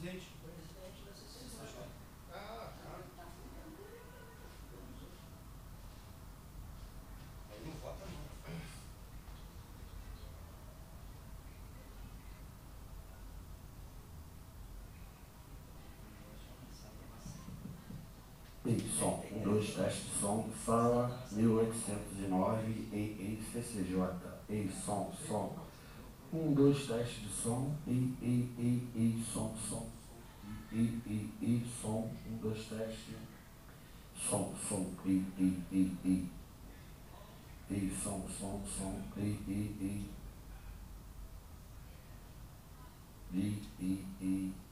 Presidente. Tá. Aí não vota não. Som. Um, dois, teste, som. Fala 1809 e, e CCJ. Ei, som, som. Um, dois, teste de som. E, e, e, e, som, som. E, e, e, som. Um, dois, teste. Som, som. E, e, e, e. E, som, som, som. E, e, e. E, e, e.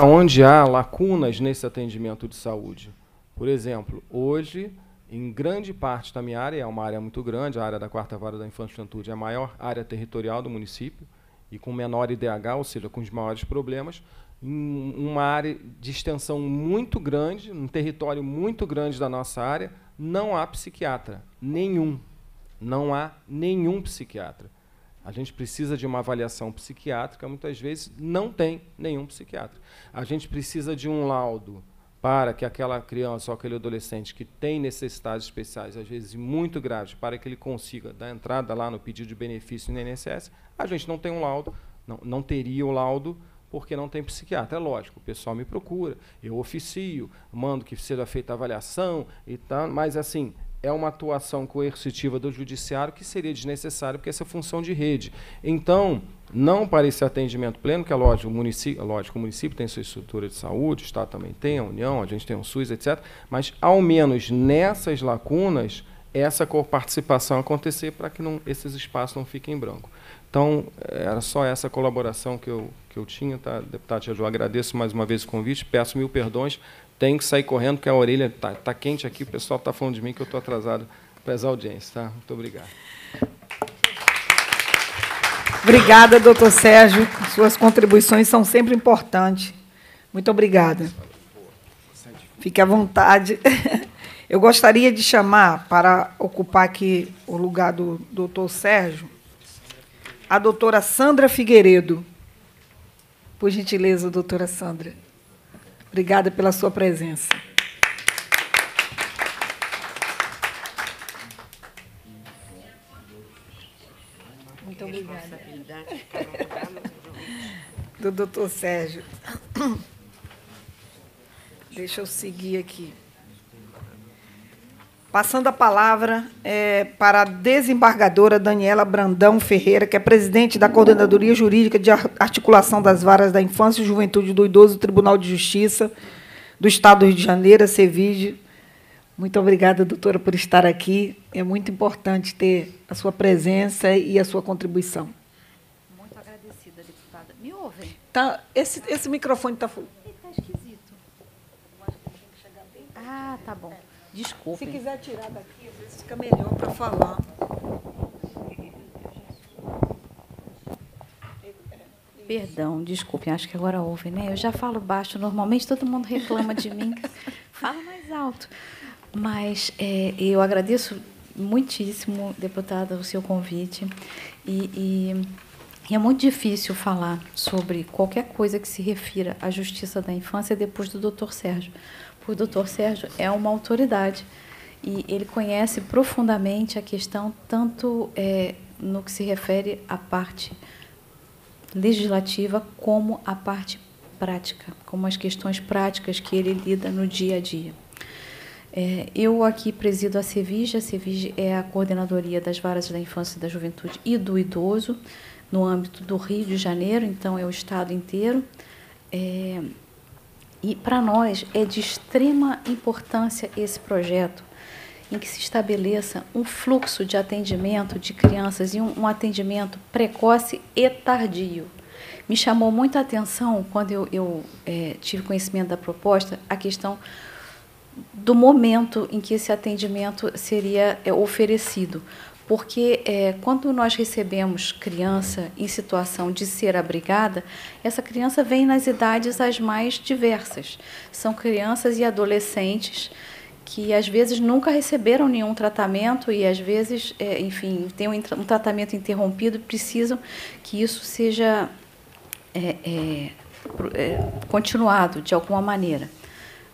onde há lacunas nesse atendimento de saúde. Por exemplo, hoje, em grande parte da minha área, é uma área muito grande, a área da quarta vara da infância e juventude é a maior área territorial do município, e com menor IDH, ou seja, com os maiores problemas, em uma área de extensão muito grande, um território muito grande da nossa área, não há psiquiatra, nenhum. Não há nenhum psiquiatra. A gente precisa de uma avaliação psiquiátrica, muitas vezes não tem nenhum psiquiatra. A gente precisa de um laudo para que aquela criança ou aquele adolescente que tem necessidades especiais, às vezes muito graves, para que ele consiga dar entrada lá no pedido de benefício no INSS, a gente não tem um laudo, não, não teria o laudo porque não tem psiquiatra. É lógico, o pessoal me procura, eu oficio, mando que seja feita a avaliação e tal, mas assim, é uma atuação coercitiva do judiciário que seria desnecessário, porque essa é função de rede. Então, não para esse atendimento pleno, que é lógico, o município, lógico, o município tem sua estrutura de saúde, o Estado também tem, a União, a gente tem o SUS, etc. Mas, ao menos nessas lacunas, essa participação acontecer para que não, esses espaços não fiquem em branco. Então, era só essa colaboração que eu, que eu tinha, tá? deputado Tia agradeço mais uma vez o convite, peço mil perdões, tenho que sair correndo, porque a orelha está tá quente aqui, o pessoal está falando de mim que eu estou atrasado para as audiências. Tá? Muito obrigado. Obrigada, doutor Sérgio. Suas contribuições são sempre importantes. Muito obrigada. Fique à vontade. Eu gostaria de chamar para ocupar aqui o lugar do doutor Sérgio a doutora Sandra Figueiredo. Por gentileza, doutora Sandra. Obrigada pela sua presença. Muito obrigada. Do doutor Sérgio. Deixa eu seguir aqui. Passando a palavra é, para a desembargadora Daniela Brandão Ferreira, que é presidente da Coordenadoria Jurídica de Articulação das Varas da Infância e Juventude do Idoso do Tribunal de Justiça do Estado do Rio de Janeiro, a CEVID. Muito obrigada, doutora, por estar aqui. É muito importante ter a sua presença e a sua contribuição. Muito agradecida, deputada. Me ouvem? Tá, esse, esse microfone está... Está esquisito. Ah, tá bom. Desculpe. Se quiser tirar daqui, às vezes fica melhor para falar. Perdão, desculpe, acho que agora ouve, né? Eu já falo baixo, normalmente todo mundo reclama de mim, fala mais alto. Mas é, eu agradeço muitíssimo, deputada, o seu convite. E, e, e, é muito difícil falar sobre qualquer coisa que se refira à justiça da infância depois do doutor Sérgio o doutor Sérgio é uma autoridade e ele conhece profundamente a questão, tanto é, no que se refere à parte legislativa, como à parte prática, como as questões práticas que ele lida no dia a dia. É, eu aqui presido a Cevige, a Cevige é a coordenadoria das varas da infância e da juventude e do idoso, no âmbito do Rio de Janeiro, então é o estado inteiro. É, e para nós é de extrema importância esse projeto, em que se estabeleça um fluxo de atendimento de crianças e um, um atendimento precoce e tardio. Me chamou muita atenção, quando eu, eu é, tive conhecimento da proposta, a questão do momento em que esse atendimento seria é, oferecido porque é, quando nós recebemos criança em situação de ser abrigada, essa criança vem nas idades as mais diversas. São crianças e adolescentes que às vezes nunca receberam nenhum tratamento e às vezes, é, enfim, têm um, um, tratamento interrompido e precisam que isso seja é, é, é continuado de alguma maneira.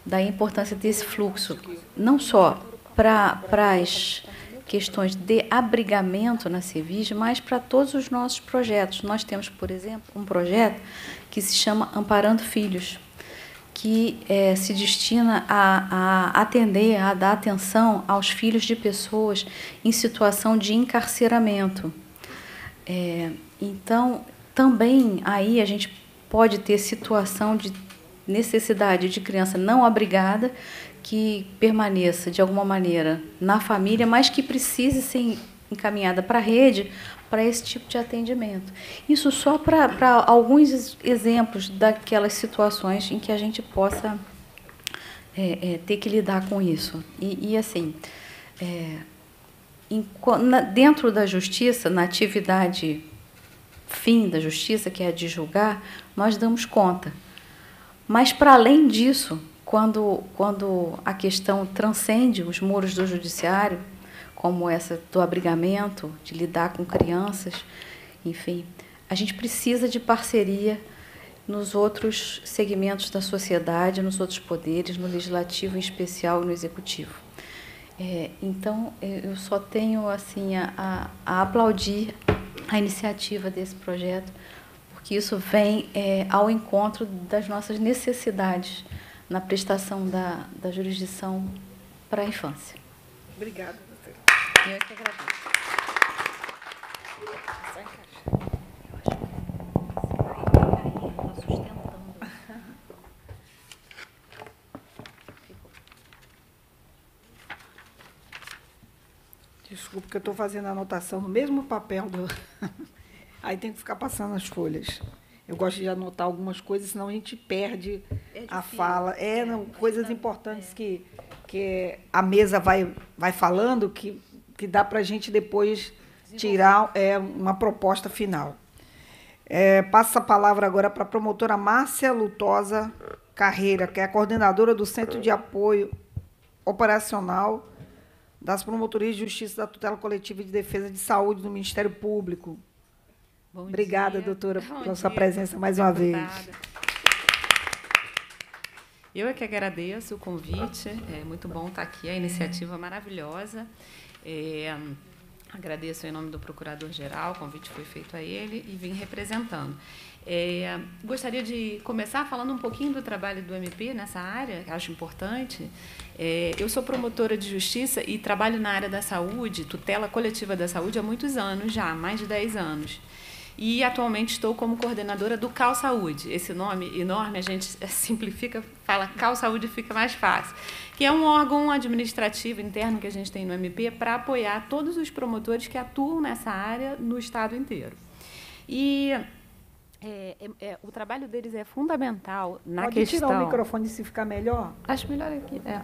Daí a importância desse fluxo, não só para as questões de abrigamento na Civis, mas para todos os nossos projetos. Nós temos, por exemplo, um projeto que se chama Amparando Filhos, que é, se destina a, a, atender, a dar atenção aos filhos de pessoas em situação de encarceramento. É, então, também aí a gente pode ter situação de necessidade de criança não abrigada que permaneça de alguma maneira na família, mas que precise ser encaminhada para a rede para esse tipo de atendimento. Isso só para alguns exemplos daquelas situações em que a gente possa é, é, ter que lidar com isso. E, e assim, é, em, na, dentro da justiça, na atividade fim da justiça, que é a de julgar, nós damos conta. Mas, para além disso, quando, quando a questão transcende os muros do judiciário, como essa do abrigamento, de lidar com crianças, enfim, a gente precisa de parceria nos outros segmentos da sociedade, nos outros poderes, no legislativo em especial e no executivo. É, então, é, eu só tenho assim a, a, aplaudir a iniciativa desse projeto, porque isso vem é, ao encontro das nossas necessidades na prestação da, da jurisdição para a infância. Obrigada. Eu que agradeço. Desculpa, porque eu estou fazendo a anotação no mesmo papel do. Aí tem que ficar passando as folhas. Eu gosto de anotar algumas coisas, senão a gente perde é a fala. É, não, coisas importantes que, que a mesa vai, vai falando que que dá para a gente depois tirar é, uma proposta final. É, passa a palavra agora para a promotora Márcia Lutosa Carreira, que é a coordenadora do Centro de Apoio Operacional das Promotorias de Justiça da Tutela Coletiva de Defesa de Saúde do Ministério Público. Bom Obrigada, dia. doutora, Bom pela dia. sua presença mais uma vez. Eu é que agradeço o convite, é muito bom estar aqui, a iniciativa maravilhosa. É, agradeço em nome do Procurador-Geral, o convite foi feito a ele e vim representando. É, gostaria de começar falando um pouquinho do trabalho do MP nessa área, que acho importante. É, eu sou promotora de justiça e trabalho na área da saúde, tutela coletiva da saúde, há muitos anos já, mais de 10 anos e atualmente estou como coordenadora do Cal Saúde. Esse nome enorme a gente simplifica, fala Cal Saúde fica mais fácil, que é um órgão administrativo interno que a gente tem no MP para apoiar todos os promotores que atuam nessa área no estado inteiro. E é, é, é, o trabalho deles é fundamental na Pode questão. Pode tirar o microfone se ficar melhor? Acho melhor aqui. É.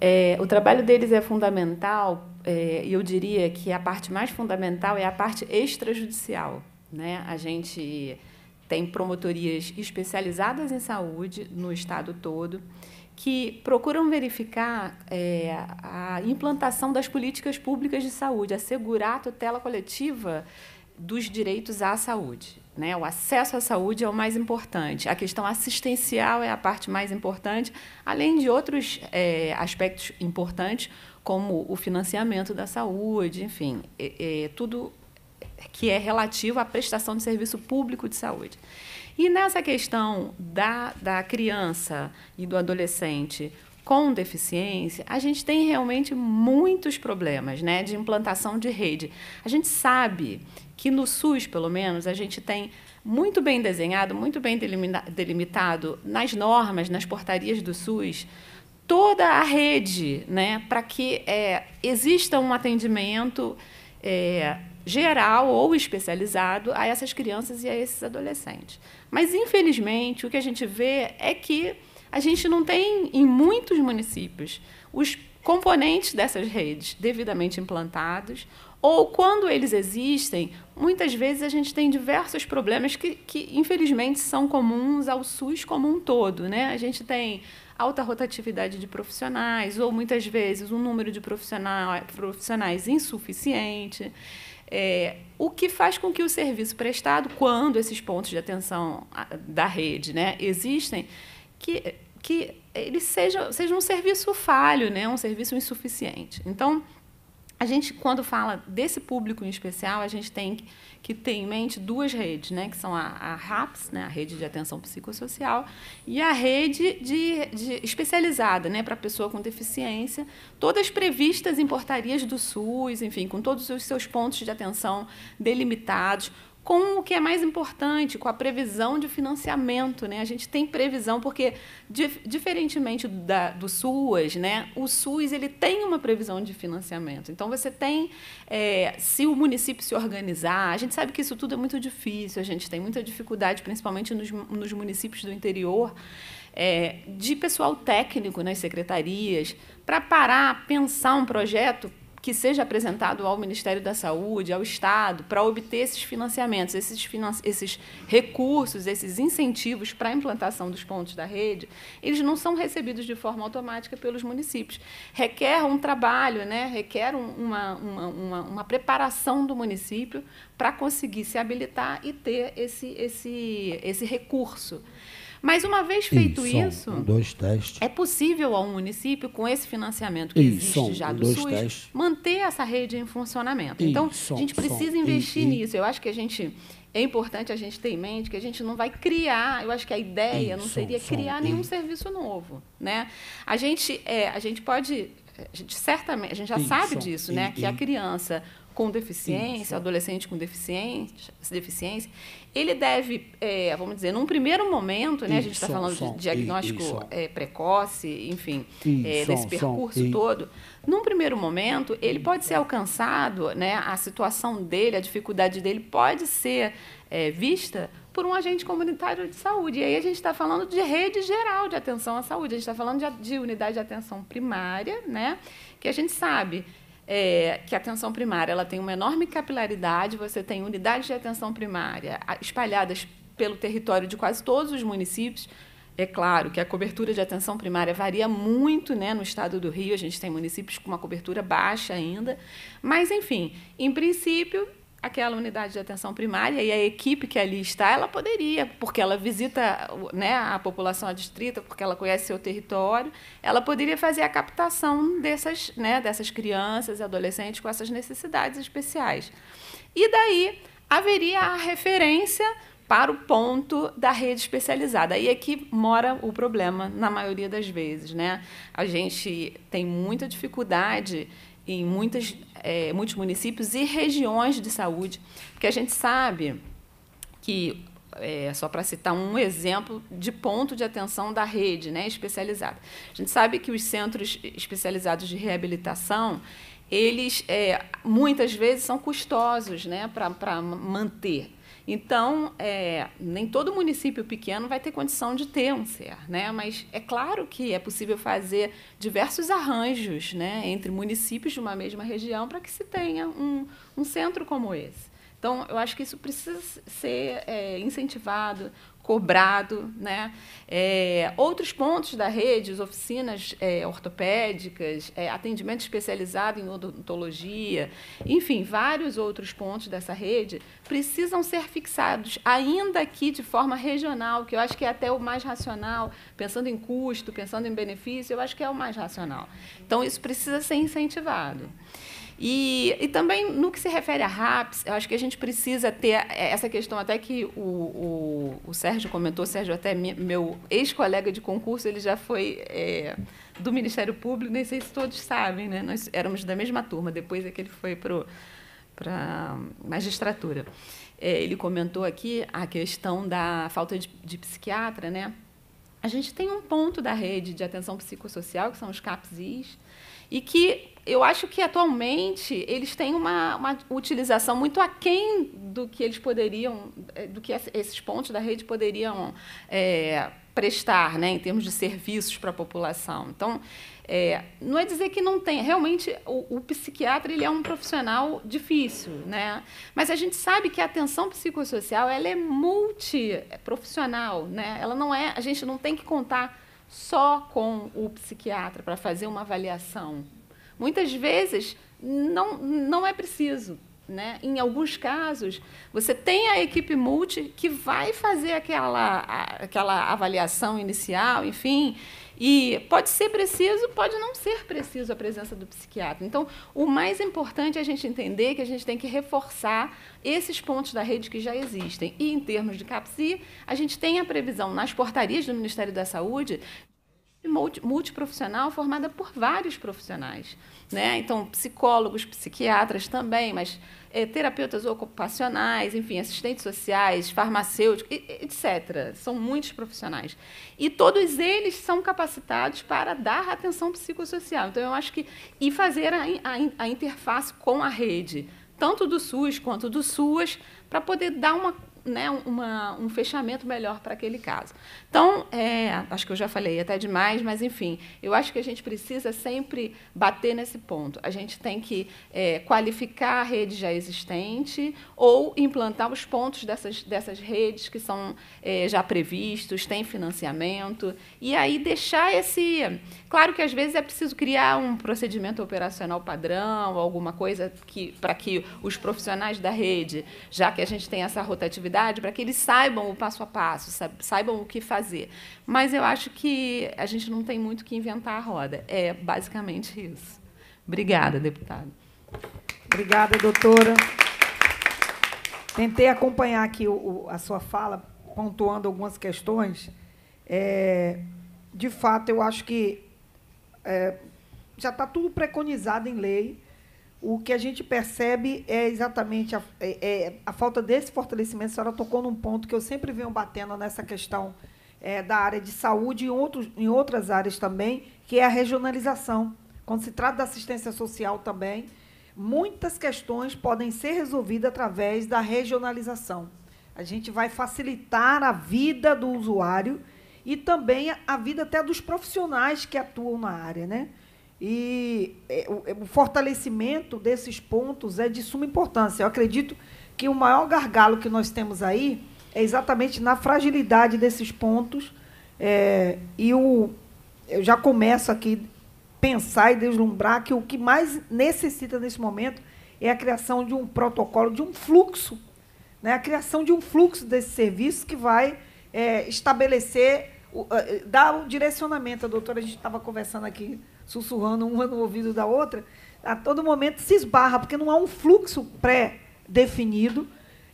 É, o trabalho deles é fundamental, e eu diria que a parte mais fundamental é a parte extrajudicial. Né? A gente tem promotorias especializadas em saúde no estado todo que procuram verificar é, a implantação das políticas públicas de saúde, assegurar a tutela coletiva dos direitos à saúde. Né? O acesso à saúde é o mais importante. A questão assistencial é a parte mais importante, além de outros é, aspectos importantes, como o financiamento da saúde, enfim, é, é tudo que é relativo à prestação de serviço público de saúde. E nessa questão da, da criança e do adolescente com deficiência, a gente tem realmente muitos problemas né, de implantação de rede. A gente sabe que no SUS, pelo menos, a gente tem muito bem desenhado, muito bem delimitado nas normas, nas portarias do SUS, toda a rede né, para que é, exista um atendimento. É, geral ou especializado a essas crianças e a esses adolescentes. Mas, infelizmente, o que a gente vê é que a gente não tem, em muitos municípios, os componentes dessas redes devidamente implantados, ou quando eles existem, muitas vezes a gente tem diversos problemas que, que infelizmente, são comuns ao SUS como um todo. Né? A gente tem alta rotatividade de profissionais, ou muitas vezes um número de profissionais, profissionais insuficiente. É, o que faz com que o serviço prestado, quando esses pontos de atenção da rede né, existem, que, que ele seja, seja um serviço falho, né, um serviço insuficiente. Então, a gente, quando fala desse público em especial, a gente tem que ter em mente duas redes, né, que são a, a RAPS, né, a rede de atenção psicossocial, e a rede de, de especializada né, para pessoa com deficiência, todas previstas em portarias do SUS, enfim, com todos os seus pontos de atenção delimitados, com o que é mais importante, com a previsão de financiamento. Né? A gente tem previsão, porque, dif diferentemente da, do SUAS, né, o SUS ele tem uma previsão de financiamento. Então, você tem, é, se o município se organizar, a gente sabe que isso tudo é muito difícil, a gente tem muita dificuldade, principalmente nos, nos municípios do interior, é, de pessoal técnico nas secretarias, para parar, pensar um projeto que seja apresentado ao Ministério da Saúde, ao Estado, para obter esses financiamentos, esses, finan esses recursos, esses incentivos para a implantação dos pontos da rede, eles não são recebidos de forma automática pelos municípios. Requer um trabalho, né? requer uma, uma, uma, uma preparação do município para conseguir se habilitar e ter esse, esse, esse recurso. Mas uma vez feito Ih, som, isso, um, dois testes. é possível ao município, com esse financiamento que existe som, já do SUS, testes. manter essa rede em funcionamento. Então, som, a gente som, precisa ih, investir nisso. Eu acho que a gente é importante a gente ter em mente que a gente não vai criar. Eu acho que a ideia não som, seria som, criar nenhum serviço novo, né? A gente é, a gente pode a gente certamente a gente já sabe som, disso, né? Que a criança com deficiência, adolescente com deficiência, deficiência, ele deve, é, vamos dizer, num primeiro momento, né, a gente está som, falando som, de diagnóstico som. é, precoce, enfim, Ih, é, som, desse som, percurso ih. todo. Num primeiro momento, ele pode ser alcançado, né, a situação dele, a dificuldade dele pode ser é, vista por um agente comunitário de saúde. E aí a gente está falando de rede geral de atenção à saúde, a gente está falando de, de unidade de atenção primária, né, que a gente sabe é, que a atenção primária ela tem uma enorme capilaridade, você tem unidades de atenção primária espalhadas pelo território de quase todos os municípios. É claro que a cobertura de atenção primária varia muito né, no estado do Rio, a gente tem municípios com uma cobertura baixa ainda, mas, enfim, em princípio, aquela unidade de atenção primária e a equipe que ali está, ela poderia, porque ela visita né, a população adstrita, porque ela conhece seu território, ela poderia fazer a captação dessas, né, dessas crianças e adolescentes com essas necessidades especiais. E daí haveria a referência para o ponto da rede especializada. É que mora o problema, na maioria das vezes. Né? A gente tem muita dificuldade em muitas, eh, muitos municípios e regiões de saúde, porque a gente sabe que, é, só para citar um exemplo de ponto de atenção da rede né, especializada, a gente sabe que os centros especializados de reabilitação, eles é, muitas vezes são custosos né, para manter. Então, é, nem todo município pequeno vai ter condição de ter um CER, né? mas é claro que é possível fazer diversos arranjos né, entre municípios de uma mesma região para que se tenha um, um centro como esse. Então, eu acho que isso precisa ser é, incentivado, cobrado. Né? É, outros pontos da rede, as oficinas é, ortopédicas, é, atendimento especializado em odontologia, enfim, vários outros pontos dessa rede precisam ser fixados, ainda aqui de forma regional, que eu acho que é até o mais racional, pensando em custo, pensando em benefício, eu acho que é o mais racional. Então, isso precisa ser incentivado. E, e também no que se refere a RAPS, eu acho que a gente precisa ter essa questão até que o, o, o Sérgio comentou, Sérgio até meu ex-colega de concurso, ele já foi é, do Ministério Público, nem sei se todos sabem, né? nós éramos da mesma turma, depois é que ele foi para a magistratura. É, ele comentou aqui a questão da falta de, de psiquiatra, né? A gente tem um ponto da rede de atenção psicossocial, que são os CAPSIs, e que eu acho que atualmente eles têm uma, uma utilização muito aquém do que eles poderiam, eh, do que es- esses pontos da rede poderiam é, prestar, né, em termos de serviços para a população. Então, é, não é dizer que não tem. Realmente, o, o psiquiatra ele é um profissional difícil, né? Mas a gente sabe que a atenção psicossocial ela é multiprofissional, né? Ela não é. A gente não tem que contar só com o psiquiatra para fazer uma avaliação. Muitas vezes não, não é preciso. Né? Em alguns casos, você tem a equipe multi que vai fazer aquela, aquela avaliação inicial, enfim, e pode ser preciso, pode não ser preciso a presença do psiquiatra. Então, o mais importante é a gente entender que a gente tem que reforçar esses pontos da rede que já existem. E, em termos de CAPSI, a gente tem a previsão nas portarias do Ministério da Saúde multiprofissional formada por vários profissionais. Né? Então, psicólogos, psiquiatras também, mas é, terapeutas ocupacionais, enfim, assistentes sociais, farmacêuticos, etc. São muitos profissionais. E todos eles são capacitados para dar atenção psicossocial. Então, eu acho que. E fazer a, a, a interface com a rede, tanto do SUS quanto do SUAS, para poder dar uma né, uma, um fechamento melhor para aquele caso. Então, é, acho que eu já falei até demais, mas, enfim, eu acho que a gente precisa sempre bater nesse ponto. A gente tem que é, qualificar a rede já existente ou implantar os pontos dessas, dessas redes que são é, já previstos, tem financiamento, e aí deixar esse. Claro que, às vezes, é preciso criar um procedimento operacional padrão, alguma coisa que, para que os profissionais da rede, já que a gente tem essa rotatividade, para que eles saibam o passo a passo, saibam o que fazer. Mas eu acho que a gente não tem muito que inventar a roda. É basicamente isso. Obrigada, deputado. Obrigada, doutora. Tentei acompanhar aqui o, a sua fala, pontuando algumas questões. É, de fato, eu acho que é, já está tudo preconizado em lei o que a gente percebe é exatamente a, é, é, a falta desse fortalecimento. A senhora tocou num ponto que eu sempre venho batendo nessa questão é, da área de saúde e outros, em outras áreas também, que é a regionalização. Quando se trata da assistência social também, muitas questões podem ser resolvidas através da regionalização. A gente vai facilitar a vida do usuário e também a vida até dos profissionais que atuam na área, né? E é, é, o fortalecimento desses pontos é de suma importância. Eu acredito que o maior gargalo que nós temos aí é exatamente na fragilidade desses pontos. É, e o, eu já começo aqui pensar e deslumbrar que o que mais necessita nesse momento é a criação de um protocolo, de um fluxo, né? a criação de um fluxo desse serviço que vai é, estabelecer, dar o direcionamento. A doutora, a gente estava conversando aqui sussurrando uma no ouvido da outra, a todo momento se esbarra, porque não há um fluxo pré-definido.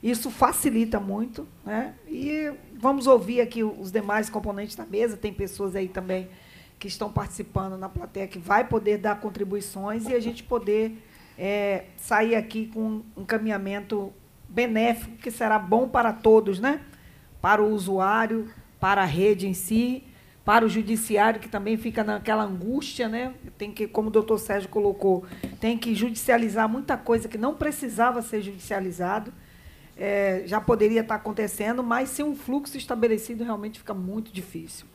Isso facilita muito. Né? E vamos ouvir aqui os demais componentes da mesa. Tem pessoas aí também que estão participando na plateia que vai poder dar contribuições e a gente poder é, sair aqui com um encaminhamento benéfico que será bom para todos, né? Para o usuário, para a rede em si para o judiciário, que também fica naquela angústia, né? Tem que, como o doutor Sérgio colocou, tem que judicializar muita coisa que não precisava ser judicializado. É, já poderia estar acontecendo, mas sem um fluxo estabelecido realmente fica muito difícil.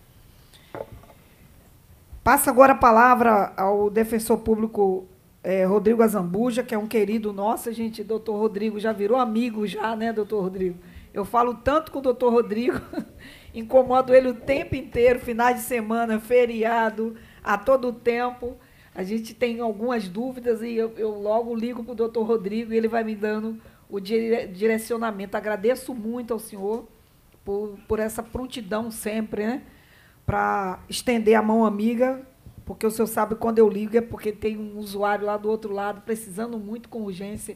Passa agora a palavra ao defensor público é, Rodrigo Azambuja, que é um querido nosso, gente. Doutor Rodrigo já virou amigo, já, né, doutor Rodrigo? Eu falo tanto com o doutor Rodrigo incomodo ele o tempo inteiro, finais de semana, feriado, a todo tempo. A gente tem algumas dúvidas e eu, eu logo ligo para o doutor Rodrigo e ele vai me dando o direcionamento. Agradeço muito ao senhor por, por essa prontidão sempre, né? Para estender a mão amiga, porque o senhor sabe quando eu ligo é porque tem um usuário lá do outro lado precisando muito com urgência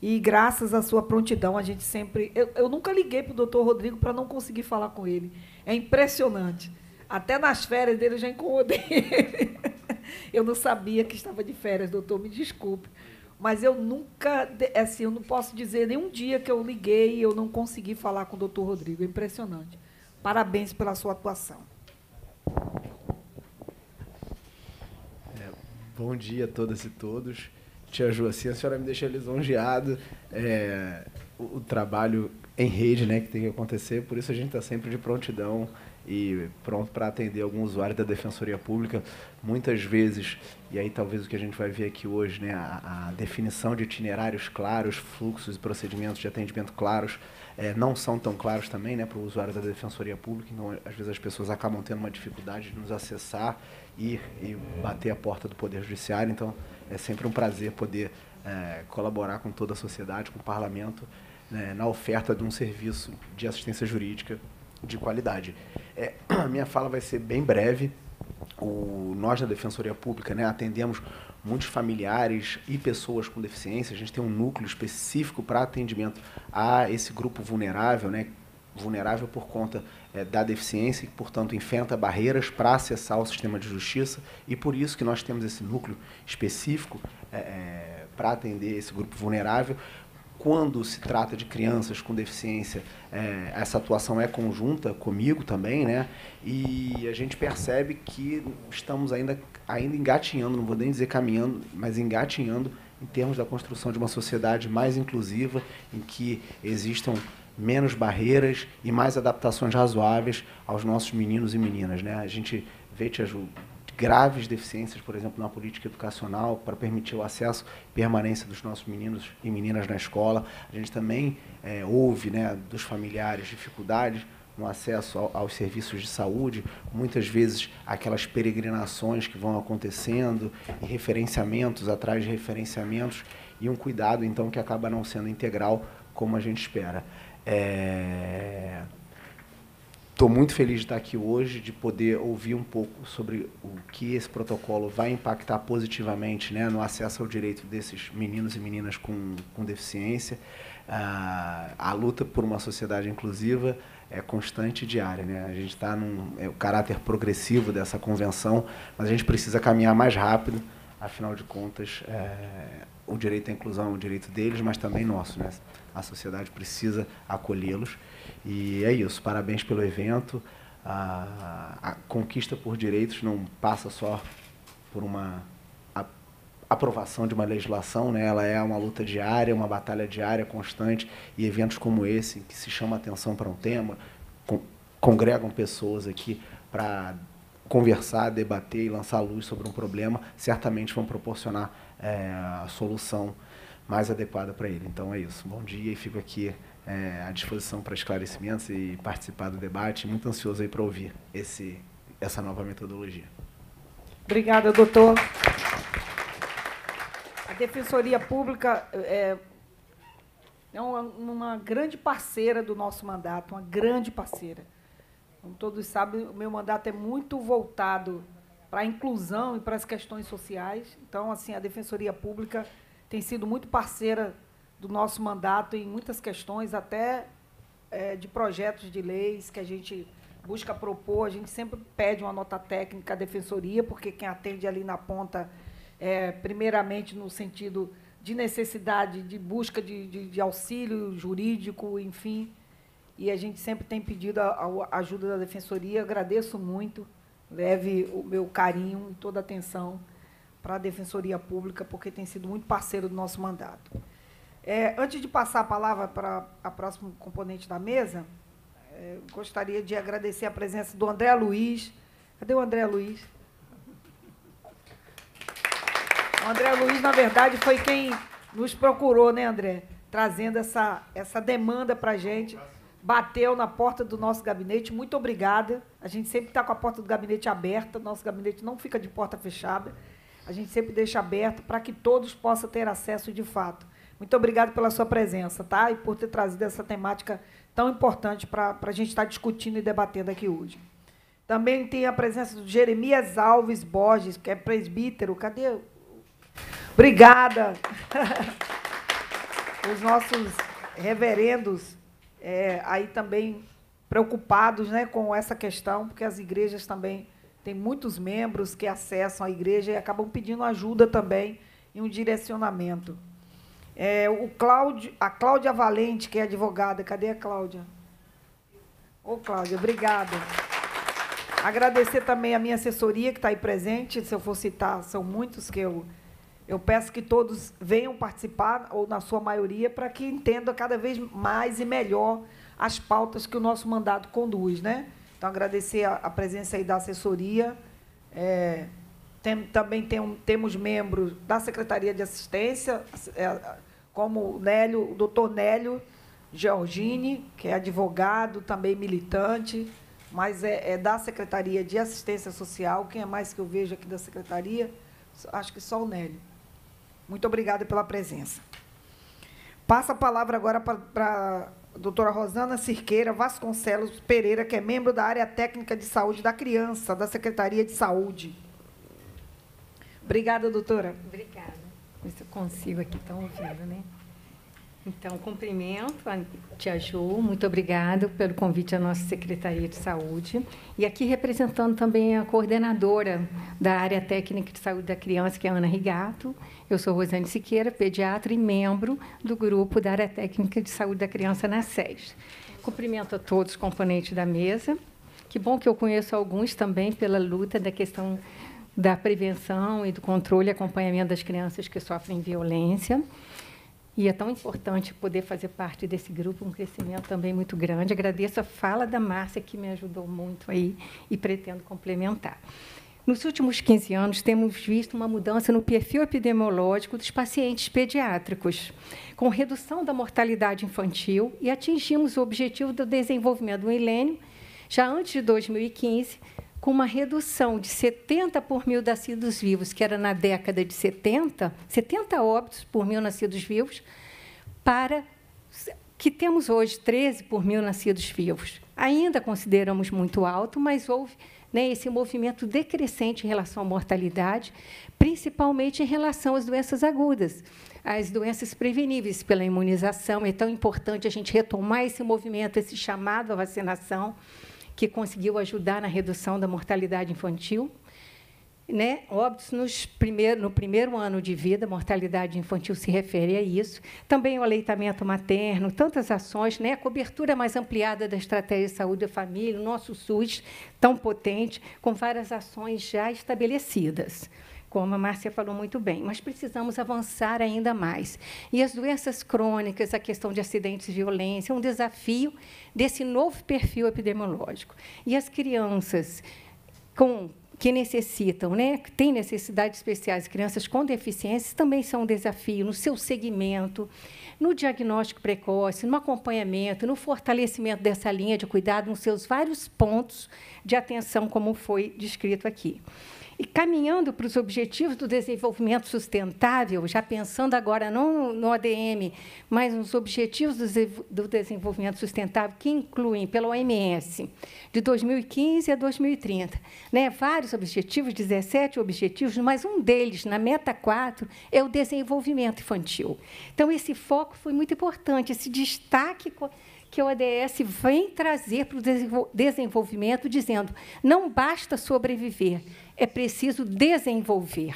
e graças à sua prontidão, a gente sempre. Eu, eu nunca liguei para o doutor Rodrigo para não conseguir falar com ele. É impressionante. Até nas férias dele eu já incomodei ele. Eu não sabia que estava de férias, doutor, me desculpe. Mas eu nunca, assim, eu não posso dizer nenhum dia que eu liguei e eu não consegui falar com o doutor Rodrigo. É impressionante. Parabéns pela sua atuação. É, bom dia a todas e todos tia Ju, assim, a senhora me deixa lisonjeado. É, o, o, trabalho em rede né, que tem que acontecer, por isso a gente está sempre de prontidão e pronto para atender algum usuário da Defensoria Pública. Muitas vezes, e aí talvez o que a gente vai ver aqui hoje, né, a, a definição de itinerários claros, fluxos e procedimentos de atendimento claros, é, não são tão claros também né, para o usuário da Defensoria Pública, então às vezes as pessoas acabam tendo uma dificuldade de nos acessar, ir e bater a porta do Poder Judiciário, então é sempre um prazer poder é, colaborar com toda a sociedade, com o parlamento, né, na oferta de um serviço de assistência jurídica de qualidade. É, a minha fala vai ser bem breve. O, nós, na Defensoria Pública, né, atendemos muitos familiares e pessoas com deficiência. A gente tem um núcleo específico para atendimento a esse grupo vulnerável, né, vulnerável por conta é, da deficiência e, portanto, enfrenta barreiras para acessar o sistema de justiça e por isso que nós temos esse núcleo específico é, para atender esse grupo vulnerável. Quando se trata de crianças com deficiência, é, essa atuação é conjunta comigo também, né? E a gente percebe que estamos ainda, ainda engatinhando, não vou nem dizer caminhando, mas engatinhando em termos da construção de uma sociedade mais inclusiva, em que existam menos barreiras e mais adaptações razoáveis aos nossos meninos e meninas. Né? A gente vê, Tia Ju, graves deficiências, por exemplo, na política educacional, para permitir o acesso e permanência dos nossos meninos e meninas na escola. A gente também é, ouve né, dos familiares dificuldades no acesso ao, aos serviços de saúde, muitas vezes aquelas peregrinações que vão acontecendo e referenciamentos atrás de referenciamentos e um cuidado então que acaba não sendo integral como a gente espera. Estou é... muito feliz de estar aqui hoje, de poder ouvir um pouco sobre o que esse protocolo vai impactar positivamente né, no acesso ao direito desses meninos e meninas com, com deficiência. Ah, a luta por uma sociedade inclusiva é constante e diária. Né? A gente está no é, o caráter progressivo dessa convenção, mas a gente precisa caminhar mais rápido, afinal de contas, é, o direito à inclusão é um direito deles, mas também nosso. Né? A sociedade precisa acolhê-los. E é isso. Parabéns pelo evento. A, a conquista por direitos não passa só por uma aprovação de uma legislação, né? ela é uma luta diária, uma batalha diária, constante, e eventos como esse, que se chama atenção para um tema, con congregam pessoas aqui para conversar, debater e lançar luz sobre um problema, certamente vão proporcionar é, a solução mais adequada para ele. Então é isso. Bom dia e fico aqui é, à disposição para esclarecimentos e participar do debate. Muito ansioso aí para ouvir esse, essa nova metodologia. Obrigada, doutor. Defensoria Pública é, é uma, uma, grande parceira do nosso mandato, uma grande parceira. Como todos sabem, o meu mandato é muito voltado para a inclusão e para as questões sociais. Então, assim, a Defensoria Pública tem sido muito parceira do nosso mandato em muitas questões, até é, de projetos de leis que a gente busca propor. A gente sempre pede uma nota técnica à Defensoria, porque quem atende ali na ponta é, primeiramente no sentido de necessidade de busca de, de, de, auxílio jurídico, enfim. E a gente sempre tem pedido a, a ajuda da Defensoria. Agradeço muito, leve o meu carinho e toda a atenção para a Defensoria Pública, porque tem sido muito parceiro do nosso mandato. É, antes de passar a palavra para a próxima componente da mesa, é, gostaria de agradecer a presença do André Luiz. Cadê o André Luiz? O André Luiz, na verdade, foi quem nos procurou, né, André? Trazendo essa, essa demanda para a gente. Bateu na porta do nosso gabinete. Muito obrigada. A gente sempre está com a porta do gabinete aberta. Nosso gabinete não fica de porta fechada. A gente sempre deixa aberto para que todos possam ter acesso de fato. Muito obrigado pela sua presença, tá? E por ter trazido essa temática tão importante para a gente estar tá discutindo e debatendo aqui hoje. Também tem a presença do Jeremias Alves Borges, que é presbítero. Cadê Obrigada. Os nossos reverendos é, aí também preocupados né, com essa questão, porque as igrejas também têm muitos membros que acessam a igreja e acabam pedindo ajuda também e um direcionamento. É, o Cláudio, a Cláudia Valente, que é advogada, cadê a Cláudia? Ô, Cláudia, obrigada. Agradecer também a minha assessoria, que está aí presente, se eu for citar, são muitos que eu eu peço que todos venham participar, ou na sua maioria, para que entendam cada vez mais e melhor as pautas que o nosso mandato conduz. Né? Então, agradecer a, a presença aí da assessoria. É, tem, também tem, temos membros da Secretaria de Assistência, é, como o Nélio, o doutor Nélio Georgini, que é advogado, também militante, mas é, é da Secretaria de Assistência Social. Quem é mais que eu vejo aqui da Secretaria? Acho que só o Nélio. Muito obrigada pela presença. Passa a palavra agora para doutora Rosana Cirqueira Vasconcelos Pereira, que é membro da área técnica de saúde da criança, da Secretaria de Saúde. Obrigada, doutora. Obrigada. Ver se eu consigo aqui, estão ouvindo, né? Então, cumprimento a Tia Ju, muito obrigado pelo convite à nossa Secretaria de Saúde. E aqui representando também a coordenadora da área técnica de saúde da criança, que é a Ana Rigato. Eu sou Rosane Siqueira, pediatra e membro do grupo da área técnica de saúde da criança na SES. Cumprimento a todos os componentes da mesa. Que bom que eu conheço alguns também pela luta da questão da prevenção e do controle e acompanhamento das crianças que sofrem violência. E é tão importante poder fazer parte desse grupo, um crescimento também muito grande. Agradeço a fala da Márcia, que me ajudou muito aí e pretendo complementar. Nos últimos 15 anos, temos visto uma mudança no perfil epidemiológico dos pacientes pediátricos, com redução da mortalidade infantil e atingimos o objetivo do desenvolvimento do milênio já antes de 2015, com uma redução de 70 por mil nascidos vivos, que era na década de 70, 70 óbitos por mil nascidos vivos, para que temos hoje 13 por mil nascidos vivos. Ainda consideramos muito alto, mas houve né, esse movimento decrescente em relação à mortalidade, principalmente em relação às doenças agudas, às doenças preveníveis pela imunização. É tão importante a gente retomar esse movimento, esse chamado à vacinação que conseguiu ajudar na redução da mortalidade infantil. Né? Óbitos nos primeiro, no primeiro ano de vida, mortalidade infantil se refere a isso. Também o aleitamento materno, tantas ações, né? a cobertura mais ampliada da estratégia de saúde da família, o nosso SUS tão potente, com várias ações já estabelecidas como a Márcia falou muito bem, mas precisamos avançar ainda mais. E as doenças crônicas, a questão de acidentes e violência, é um desafio desse novo perfil epidemiológico. E as crianças com que necessitam, né, que têm necessidades especiais, crianças com deficiências, também são um desafio no seu segmento, no diagnóstico precoce, no acompanhamento, no fortalecimento dessa linha de cuidado, nos seus vários pontos de atenção, como foi descrito aqui. E caminhando para os objetivos do desenvolvimento sustentável, já pensando agora não no ADM, mas nos objetivos do desenvolvimento sustentável, que incluem pela OMS, de 2015 a 2030. Né? Vários objetivos, 17 objetivos, mas um deles, na meta 4, é o desenvolvimento infantil. Então, esse foco foi muito importante, esse destaque que o ODS vem trazer para o desenvolvimento, dizendo: não basta sobreviver, é preciso desenvolver.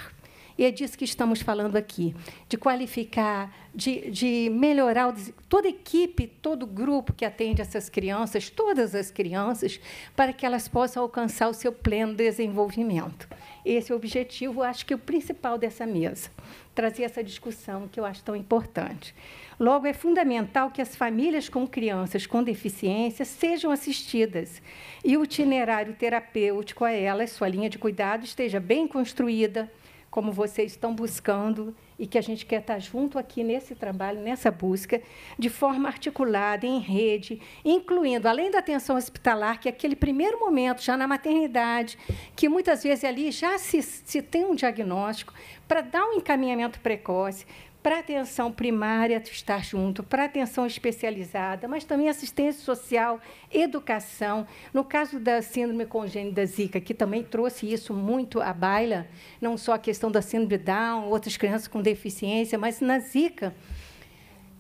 E é disso que estamos falando aqui, de qualificar, de, de melhorar toda equipe, todo grupo que atende essas crianças, todas as crianças, para que elas possam alcançar o seu pleno desenvolvimento. Esse é o objetivo, acho que é o principal dessa mesa, trazer essa discussão que eu acho tão importante. Logo, é fundamental que as famílias com crianças com deficiência sejam assistidas e o itinerário terapêutico a elas, sua linha de cuidado, esteja bem construída, como vocês estão buscando e que a gente quer estar junto aqui nesse trabalho, nessa busca, de forma articulada, em rede, incluindo, além da atenção hospitalar, que é aquele primeiro momento, já na maternidade, que muitas vezes ali já se, se tem um diagnóstico, para dar um encaminhamento precoce, para atenção primária estar junto, para atenção especializada, mas também assistência social, educação. No caso da síndrome congênita Zika, que também trouxe isso muito à baila, não só a questão da síndrome Down, outras crianças com deficiência, mas na Zika,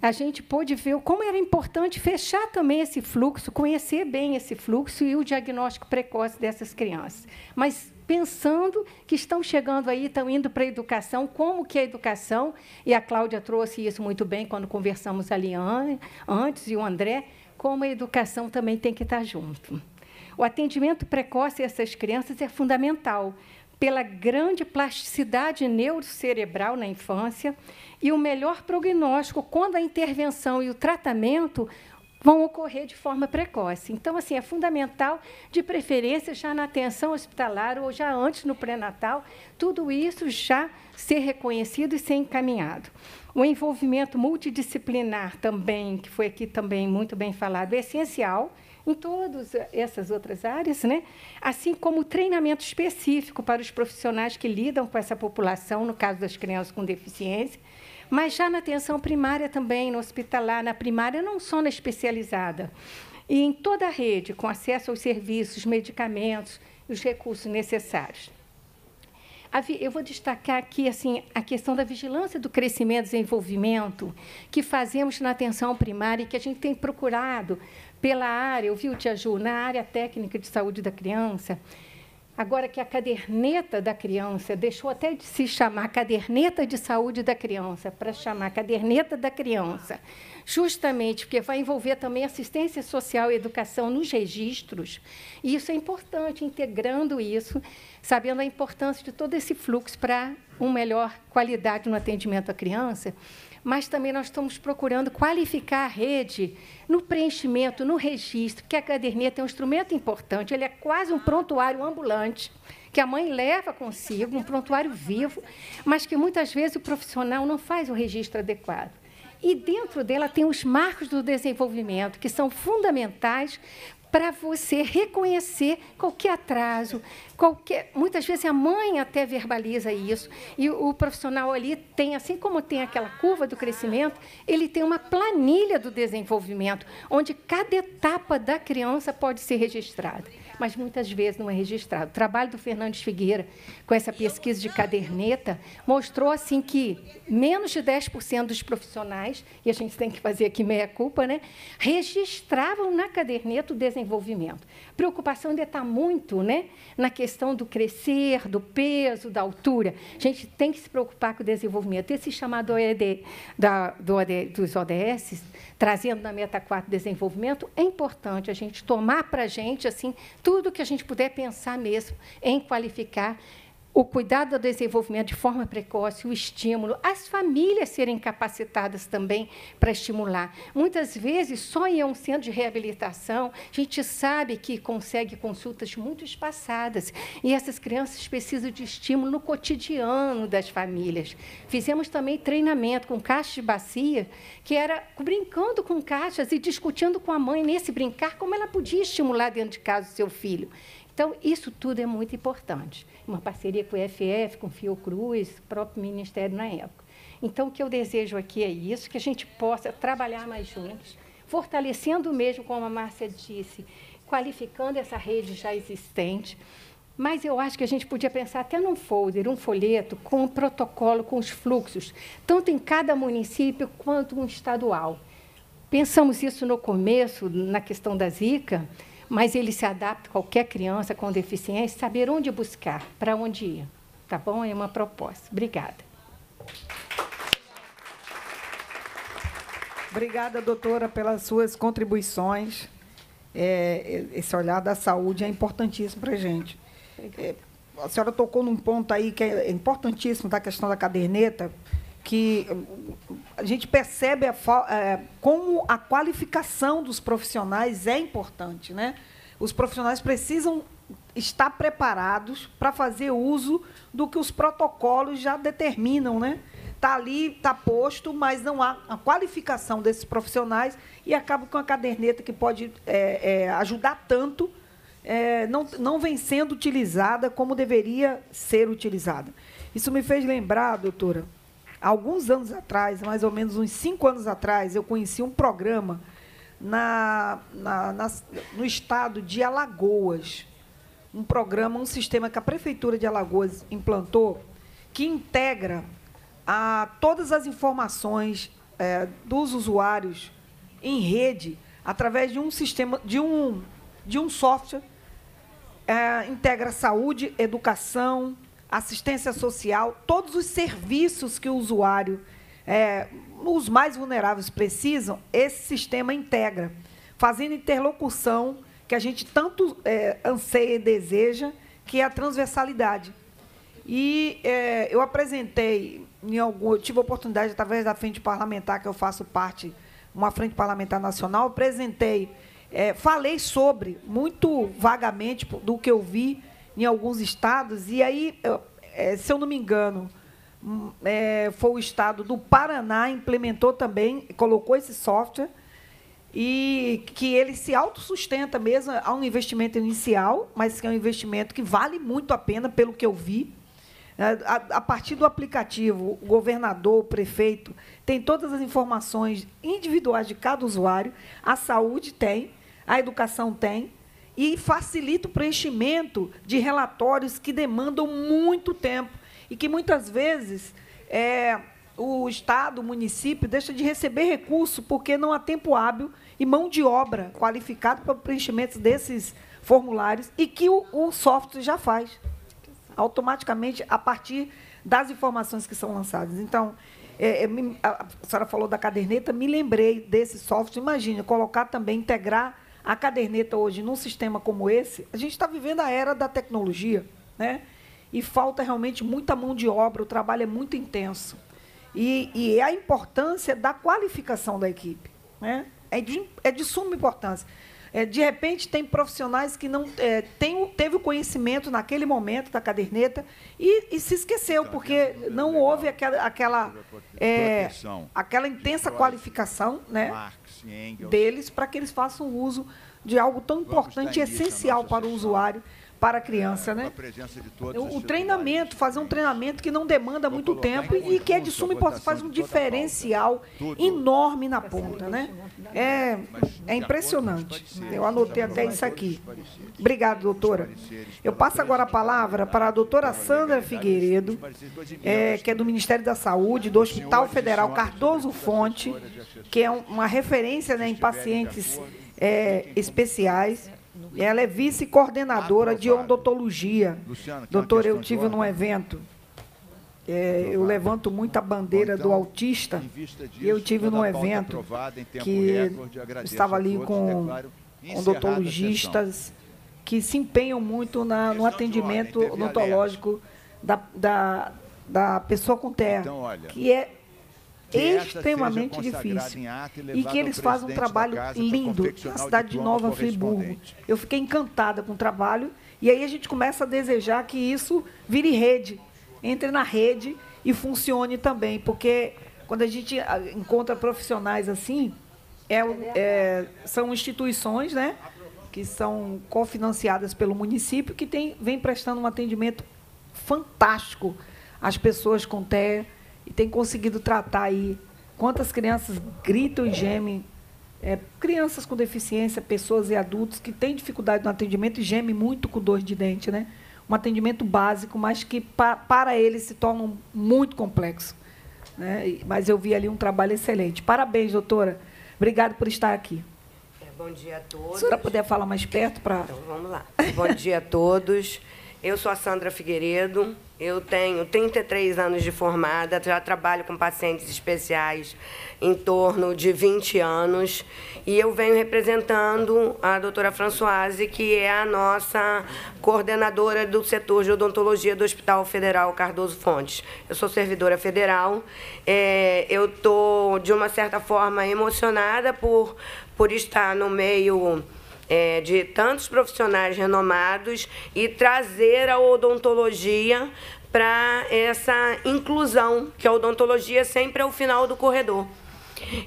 a gente pôde ver como era importante fechar também esse fluxo, conhecer bem esse fluxo e o diagnóstico precoce dessas crianças. Mas pensando que estão chegando aí, estão indo para a educação, como que a educação, e a Cláudia trouxe isso muito bem quando conversamos ali antes, e o André, como a educação também tem que estar junto. O atendimento precoce a essas crianças é fundamental, pela grande plasticidade neurocerebral na infância e o melhor prognóstico quando a intervenção e o tratamento vão ocorrer de forma precoce. Então, assim, é fundamental, de preferência, já na atenção hospitalar ou já antes no pré-natal, tudo isso já ser reconhecido e ser encaminhado. O envolvimento multidisciplinar também, que foi aqui também muito bem falado, é essencial em todas essas outras áreas, né? assim como o treinamento específico para os profissionais que lidam com essa população, no caso das crianças com deficiência, mas já na atenção primária também, no hospitalar, na primária, não só na especializada. E em toda a rede, com acesso aos serviços, medicamentos e os recursos necessários. eu vou destacar aqui assim a questão da vigilância do crescimento e desenvolvimento que fazemos na atenção primária e que a gente tem procurado pela área, ouviu, Tia Ju, na área técnica de saúde da criança. Agora que a caderneta da criança deixou até de se chamar caderneta de saúde da criança para chamar caderneta da criança, justamente porque vai envolver também assistência social e educação nos registros. E isso é importante, integrando isso sabendo a importância de todo esse fluxo para uma melhor qualidade no atendimento à criança, mas também nós estamos procurando qualificar a rede no preenchimento, no registro, porque a caderneta é um instrumento importante, ele é quase um prontuário ambulante, que a mãe leva consigo, um prontuário vivo, mas que muitas vezes o profissional não faz o registro adequado. E dentro dela tem os marcos do desenvolvimento, que são fundamentais para você reconhecer qualquer atraso, qualquer. Muitas vezes a mãe até verbaliza isso e o profissional ali tem, assim como tem aquela curva do crescimento, ele tem uma planilha do desenvolvimento onde cada etapa da criança pode ser registrada mas muitas vezes não é registrado. O trabalho do Fernandes Figueira, com essa pesquisa de caderneta, mostrou assim que menos de 10% dos profissionais, e a gente tem que fazer aqui meia-culpa, né, registravam na caderneta o desenvolvimento. A preocupação ainda está muito né, na questão do crescer, do peso, da altura. A gente tem que se preocupar com o desenvolvimento. Esse chamado OED, da, do dos ODS, trazendo na Meta 4 desenvolvimento, é importante a gente tomar para a gente assim, tudo que a gente puder pensar mesmo em qualificar o cuidado do desenvolvimento de forma precoce, o estímulo, as famílias serem capacitadas também para estimular. Muitas vezes, só em um centro de reabilitação, a gente sabe que consegue consultas muito espaçadas, e essas crianças precisam de estímulo no cotidiano das famílias. Fizemos também treinamento com caixas de bacia, que era brincando com caixas e discutindo com a mãe nesse brincar como ela podia estimular dentro de casa o seu filho. Então, isso tudo é muito importante. Uma parceria com o EFF, com o Fiocruz, o próprio Ministério na época. Então, o que eu desejo aqui é isso, que a gente possa trabalhar mais juntos, fortalecendo mesmo, como a Márcia disse, qualificando essa rede já existente. Mas eu acho que a gente podia pensar até num folder, um folheto com um protocolo, com os fluxos, tanto em cada município quanto um estadual. Pensamos isso no começo, na questão da Zika, mas ele se adapta a qualquer criança com deficiência, saber onde buscar, para onde ir. Tá bom? É uma proposta. Obrigada. Obrigada, doutora, pelas suas contribuições. É, esse olhar da saúde é importantíssimo para a gente. É, a senhora tocou num ponto aí que é importantíssimo da questão da caderneta, que a gente percebe a, é, como a qualificação dos profissionais é importante. Né? Os profissionais precisam estar preparados para fazer uso do que os protocolos já determinam. Né? Está ali, está posto, mas não há a qualificação desses profissionais e acaba com a caderneta que pode é, é, ajudar tanto, não, não vem sendo utilizada como deveria ser utilizada. Isso me fez lembrar, doutora, alguns anos atrás, mais ou menos uns cinco anos atrás, eu conheci um programa na, na, na, no estado de Alagoas. Um programa, um sistema que a Prefeitura de Alagoas implantou, que integra a, todas as informações é, dos usuários em rede através de um sistema, de um, de um software, é, integra saúde, educação, assistência social, todos os serviços que o usuário, é, os mais vulneráveis precisam, esse sistema integra, fazendo interlocução que a gente tanto é, anseia e deseja, que é a transversalidade. E é, eu apresentei, em algum, eu tive a oportunidade, através da frente parlamentar, que eu faço parte, uma frente parlamentar nacional, apresentei, é, falei sobre, muito vagamente, do que eu vi em alguns estados, e aí, é, se eu não me engano, hum, é, foi o estado do Paraná implementou também, colocou esse software, e que ele se autossustenta mesmo, há um investimento inicial, mas que é um investimento que vale muito a pena, pelo que eu vi. É, a, a partir do aplicativo, o governador, o prefeito, tem todas as informações individuais de cada usuário, a saúde tem, a educação tem, e facilita o preenchimento de relatórios que demandam muito tempo. e que muitas vezes é, o Estado, o município, deixa de receber recurso porque não há tempo hábil e mão de obra qualificada para o preenchimento desses formulários e que o, o software já faz automaticamente a partir das informações que são lançadas. Então, é, é, a senhora falou da caderneta, me lembrei desse software. Imagine, colocar também, integrar a caderneta hoje num sistema como esse. A gente está vivendo a era da tecnologia, né? E falta realmente muita mão de obra, o trabalho é muito intenso. E, e a importância da qualificação da equipe. Né? É, de, é de suma importância. É, de repente, tem profissionais que não é, tem, teve o conhecimento naquele momento da caderneta e, e se esqueceu, porque não houve aquela, aquela, é, aquela intensa qualificação né, deles para que eles façam uso de algo tão importante e essencial para o usuário para a criança, né? O, o treinamento, fazer um treinamento que não demanda muito tempo e que é de suma importância, faz um diferencial enorme na ponta, né? É, é impressionante. Eu anotei até isso aqui. Obrigada, doutora. Eu passo agora a palavra para a doutora Sandra Figueiredo, é, que é do Ministério da Saúde, do Hospital Federal Cardoso Fonte, que é uma referência né, em pacientes é, especiais. Ela é vice-coordenadora de odontologia. Doutor, eu tive num evento. É, eu levanto muito a bandeira do autista e eu tive num evento que estava ali com odontologistas que se empenham muito na, no atendimento odontológico da, da, da pessoa com TEA, que é extremamente difícil. E que eles fazem um trabalho lindo na cidade de Nova Friburgo. Eu fiquei encantada com o trabalho. E aí a gente começa a desejar que isso vire rede, entre na rede e funcione também. Porque quando a gente ah, encontra profissionais assim, é, é, são instituições né, que são cofinanciadas pelo município que tem, vem prestando um atendimento fantástico às pessoas com TEA e tem conseguido tratar aí quantas crianças gritam e gemem, é, crianças com deficiência, pessoas e adultos que têm dificuldade no atendimento e gemem muito com dor de dente, né? Um atendimento básico, mas que pa, para eles se torna muito complexo. Né? Mas eu vi ali um trabalho excelente. Parabéns, doutora. Obrigada por estar aqui. É, bom dia a todos. Se a senhora puder falar mais perto para. Então, vamos lá. Bom dia a todos. Eu sou a Sandra Figueiredo, eu tenho 33 anos de formada, já trabalho com pacientes especiais em torno de 20 anos e eu venho representando a doutora Françoise, que é a nossa coordenadora do setor de odontologia do Hospital Federal Cardoso Fontes. Eu sou servidora federal, é, eu estou, de uma certa forma, emocionada por, por estar no meio é, de tantos profissionais renomados e trazer a odontologia para essa inclusão, que a odontologia sempre é o final do corredor.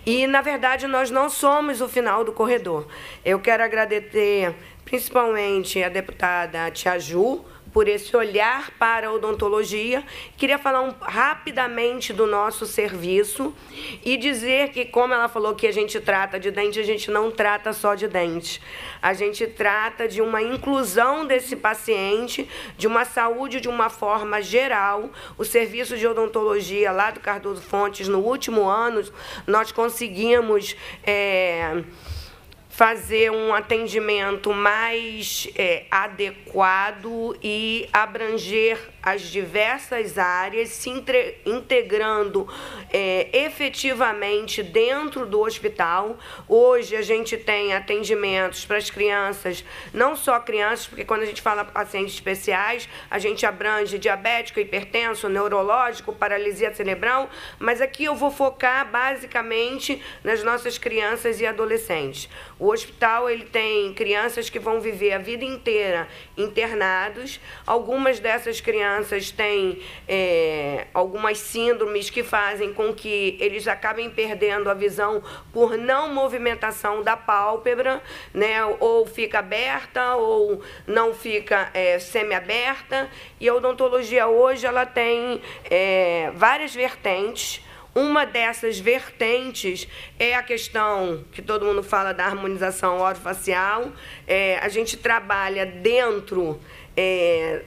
E, na verdade, nós não somos o final do corredor. Eu quero agradecer principalmente a deputada Tia Ju, por esse olhar para a odontologia. Queria falar um, rapidamente do nosso serviço e dizer que, como ela falou que a gente trata de dente, a gente não trata só de dente. A gente trata de uma inclusão desse paciente, de uma saúde de uma forma geral. O serviço de odontologia lá do Cardoso Fontes, no último ano, nós conseguimos. É, fazer um atendimento mais é, adequado e abranger as diversas áreas, se integrando é, efetivamente dentro do hospital. Hoje a gente tem atendimentos para as crianças, não só crianças, porque quando a gente fala pacientes especiais, a gente abrange diabético, hipertenso, neurológico, paralisia cerebral, mas aqui eu vou focar basicamente nas nossas crianças e adolescentes. O hospital ele tem crianças que vão viver a vida inteira internados, algumas dessas crianças crianças têm é, algumas síndromes que fazem com que eles acabem perdendo a visão por não movimentação da pálpebra, né? ou fica aberta ou não fica é, semi-aberta. E a odontologia hoje ela tem é, várias vertentes. Uma dessas vertentes é a questão que todo mundo fala da harmonização orofacial. É, a gente trabalha dentro é,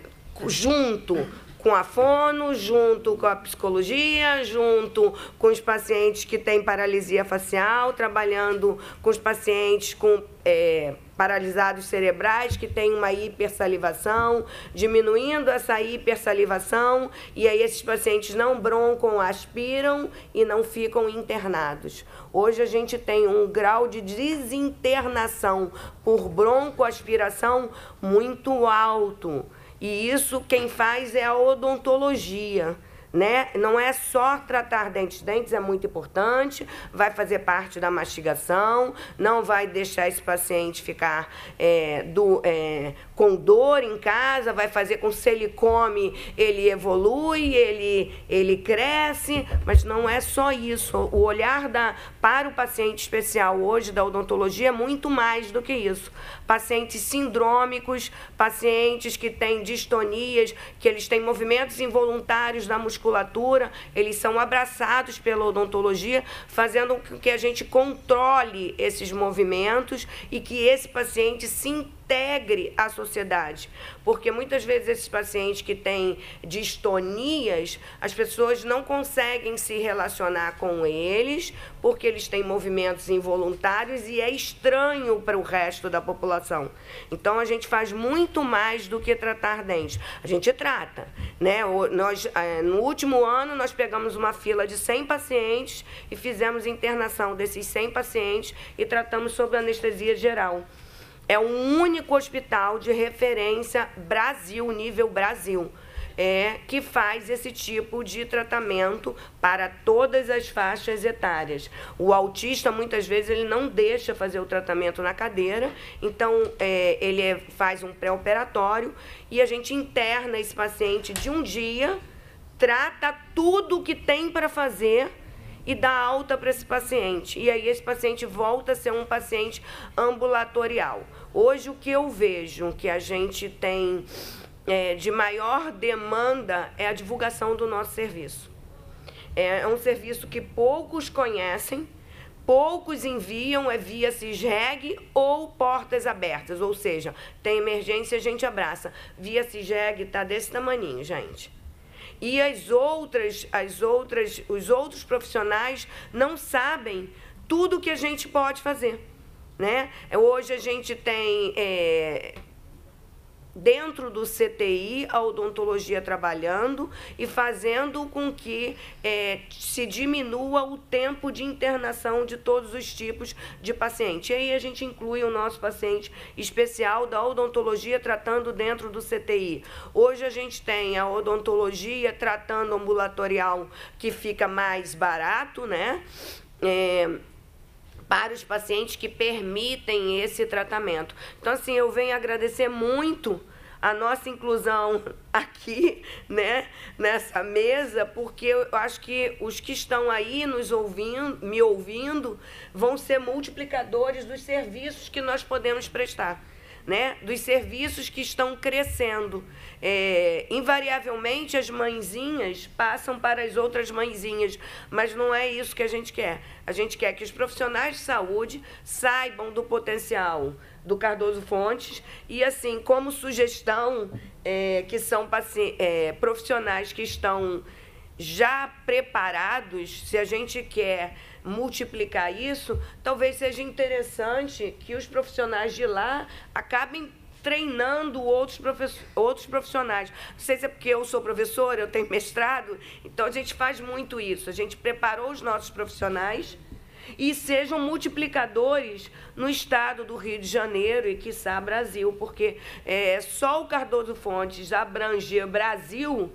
junto com a fono, junto com a psicologia, junto com os pacientes que têm paralisia facial, trabalhando com os pacientes com é, paralisados cerebrais que têm uma hipersalivação, diminuindo essa hipersalivação, e aí esses pacientes não broncam, aspiram e não ficam internados. Hoje a gente tem um grau de desinternação por broncoaspiração muito alto. E isso quem faz é a odontologia né? Não é só tratar dentes. Dentes é muito importante, vai fazer parte da mastigação, não vai deixar esse paciente ficar é, do, é, com dor em casa, vai fazer com se ele come, ele evolui, ele, ele cresce, mas não é só isso. O olhar da, para o paciente especial hoje da odontologia é muito mais do que isso. Pacientes sindrômicos, pacientes que têm distonias, que eles têm movimentos involuntários da musculatura musculatura, eles são abraçados pela odontologia, fazendo com que a gente controle esses movimentos e que esse paciente se integre à sociedade. Porque muitas vezes esses pacientes que têm distonias, as pessoas não conseguem se relacionar com eles, porque eles têm movimentos involuntários e é estranho para o resto da população. Então a gente faz muito mais do que tratar dentes. A gente trata, né? Nós é, no último ano nós pegamos uma fila de 100 pacientes e fizemos internação desses 100 pacientes e tratamos sob anestesia geral é o único hospital de referência Brasil, nível Brasil, é, que faz esse tipo de tratamento para todas as faixas etárias. O autista, muitas vezes, ele não deixa fazer o tratamento na cadeira, então é, ele é, faz um pré-operatório e a gente interna esse paciente de um dia, trata tudo o que tem para fazer e dá alta para esse paciente. E aí esse paciente volta a ser um paciente ambulatorial. Hoje o que eu vejo que a gente tem é, de maior demanda é a divulgação do nosso serviço. É, é um serviço que poucos conhecem, poucos enviam é via CISREG ou portas abertas, ou seja, tem emergência, a gente abraça. Via CISREG está desse tamaninho, gente e as outras, as outras, os outros profissionais não sabem tudo que a gente pode fazer. Né? Hoje a gente tem é, dentro do CTI a odontologia trabalhando e fazendo com que é, se diminua o tempo de internação de todos os tipos de paciente. E aí a gente inclui o nosso paciente especial da odontologia tratando dentro do CTI. Hoje a gente tem a odontologia tratando ambulatorial que fica mais barato, né? É, para os pacientes que permitem esse tratamento. Então, assim, eu venho agradecer muito a nossa inclusão aqui, né, nessa mesa, porque eu acho que os que estão aí nos ouvindo, me ouvindo, vão ser multiplicadores dos serviços que nós podemos prestar né, dos serviços que estão crescendo. É, invariavelmente, as mãezinhas passam para as outras mãezinhas, mas não é isso que a gente quer. A gente quer que os profissionais de saúde saibam do potencial do Cardoso Fontes e, assim, como sugestão, é, que são é, profissionais que estão já preparados, se a gente quer multiplicar isso, talvez seja interessante que os profissionais de lá acabem treinando outros, outros profissionais. Não sei se é porque eu sou professora, eu tenho mestrado, então a gente faz muito isso. A gente preparou os nossos profissionais e sejam multiplicadores no estado do Rio de Janeiro e, quiçá, Brasil, porque é, só o Cardoso Fontes abranger Brasil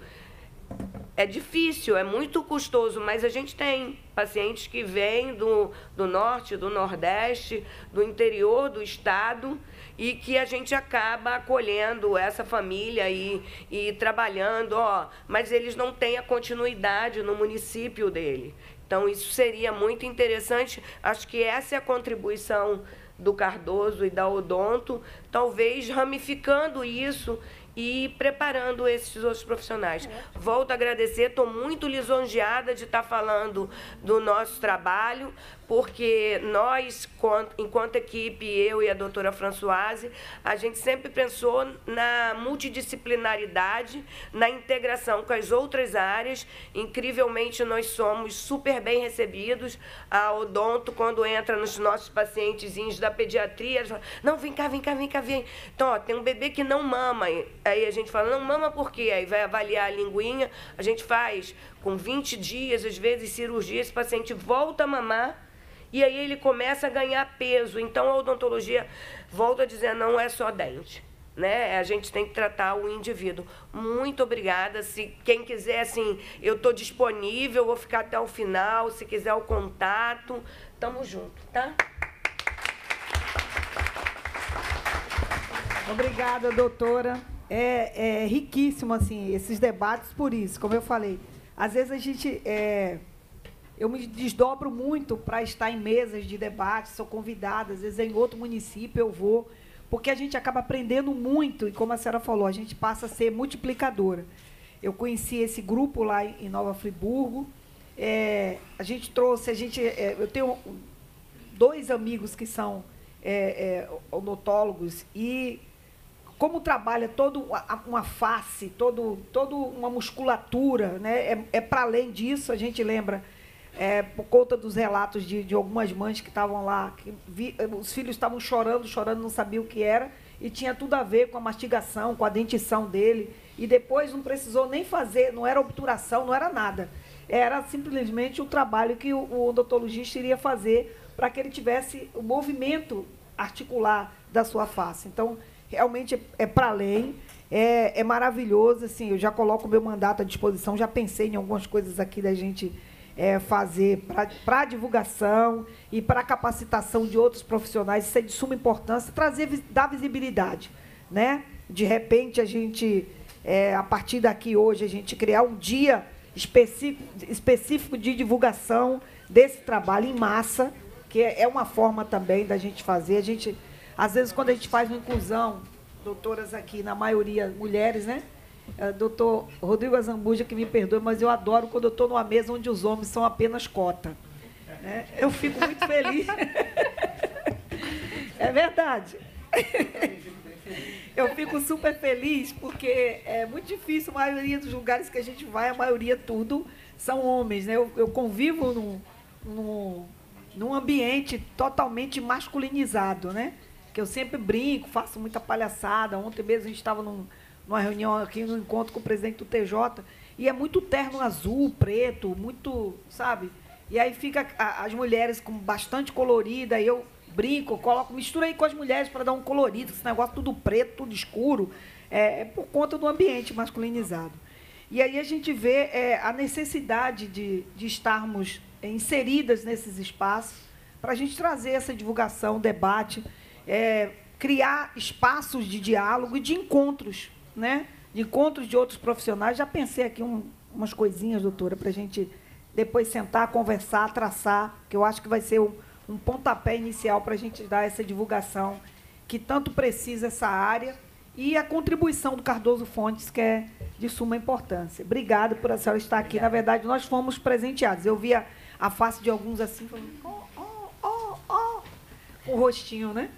é difícil, é muito custoso, mas a gente tem pacientes que vêm do, do norte, do nordeste, do interior do estado e que a gente acaba acolhendo essa família e, e trabalhando, ó, mas eles não têm a continuidade no município dele. Então, isso seria muito interessante. Acho que essa é a contribuição do Cardoso e da Odonto, talvez ramificando isso e preparando esses outros profissionais. Volto a agradecer, estou muito lisonjeada de estar falando do nosso trabalho, porque nós, enquanto equipe, eu e a doutora Françoise, a gente sempre pensou na multidisciplinaridade, na integração com as outras áreas. Incrivelmente, nós somos super bem recebidos. A odonto, quando entra nos nossos pacientezinhos da pediatria, eles não, vem cá, vem cá, vem cá, vem. Então, ó, tem um bebê que não mama. Aí a gente fala, não mama por quê? Aí vai avaliar a linguinha, a gente faz com 20 dias, às vezes cirurgia, esse paciente volta a mamar e aí ele começa a ganhar peso. Então a odontologia, volta a dizer, não é só dente. Né? A gente tem que tratar o indivíduo. Muito obrigada. Se quem quiser, assim, eu estou disponível, vou ficar até o final. Se quiser o contato, tamo junto, tá? Obrigada, doutora. É, é riquíssimo assim esses debates por isso, como eu falei. Às vezes a gente é, eu me desdobro muito para estar em mesas de debate, sou convidada, às vezes em outro município eu vou, porque a gente acaba aprendendo muito, e como a senhora falou, a gente passa a ser multiplicadora. Eu conheci esse grupo lá em Nova Friburgo, é, a gente trouxe, a gente, é, eu tenho dois amigos que são é, é odontólogos e como trabalha toda uma face, todo, toda uma musculatura, né? é, é para além disso, a gente lembra é, por conta dos relatos de, de algumas mães que estavam lá, que vi, os filhos estavam chorando, chorando, não sabiam o que era, e tinha tudo a ver com a mastigação, com a dentição dele, e depois não precisou nem fazer, não era obturação, não era nada. Era simplesmente o trabalho que o, o odontologista iria fazer para que ele tivesse o movimento articular da sua face. Então, realmente é, é para além, é, é maravilhoso. Assim, eu já coloco o meu mandato à disposição, já pensei em algumas coisas aqui da gente é, fazer para a divulgação e para a capacitação de outros profissionais, isso é de suma importância, trazer, dar visibilidade. Né? De repente, a gente, é, a partir daqui hoje, a gente criar um dia específico, específico de divulgação desse trabalho em massa, que é, é uma forma também da gente fazer. A gente, às vezes, quando a gente faz uma inclusão, doutoras aqui, na maioria mulheres, né? É, doutor Rodrigo Azambuja, que me perdoe, mas eu adoro quando eu estou numa mesa onde os homens são apenas cota. Né? Eu fico muito feliz. é verdade. Eu fico super feliz porque é muito difícil, a maioria dos lugares que a gente vai, a maioria tudo são homens. Né? Eu, eu convivo num, num, num ambiente totalmente masculinizado, né? Que eu sempre brinco, faço muita palhaçada. Ontem mesmo a gente estava num numa reunião aqui, no encontro com o presidente do TJ, e é muito terno azul, preto, muito, sabe? E aí fica a, as mulheres com bastante colorida, e eu brinco, coloco, mistura aí com as mulheres para dar um colorido, esse negócio tudo preto, tudo escuro, é, é por conta do ambiente masculinizado. E aí a gente vê é, a necessidade de, de estarmos inseridas nesses espaços para a gente trazer essa divulgação, debate, é, criar espaços de diálogo e de encontros né, de encontros de outros profissionais. Já pensei aqui um, umas coisinhas, doutora, para a gente depois sentar, conversar, traçar, que eu acho que vai ser um, um pontapé inicial para a gente dar essa divulgação que tanto precisa essa área e a contribuição do Cardoso Fontes, que é de suma importância. Obrigada por a senhora estar aqui. Na verdade, nós fomos presenteados. Eu via a face de alguns assim, falando, oh, oh, oh, oh, o rostinho, né?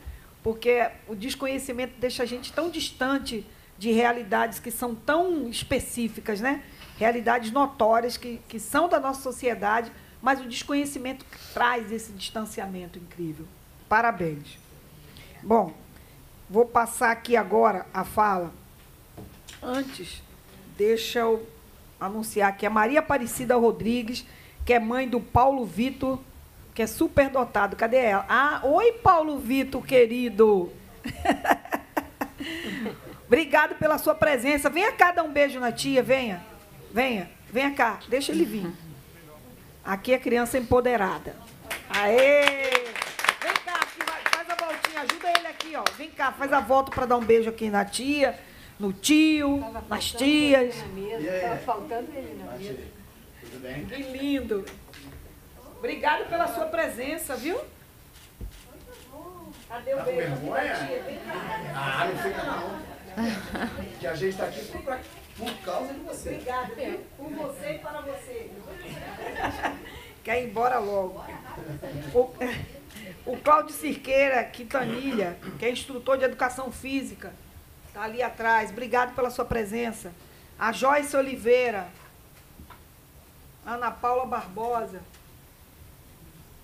Porque o desconhecimento deixa a gente tão distante de realidades que são tão específicas, né? realidades notórias que, que são da nossa sociedade, mas o desconhecimento traz esse distanciamento incrível. Parabéns. Bom, vou passar aqui agora a fala. Antes, deixa eu anunciar que a Maria Aparecida Rodrigues, que é mãe do Paulo Vitor, que é super dotado. Cadê ela? Ah, oi, Paulo Vitor, querido. Obrigado pela sua presença. Venha cá dar um beijo na tia, venha. Venha, venha cá, deixa ele vir. Aqui é criança empoderada. Aê! Vem cá, faz a voltinha, ajuda ele aqui, ó. Vem cá, faz a volta para dar um beijo aqui na tia, no tio, nas tias. Estava faltando ele na mesa. Tudo bem? Que lindo. Obrigado pela sua presença, viu? Cadê o tá beijo? Vergonha? Ah, não fica não. Que a gente está aqui por, por causa de você. Obrigada, por você e para você. Quer ir embora logo. O, o Cláudio Cirqueira Quintanilha, que é instrutor de educação física, está ali atrás. Obrigado pela sua presença. A Joyce Oliveira, Ana Paula Barbosa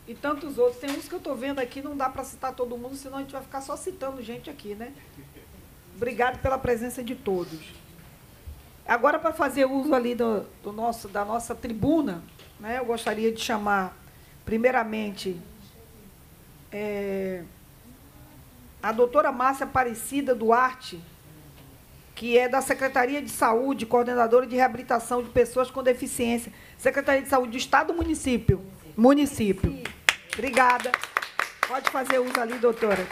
e tantos outros. Tem uns que eu estou vendo aqui, não dá para citar todo mundo, senão a gente vai ficar só citando gente aqui, né? Obrigado pela presença de todos. Agora, para fazer uso ali do, do, nosso, da nossa tribuna, né, eu gostaria de chamar, primeiramente, é, a doutora Márcia Aparecida Duarte, que é da Secretaria de Saúde, coordenadora de reabilitação de pessoas com deficiência. Secretaria de Saúde do Estado ou município? Município. Obrigada. Pode fazer uso ali, doutora.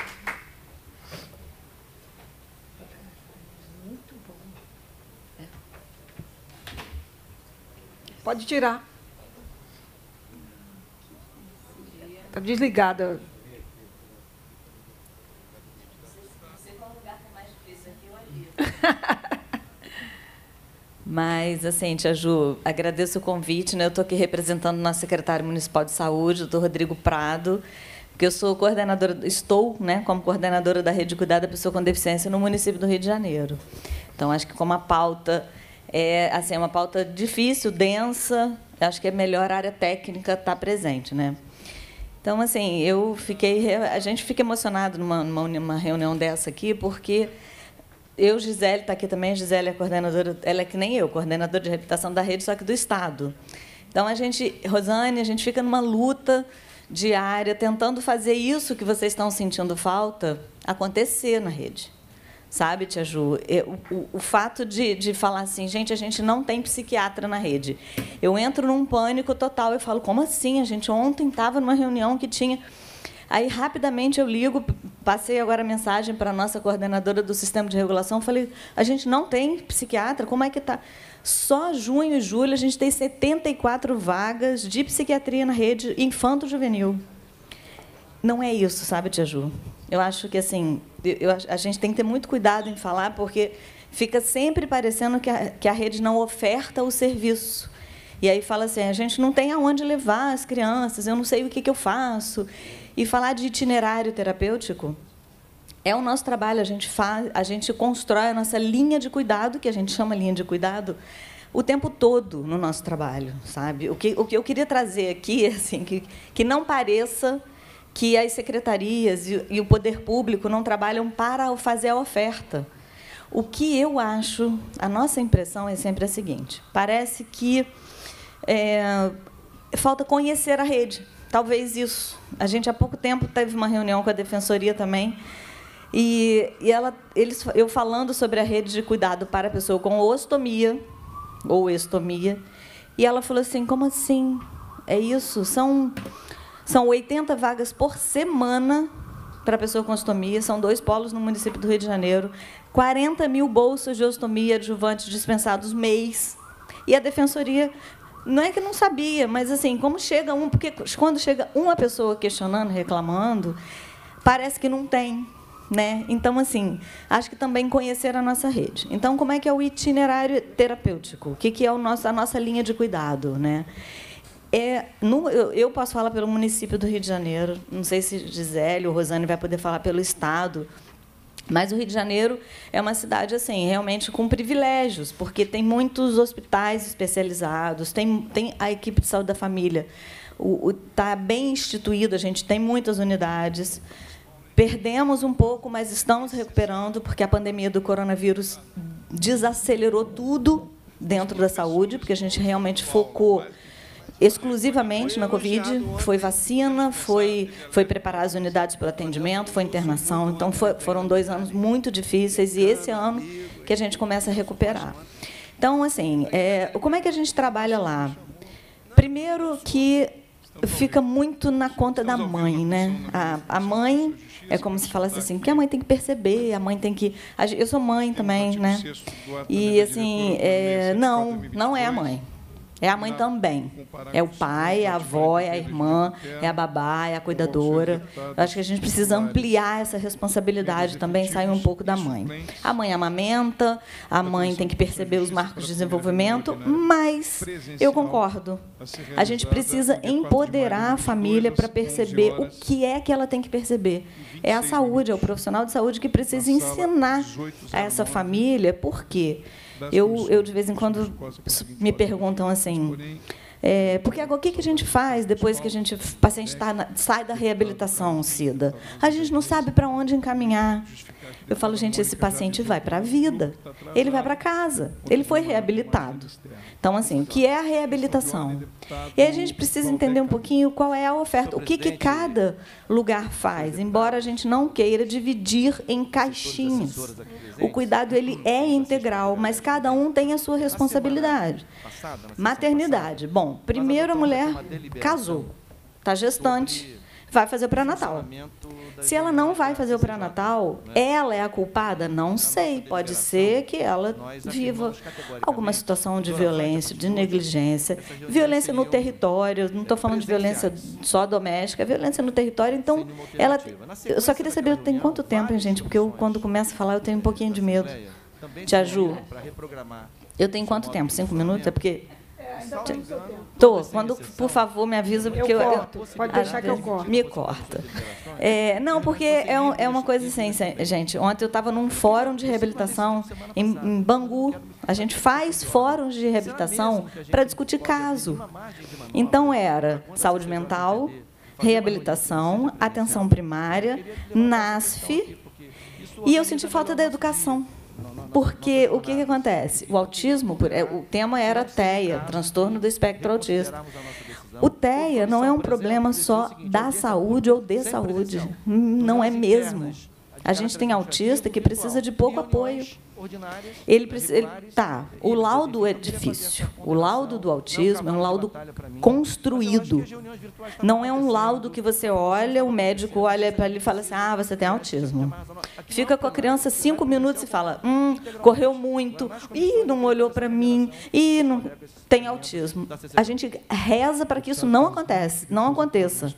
Pode tirar. Está desligada. Mas, assim, Tia Ju, agradeço o convite. Né? Eu estou aqui representando o nosso secretário municipal de saúde, doutor Rodrigo Prado, porque eu sou coordenadora, estou né, como coordenadora da Rede Cuidado da Pessoa com Deficiência no município do Rio de Janeiro. Então, acho que como a pauta é assim, é uma pauta difícil, densa, acho que é melhor a área técnica estar presente. Né? Então, assim, eu fiquei, a gente fica emocionado numa, numa reunião dessa aqui, porque eu, Gisele, está aqui também, Gisele é coordenadora, ela é que nem eu, coordenadora de reabilitação da rede, só que do Estado. Então, a gente, Rosane, a gente fica numa luta diária, tentando fazer isso que vocês estão sentindo falta acontecer na rede. Sabe, Tia Ju? O, o, fato de, de falar assim, gente, a gente não tem psiquiatra na rede. Eu entro num pânico total. Eu falo, como assim? A gente ontem estava numa reunião que tinha Aí, rapidamente, eu ligo, passei agora a mensagem para a nossa coordenadora do sistema de regulação, falei, a gente não tem psiquiatra, como é que está? Só junho e julho a gente tem 74 vagas de psiquiatria na rede infanto-juvenil. Não é isso, sabe, Tia Ju? Eu acho que assim, eu, a gente tem que ter muito cuidado em falar, porque fica sempre parecendo que a, que a rede não oferta o serviço. E aí fala assim, a gente não tem aonde levar as crianças, eu não sei o que, que eu faço. E falar de itinerário terapêutico é o nosso trabalho. A gente faz, a gente constrói a nossa linha de cuidado, que a gente chama linha de cuidado, o tempo todo no nosso trabalho, sabe? O que, o que eu queria trazer aqui, assim, que, que não pareça que as secretarias e, o poder público não trabalham para fazer a oferta. O que eu acho, a nossa impressão é sempre a seguinte: parece que é, falta conhecer a rede. Talvez isso. A gente há pouco tempo teve uma reunião com a defensoria também. E, e ela, eles, eu falando sobre a rede de cuidado para a pessoa com ostomia ou estomia, e ela falou assim: como assim? É isso? São, são 80 vagas por semana para pessoa com ostomia, são dois polos no município do Rio de Janeiro, 40 mil bolsas de ostomia adjuvantes dispensados mês. E a defensoria não é que não sabia, mas assim, como chega um, porque quando chega uma pessoa questionando, reclamando, parece que não tem, né? Então assim, acho que também conhecer a nossa rede. Então, como é que é o itinerário terapêutico? O que que é o nosso, a nossa linha de cuidado, né? É, no, eu, eu posso falar pelo município do Rio de Janeiro, não sei se Gisele ou Rosane vai poder falar pelo estado, mas o Rio de Janeiro é uma cidade assim, realmente com privilégios, porque tem muitos hospitais especializados, tem, tem a equipe de saúde da família. Está bem instituído, a gente tem muitas unidades. Perdemos um pouco, mas estamos recuperando, porque a pandemia do coronavírus desacelerou tudo dentro da saúde, porque a gente realmente focou exclusivamente na Covid, foi vacina, foi, foi preparar as unidades para o atendimento, foi internação. Então, foi, foram dois anos muito difíceis e esse ano que a gente começa a recuperar. Então, assim, é, como é que a gente trabalha lá? Primeiro que fica muito na conta da mãe, né? A, a mãe é como se falasse assim, que a mãe tem que perceber, a mãe tem que. Eu sou mãe também, né? E assim, é, não, não é a mãe É a mãe também. É o pai, é a avó, é a irmã, é a babá, é a cuidadora. Eu acho que a gente precisa ampliar essa responsabilidade também, sair um pouco da mãe. A mãe amamenta, a mãe tem que perceber os marcos de desenvolvimento, mas eu concordo. A gente precisa empoderar a família para perceber o que é que ela tem que perceber. É a saúde, é o profissional de saúde que precisa ensinar a essa família por quê. Eu, eu, de vez em quando, me perguntam assim. É, porque agora o que, que a gente faz depois que a gente, o paciente tá na, sai da reabilitação SIDA? A gente não sabe para onde encaminhar. Eu falo, gente, esse paciente vai para a vida, ele vai para casa, ele foi reabilitado. Então, assim, o que é a reabilitação? E a gente precisa entender um pouquinho qual é a oferta, o que, que cada lugar faz, embora a gente não queira dividir em caixinhas. O cuidado ele é integral, mas cada um tem a sua responsabilidade. Maternidade. Bom, primeiro a mulher casou, está gestante, vai fazer o pré-natal. Se ela não vai fazer o pré-natal, ela é a culpada? Não sei. Pode ser que ela viva alguma situação de violência, de negligência, violência no território. Não estou falando de violência só doméstica, violência no território. Então, ela. Eu só queria saber tem quanto tempo, hein, gente? Porque eu, quando começo a falar, eu tenho um pouquinho de medo. Tia Ju, eu tenho quanto tempo? Cinco minutos? É porque Tô. Quando, por favor, me avisa porque eu, corto. Pode deixar que eu corto. Me corta. É, não, porque é, um, é uma coisa assim, gente. Ontem eu estava num fórum de reabilitação em, em Bangu. A gente faz fóruns de reabilitação para discutir caso. Então era saúde mental, reabilitação, atenção primária, NASF, e eu senti falta da educação. Porque o que, que acontece? O autismo, é, o tema era TEA, transtorno do espectro autista. O TEA não é um problema só da saúde ou de saúde. Não é mesmo. A gente tem autista que precisa de pouco apoio. Ele precisa. Tá, o laudo é difícil. O laudo do autismo é um laudo construído. Não é um laudo que você olha, o médico olha para ele e fala assim: ah, você tem autismo. Fica com a criança cinco minutos e fala: hum, correu muito, ih, não olhou para mim, ih, não tem autismo. A gente reza para que isso não aconteça, não aconteça.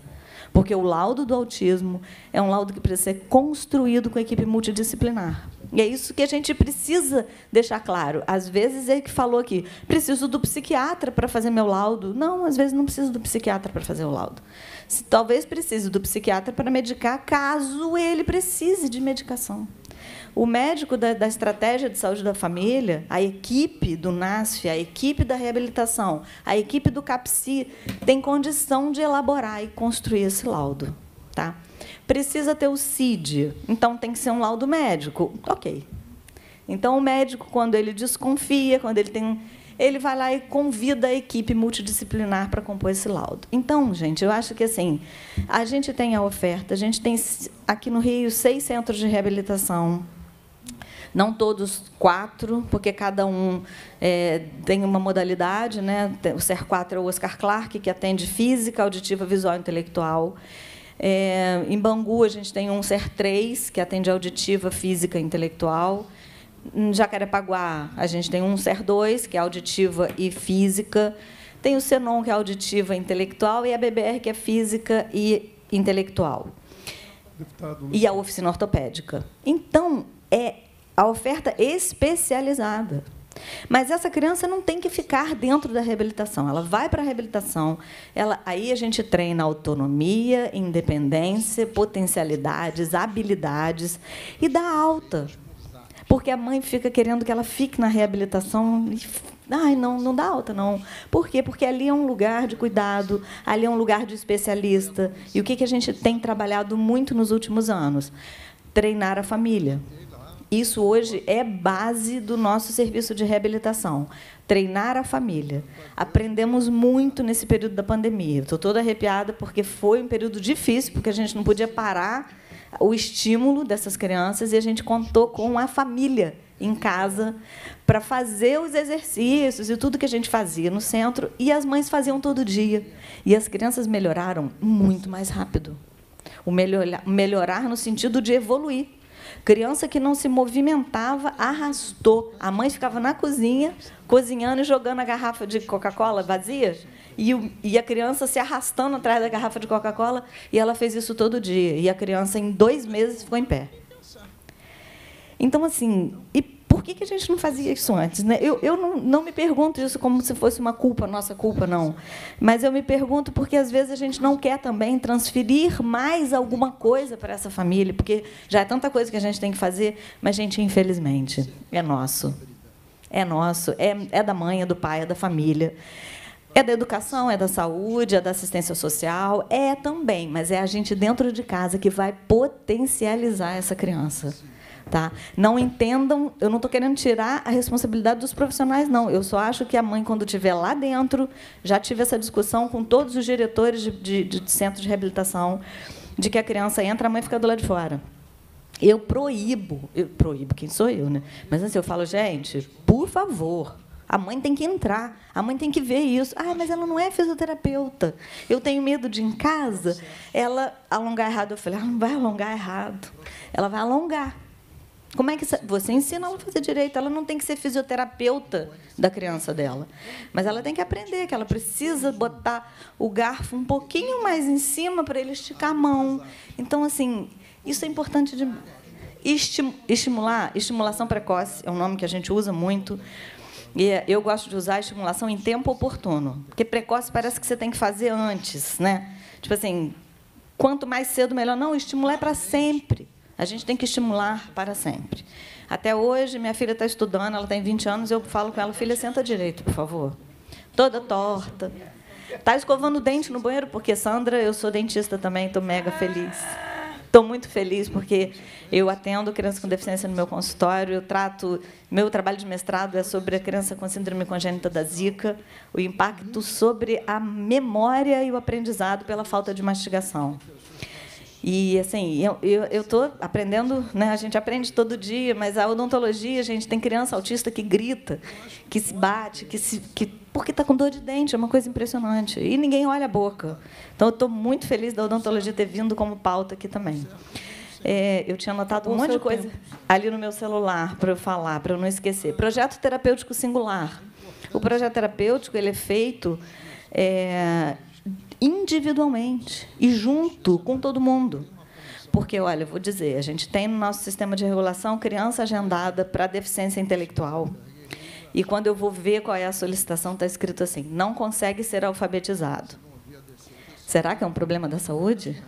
Porque o laudo do autismo é um laudo que precisa ser construído com a equipe multidisciplinar. E é isso que a gente precisa deixar claro. Às vezes ele que falou aqui, preciso do psiquiatra para fazer meu laudo. Não, às vezes não preciso do psiquiatra para fazer o laudo. Se, talvez precise do psiquiatra para medicar, caso ele precise de medicação. O médico da, da, estratégia de saúde da família, a equipe do NASF, a equipe da reabilitação, a equipe do CAPSI, tem condição de elaborar e construir esse laudo. Tá? Precisa ter o CID, então tem que ser um laudo médico. Ok. Então, o médico, quando ele desconfia, quando ele tem. Ele vai lá e convida a equipe multidisciplinar para compor esse laudo. Então, gente, eu acho que assim, a gente tem a oferta, a gente tem aqui no Rio seis centros de reabilitação não todos quatro, porque cada um é, tem uma modalidade. Né? O CER4 é o Oscar Clark, que atende física, auditiva, visual e intelectual. É, em Bangu, a gente tem um CER3, que atende auditiva, física e intelectual. Em Jacarepaguá, a gente tem um CER2, que é auditiva e física. Tem o Senon, que é auditiva e intelectual, e a BBR, que é física e intelectual. E a oficina ortopédica. Então, é a oferta especializada. Mas essa criança não tem que ficar dentro da reabilitação. Ela vai para a reabilitação. Ela, aí a gente treina autonomia, independência, potencialidades, habilidades e dá alta. Porque a mãe fica querendo que ela fique na reabilitação. E, Ai, não, não dá alta, não. Por quê? Porque ali é um lugar de cuidado, ali é um lugar de especialista. E o que, que a gente tem trabalhado muito nos últimos anos? Treinar a família. Isso hoje é base do nosso serviço de reabilitação. Treinar a família. Aprendemos muito nesse período da pandemia. Estou toda arrepiada porque foi um período difícil, porque a gente não podia parar o estímulo dessas crianças e a gente contou com a família em casa para fazer os exercícios e tudo que a gente fazia no centro e as mães faziam todo dia e as crianças melhoraram muito mais rápido. O melhorar, melhorar no sentido de evoluir Criança que não se movimentava, arrastou. A mãe ficava na cozinha, cozinhando e jogando a garrafa de Coca-Cola vazia. E, o, e, a criança se arrastando atrás da garrafa de Coca-Cola. E ela fez isso todo dia. E a criança, em dois meses, ficou em pé. Então, assim, e por que, que a gente não fazia isso antes? Né? Eu, eu não, não me pergunto isso como se fosse uma culpa, nossa culpa, não. Mas eu me pergunto porque, às vezes, a gente não quer também transferir mais alguma coisa para essa família, porque já é tanta coisa que a gente tem que fazer, mas, gente, infelizmente, é nosso. É nosso, é, é da mãe, é do pai, é da família. É da educação, é da saúde, é da assistência social, é também, mas é a gente dentro de casa que vai potencializar essa criança. Tá? Não entendam, eu não estou querendo tirar a responsabilidade dos profissionais, não. Eu só acho que a mãe, quando estiver lá dentro, já tive essa discussão com todos os diretores de, de, de de reabilitação, de que a criança entra, a mãe fica do lado de fora. Eu proíbo, eu proíbo quem sou eu, né? Mas assim, eu falo, gente, por favor, a mãe tem que entrar, a mãe tem que ver isso. Ah, mas ela não é fisioterapeuta. Eu tenho medo de, em casa, ela alongar errado. Eu falei, ela não vai alongar errado. Ela vai alongar. Como é que você ensina ela a fazer direito? Ela não tem que ser fisioterapeuta da criança dela, mas ela tem que aprender que ela precisa botar o garfo um pouquinho mais em cima para ele esticar a mão. Então, assim, isso é importante de estimular. Estimulação precoce é um nome que a gente usa muito. E eu gosto de usar a estimulação em tempo oportuno, porque precoce parece que você tem que fazer antes, né? Tipo assim, quanto mais cedo melhor. Não, estimular é para sempre. A gente tem que estimular para sempre. Até hoje, minha filha está estudando, ela tem 20 anos, eu falo com ela, filha, senta direito, por favor. Toda torta. Está escovando o dente no banheiro, porque, Sandra, eu sou dentista também, estou mega feliz. Estou muito feliz porque eu atendo crianças com deficiência no meu consultório. Eu trato. Meu trabalho de mestrado é sobre a criança com síndrome congênita da Zika, o impacto sobre a memória e o aprendizado pela falta de mastigação. E assim, eu eu estou aprendendo, né? A gente aprende todo dia, mas a odontologia, a gente tem criança autista que grita, que se bate, que se que porque está com dor de dente, é uma coisa impressionante. E ninguém olha a boca. Então eu estou muito feliz da odontologia ter vindo como pauta aqui também. É, eu tinha anotado um monte de coisa tempo. ali no meu celular para eu falar, para eu não esquecer. Projeto terapêutico singular. O projeto terapêutico ele é feito é, individualmente e junto com todo mundo. Porque, olha, vou dizer, a gente tem no nosso sistema de regulação criança agendada para deficiência intelectual. E quando eu vou ver qual é a solicitação, está escrito assim: não consegue ser alfabetizado. Será que é um problema da saúde?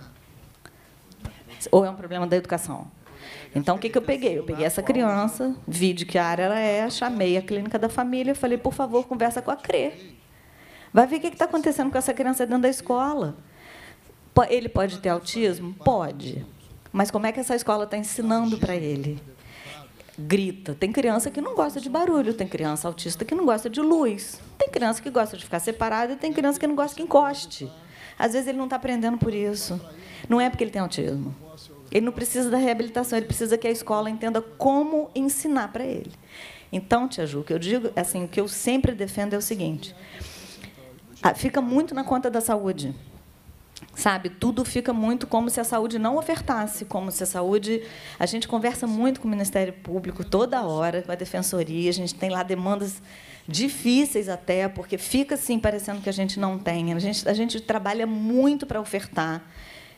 Ou é um problema da educação? Então, o que, que eu peguei? Eu peguei essa criança, vi de que área ela é, chamei a clínica da família, falei, por favor, conversa com a CRE. Vai ver o que está acontecendo com essa criança dentro da escola. Ele pode ter autismo? Pode. Mas como é que essa escola está ensinando para ele? Grita. Tem criança que não gosta de barulho, tem criança autista que não gosta de luz, tem criança que gosta de ficar separada e tem criança que não gosta que encoste. Às vezes ele não está aprendendo por isso. Não é porque ele tem autismo. Ele não precisa da reabilitação, ele precisa que a escola entenda como ensinar para ele. Então, Tia Ju, o que eu digo, assim, o que eu sempre defendo é o seguinte: fica muito na conta da saúde. Sabe, tudo fica muito como se a saúde não ofertasse, como se a saúde. A gente conversa muito com o Ministério Público toda hora, com a Defensoria, a gente tem lá demandas difíceis até, porque fica assim parecendo que a gente não tem. A gente, a gente trabalha muito para ofertar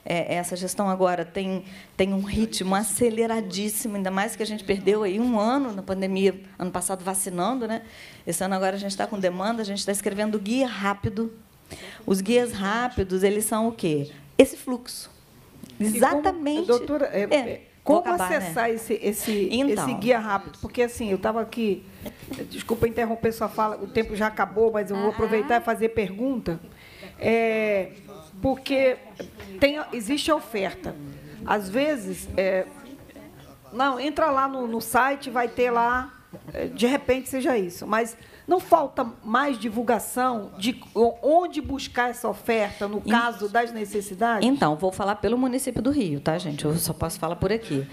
é, essa gestão agora tem, tem um ritmo aceleradíssimo, ainda mais que a gente perdeu aí um ano na pandemia, ano passado vacinando, né? Esse ano agora a gente está com demanda, a gente está escrevendo guia rápido. Os guias rápidos, eles são o quê? Esse fluxo. Exatamente. Como, doutora, é, é, é como acabar, acessar né? esse, esse, então. esse guia rápido? Porque assim, eu estava aqui. Desculpa interromper sua fala, o tempo já acabou, mas eu vou aproveitar e fazer pergunta. É, porque tem, existe oferta. Às vezes, é, não, entra lá no, no site, vai ter lá, é, de repente seja isso. Mas não falta mais divulgação de onde buscar essa oferta, no caso das necessidades? Então, vou falar pelo município do Rio, tá, gente? Eu só posso falar por aqui.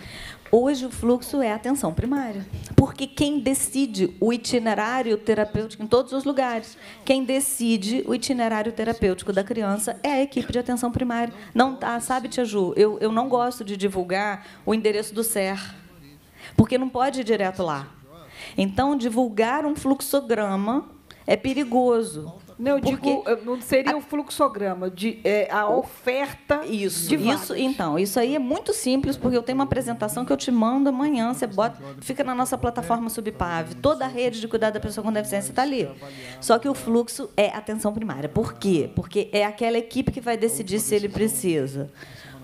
Hoje o fluxo é atenção primária, porque quem decide o itinerário terapêutico em todos os lugares, quem decide o itinerário terapêutico da criança é a equipe de atenção primária. Não tá, sabe, Tia Ju, eu, eu não gosto de divulgar o endereço do SER porque não pode ir direto lá. Então, divulgar um fluxograma é perigoso. Não, eu porque digo, não seria o fluxograma, de, é, a oferta Isso, de isso, então, isso aí é muito simples, porque eu tenho uma apresentação que eu te mando amanhã, você bota, fica na nossa plataforma Subpav, toda a rede de cuidado da pessoa com deficiência está ali. Só que o fluxo é atenção primária. Por quê? Porque é aquela equipe que vai decidir se ele precisa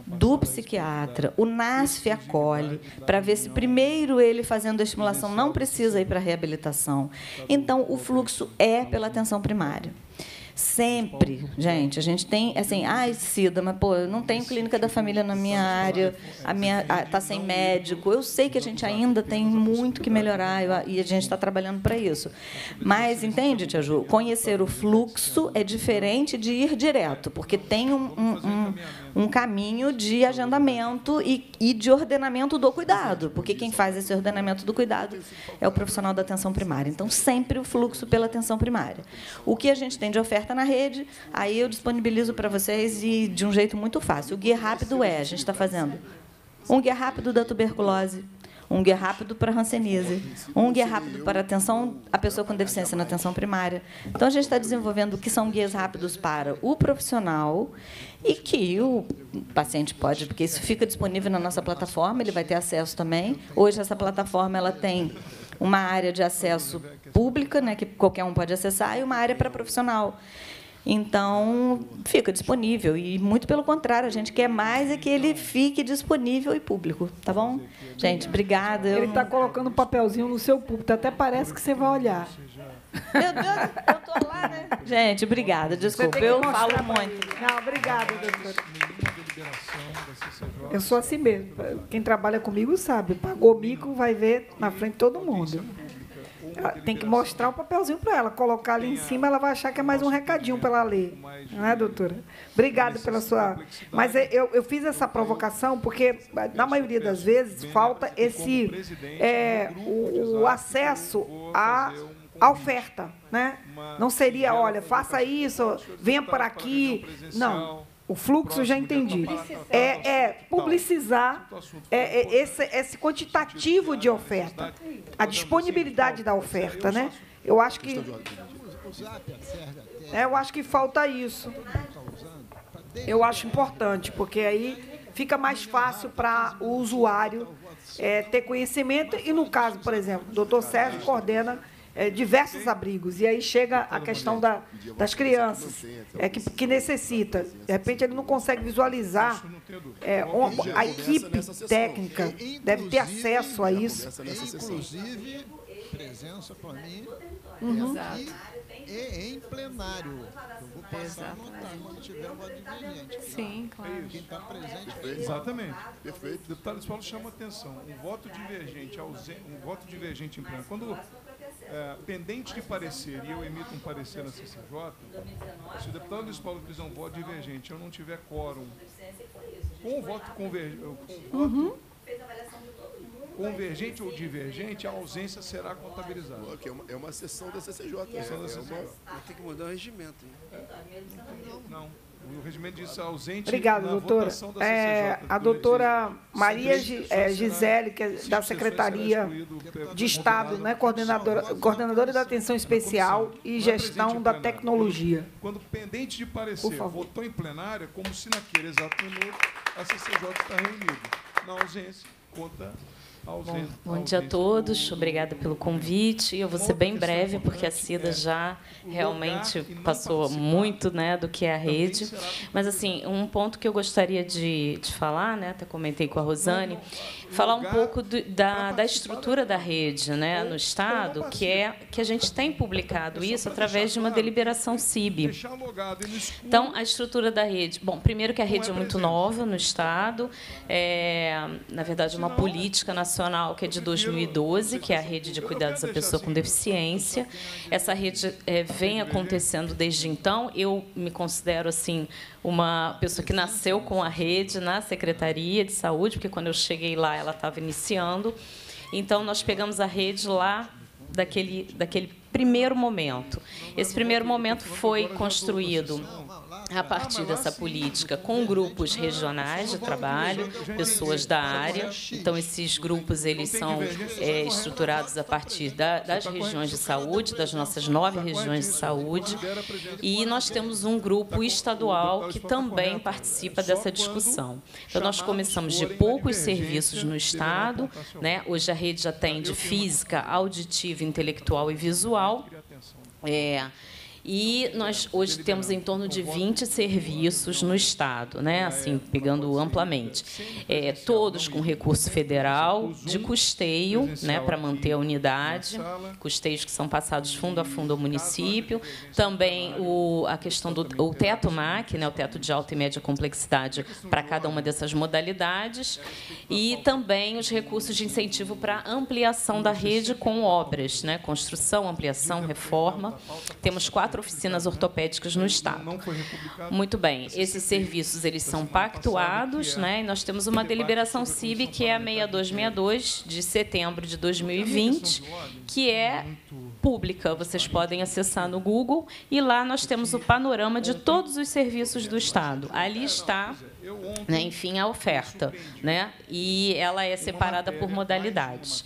do psiquiatra, o NASF acolhe, para ver se primeiro ele fazendo a estimulação não precisa ir para a reabilitação. Então, o fluxo é pela atenção primária. Sempre, gente, a gente tem assim, ai, Cida, mas pô, eu não tenho clínica da família na minha área, a minha está sem médico. Eu sei que a gente ainda tem muito que melhorar e a gente está trabalhando para isso. Mas entende, Tia Ju? Conhecer o fluxo é diferente de ir direto, porque tem um, um, um, um caminho de agendamento e, e de ordenamento do cuidado, porque quem faz esse ordenamento do cuidado é o profissional da atenção primária. Então, sempre o fluxo pela atenção primária. O que a gente tem de oferta na rede, aí eu disponibilizo para vocês e de um jeito muito fácil. O guia rápido é, a gente está fazendo um guia rápido da tuberculose, um guia rápido para a hanseníase, um guia rápido para a atenção à pessoa com deficiência na atenção primária. Então, a gente está desenvolvendo o que são guias rápidos para o profissional e que o paciente pode, porque isso fica disponível na nossa plataforma, ele vai ter acesso também. Hoje, essa plataforma ela tem uma área de acesso pública, né, que qualquer um pode acessar, e uma área para profissional. Então, fica disponível. E, muito pelo contrário, a gente quer mais é que ele fique disponível e público. Tá bom? Gente, obrigada. Ele está colocando um papelzinho no seu púlpito, até parece que você vai olhar. Meu Deus, eu tô lá, né? Gente, obrigada. Desculpa, eu falo muito. Não, obrigada, doutora. Eu sou assim mesmo. Quem trabalha comigo sabe. Pagou mico, vai ver na frente de todo mundo. Tem que mostrar o papelzinho para ela. Colocar ali em cima, ela vai achar que é mais um recadinho para ela ler. Não é, doutora? Obrigada pela sua. Mas é, eu, eu fiz essa provocação porque, na maioria das vezes, falta esse é, o, o acesso à, à oferta. Né? Não seria, olha, faça isso, venha por aqui. Não. O fluxo eu já entendi. É, é publicizar é, é, esse, esse quantitativo de oferta, a disponibilidade da oferta, né? Eu acho que é, eu acho que falta isso. Eu acho importante, porque aí fica mais fácil para o usuário é, ter conhecimento. E no caso, por exemplo, o doutor Sérgio coordena é, diversos abrigos. E aí chega a questão da, das crianças é, que, que necessita. De repente, ele não consegue visualizar. É, a equipe técnica deve ter acesso a isso. Inclusive, presença para mim Uhum. é aqui e em plenário. Eu vou passar a anotar quando tiver o voto divergente. Sim, claro. Quem está presente Exatamente. Perfeito. Deputado Paulo chama atenção. Um voto divergente, ausente, um voto divergente em pleno. Quando é, pendente de parecer e eu emito um parecer na CCJ, se o deputado Luiz Paulo fizer um voto divergente e eu não tiver quórum, com o voto com voto convergente ou divergente, a ausência será contabilizada. É uma, é uma sessão da CCJ. Né? É CCJ. uma- tem que mudar o regimento. né? Não. O regimento diz ausente Obrigada, na doutora. votação da É, CCJ. a doutora Maria pessoas é, Gisele, que é da Secretaria de Estado, né, coordenadora, coordenadora da Atenção Especial e Gestão da Tecnologia. Quando pendente de parecer votou em plenária, como se naquele exato minuto a CCJ está reunida. Na ausência, conta ausência. Bom dia a todos, obrigada pelo convite. Eu vou ser bem breve, porque a Cida já realmente passou muito né, do que é a rede. Mas, assim, um ponto que eu gostaria de, de falar, né, até comentei com a Rosane, falar um pouco do- da, da estrutura da rede né, no Estado, que é que a gente tem publicado isso através de uma deliberação CIB. Então, a estrutura da rede. Bom, primeiro que a rede é muito nova no Estado, é, na verdade, uma política nacional que é de 2012, que é a rede de cuidados à pessoa com deficiência. Essa rede é, vem acontecendo desde então. Eu me considero assim uma pessoa que nasceu com a rede na Secretaria de Saúde, porque quando eu cheguei lá ela estava iniciando. Então nós pegamos a rede lá daquele daquele primeiro momento. Esse primeiro momento foi construído a partir dessa política com grupos regionais de trabalho, pessoas da área. Então, esses grupos eles são é, estruturados a partir da, das regiões de saúde, das nossas nove regiões de saúde, e nós temos um grupo estadual que também participa dessa discussão. Então, nós começamos de poucos serviços no Estado, né? hoje a rede já tem de física, auditiva, intelectual e visual. É, e nós hoje temos em torno de 20 serviços no Estado, né? assim, pegando amplamente. É, todos com recurso federal, de custeio, né? para manter a unidade, custeios que são passados fundo a fundo ao município. Também o, a questão do o teto MAC, né? o teto de alta e média complexidade, para cada uma dessas modalidades. E também os recursos de incentivo para ampliação da rede com obras, né? construção, ampliação, reforma. Temos quatro oficinas ortopédicas no estado. Muito bem, esses serviços eles são pactuados, né? E nós temos uma deliberação CIB que é a 6262 de setembro de 2020, que é pública. Vocês podem acessar no Google e lá nós temos o panorama de todos os serviços do estado. Ali está né, enfim, a oferta, né? E ela é separada por modalidades.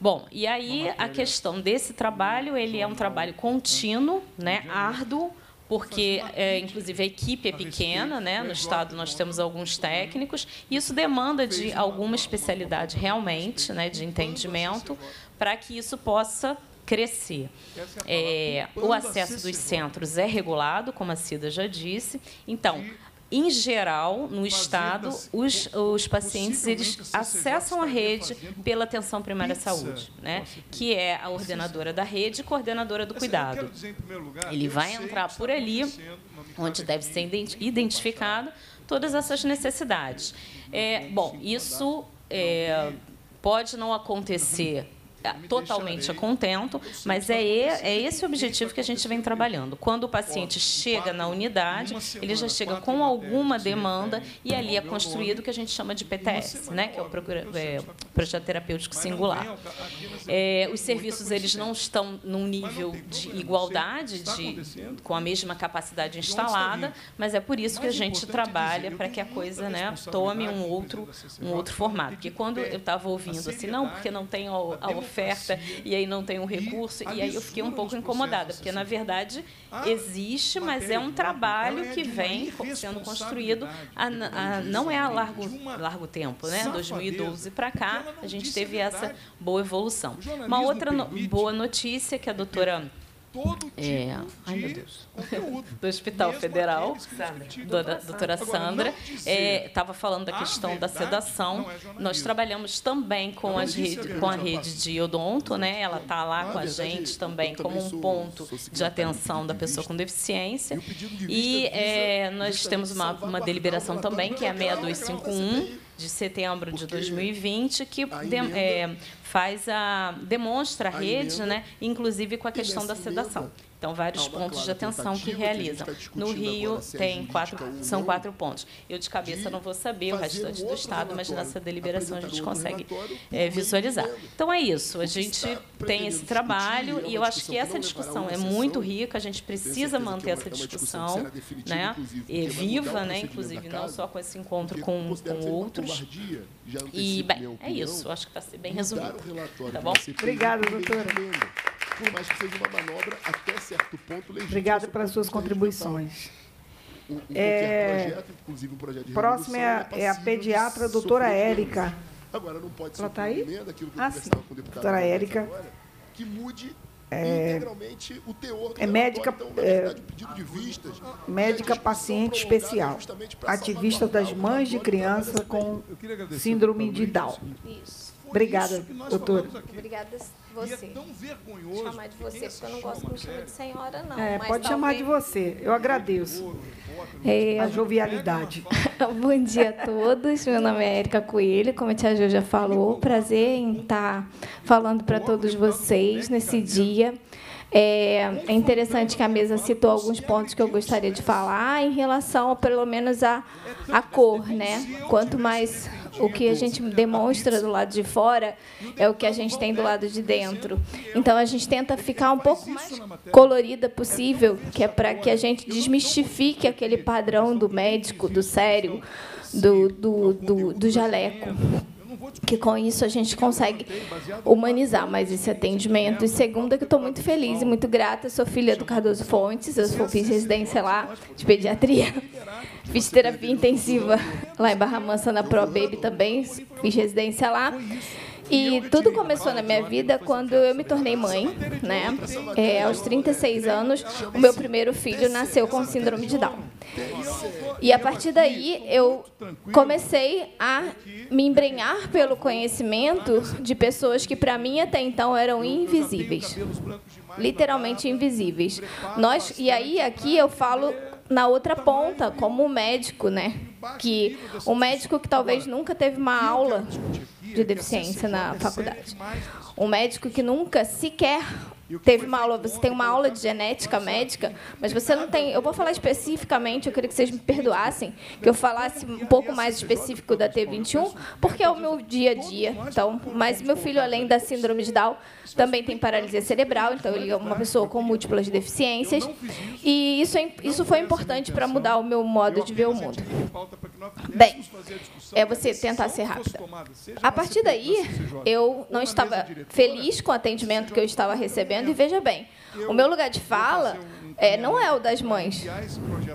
Bom, e aí a questão desse trabalho, ele é um trabalho contínuo, né, árduo, porque, é, inclusive, a equipe é pequena, né? no Estado nós temos alguns técnicos, e isso demanda de alguma especialidade realmente, né, de entendimento, para que isso possa crescer. É, o acesso dos centros é regulado, como a Cida já disse, então, em geral, no Estado, os, os pacientes eles acessam a rede pela atenção primária à saúde, né? que é a ordenadora da rede e coordenadora do cuidado. Ele vai entrar por ali, onde deve ser identificado todas essas necessidades. É, bom, isso é, pode não acontecer totalmente a contento, mas é, é esse o objetivo que a gente vem trabalhando. Quando o paciente chega na unidade, ele já chega com alguma demanda e ali é construído o que a gente chama de PTS, né, que é o é, projeto terapêutico singular. É, os serviços eles não estão num nível de igualdade, de, com a mesma capacidade instalada, mas é por isso que a gente trabalha para que a coisa né, tome um outro, um outro formato. Porque quando eu estava ouvindo assim, não, porque não tem a, a oferta e aí não tem um recurso. E aí eu fiquei um pouco incomodada, porque, na verdade, existe, mas é um trabalho que vem sendo construído, a, a, não é a largo, largo tempo. Né? 2012 para cá, a gente teve essa boa evolução. Uma outra no, boa notícia que a doutora todo é, tipo ai, meu Deus. do Hospital Federal, da doutora Sandra, estava é, falando da questão da sedação. É Nós trabalhamos também com, as rede, com a rede de odonto, né? ela está lá com a gente também como um ponto de atenção da pessoa com deficiência. E é, nós temos uma, uma deliberação também, que é a 6251, de setembro de 2020, que de, é, faz a demonstra a rede, né, inclusive com a questão da sedação. Então, vários pontos de atenção que realizam. No Rio, tem quatro, são quatro pontos. Eu, de cabeça, não vou saber o restante do Estado, mas nessa deliberação a gente consegue é, visualizar. Então, é isso. A gente tem esse trabalho e eu acho que essa discussão é muito rica. A gente precisa manter essa discussão né, e viva, né, inclusive, não só com esse encontro com, com outros. E, bem, é isso. Acho que vai ser bem resumido. Tá bom? Obrigada, doutora por mais que seja uma manobra até certo ponto legítima. Obrigada pelas suas contribuições. Um, é... projeto, inclusive um projeto de Próxima é a, é a pediatra doutora Érica. Agora, não pode ser Ela está aí? daquilo que ah, sim. com o deputado doutora Érica. Agora, que mude é, integralmente o teor do é médica, então, é, de vistas, médica paciente especial, ativista das mães de criança com síndrome de Down. Isso. Obrigada, doutora. Obrigada você. E é tão vergonhoso. Chamar de você, porque eu não gosto que me chame de senhora, não. É, pode chamar de você. Eu agradeço. É, a jovialidade. Bom dia a todos. Meu nome é Erika Coelho, como a tia Ju já falou. Prazer em estar falando para todos vocês nesse dia. É, é, interessante que a mesa citou alguns pontos que eu gostaria de falar em relação, pelo menos, à a, a cor. Né? Quanto mais o que a gente demonstra do lado de fora é o que a gente tem do lado de dentro. Então a gente tenta ficar um pouco mais colorida possível, que é para que a gente desmistifique aquele padrão do médico, do sério, do, do, do, do jaleco que com isso a gente consegue humanizar mais esse atendimento. E segunda, que estou muito feliz e muito grata, sou filha do Cardoso Fontes, eu fiz residência lá de pediatria, fiz terapia intensiva lá em Barra Mansa na Pro Baby também, fiz residência lá. E tudo começou na minha vida quando eu me tornei mãe, né? É, aos 36 anos, o meu primeiro filho nasceu com síndrome de Down. E a partir daí eu comecei a me embrenhar pelo conhecimento de pessoas que para mim até então eram invisíveis. Literalmente invisíveis. Nós e aí aqui eu falo na outra ponta, como médico, né? Que o médico que talvez nunca teve uma aula de deficiência na faculdade. Um médico que nunca sequer teve uma aula, você tem uma aula de genética médica, mas você não tem. Eu vou falar especificamente, eu queria que vocês me perdoassem, que eu falasse um pouco mais específico da T21, porque é o meu dia a dia. Então, mas meu filho, além da síndrome de Down, também tem paralisia cerebral, então ele é uma pessoa com múltiplas deficiências. E isso, é, isso foi importante para mudar o meu modo de ver o mundo. Bem, é você tentar ser rápida. A partir daí, eu não estava feliz com o atendimento que eu estava recebendo, e veja bem, o meu lugar de fala é, não é o das mães.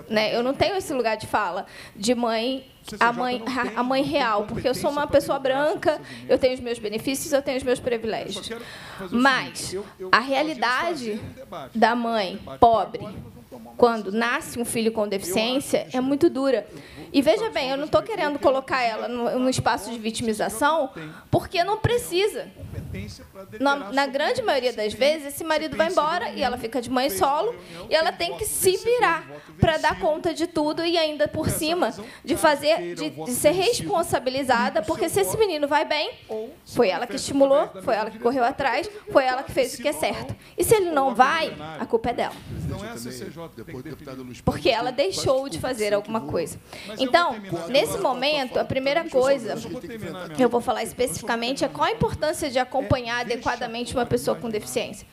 Né? Eu não tenho esse lugar de fala de mãe a mãe, a mãe real, porque eu sou uma pessoa branca, eu tenho os meus benefícios, eu tenho os meus privilégios. Mas a realidade da mãe pobre, quando nasce um filho com deficiência, é muito dura. E veja bem, eu não estou querendo colocar ela no, espaço de vitimização, porque não precisa. Na, na, grande maioria das vezes, esse marido vai embora e ela fica de mãe solo e ela tem que se virar para dar conta de tudo e ainda por cima de fazer, de, de ser responsabilizada, porque se esse menino vai bem, foi ela que estimulou, foi ela que correu atrás, foi ela que fez o que é certo. E se ele não vai, a culpa é dela. Porque ela deixou de fazer alguma coisa. Então, nesse momento, a primeira coisa que eu vou falar especificamente é qual a importância de acompanhar adequadamente uma pessoa com deficiência.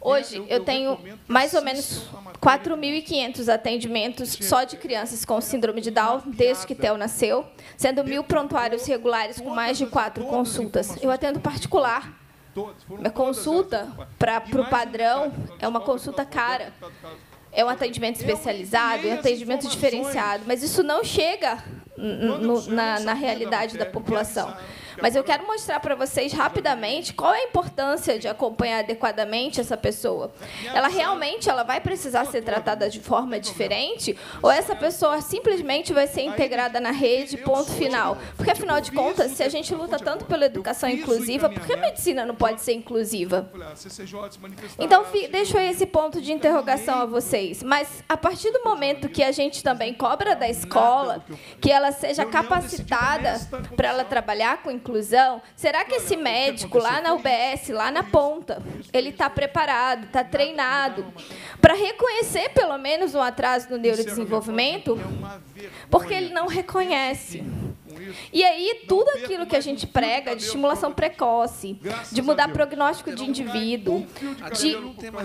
Hoje, eu tenho mais ou menos 4.500 atendimentos só de crianças com síndrome de Down, desde que Theo nasceu, sendo mil prontuários regulares com mais de quatro consultas. Eu atendo particular. Minha consulta para o padrão é uma consulta cara. É um atendimento especializado, é um atendimento diferenciado, mas isso não chega no, na, na realidade da população. Mas eu quero mostrar para vocês rapidamente qual é a importância de acompanhar adequadamente essa pessoa. Ela realmente ela vai precisar ser tratada de forma diferente ou essa pessoa simplesmente vai ser integrada na rede, ponto final? Porque afinal de contas, se a gente luta tanto pela educação inclusiva, por que a medicina não pode ser inclusiva? Então, deixo esse ponto de interrogação a vocês. Mas a partir do momento que a gente também cobra da escola que ela seja capacitada para ela trabalhar com inclusão inclusão, será que esse médico lá na UBS, lá na ponta, ele está preparado, está treinado para reconhecer pelo menos um atraso no neurodesenvolvimento? Porque ele não reconhece. E aí, tudo aquilo que a gente prega de estimulação precoce, de mudar prognóstico de indivíduo, de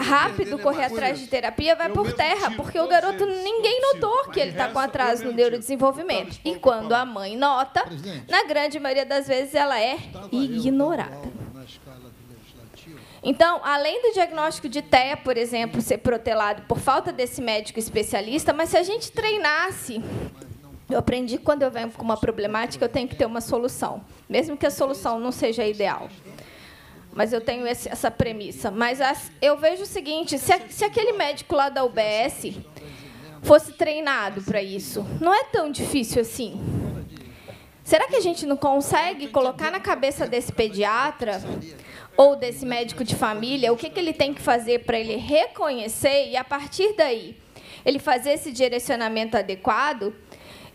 rápido correr atrás de terapia, vai por terra, porque o garoto, ninguém notou que ele está com atraso no neurodesenvolvimento. E quando a mãe nota, na grande maioria das vezes, ela é ignorada. Então, além do diagnóstico de TEA, por exemplo, ser protelado por falta desse médico especialista, mas se a gente treinasse eu aprendi que quando eu venho com uma problemática, eu tenho que ter uma solução, mesmo que a solução não seja ideal. Mas eu tenho esse, essa premissa. Mas as, eu vejo o seguinte: se, a, se aquele médico lá da UBS fosse treinado para isso, não é tão difícil assim. Será que a gente não consegue colocar na cabeça desse pediatra ou desse médico de família o que, que ele tem que fazer para ele reconhecer e, a partir daí, ele fazer esse direcionamento adequado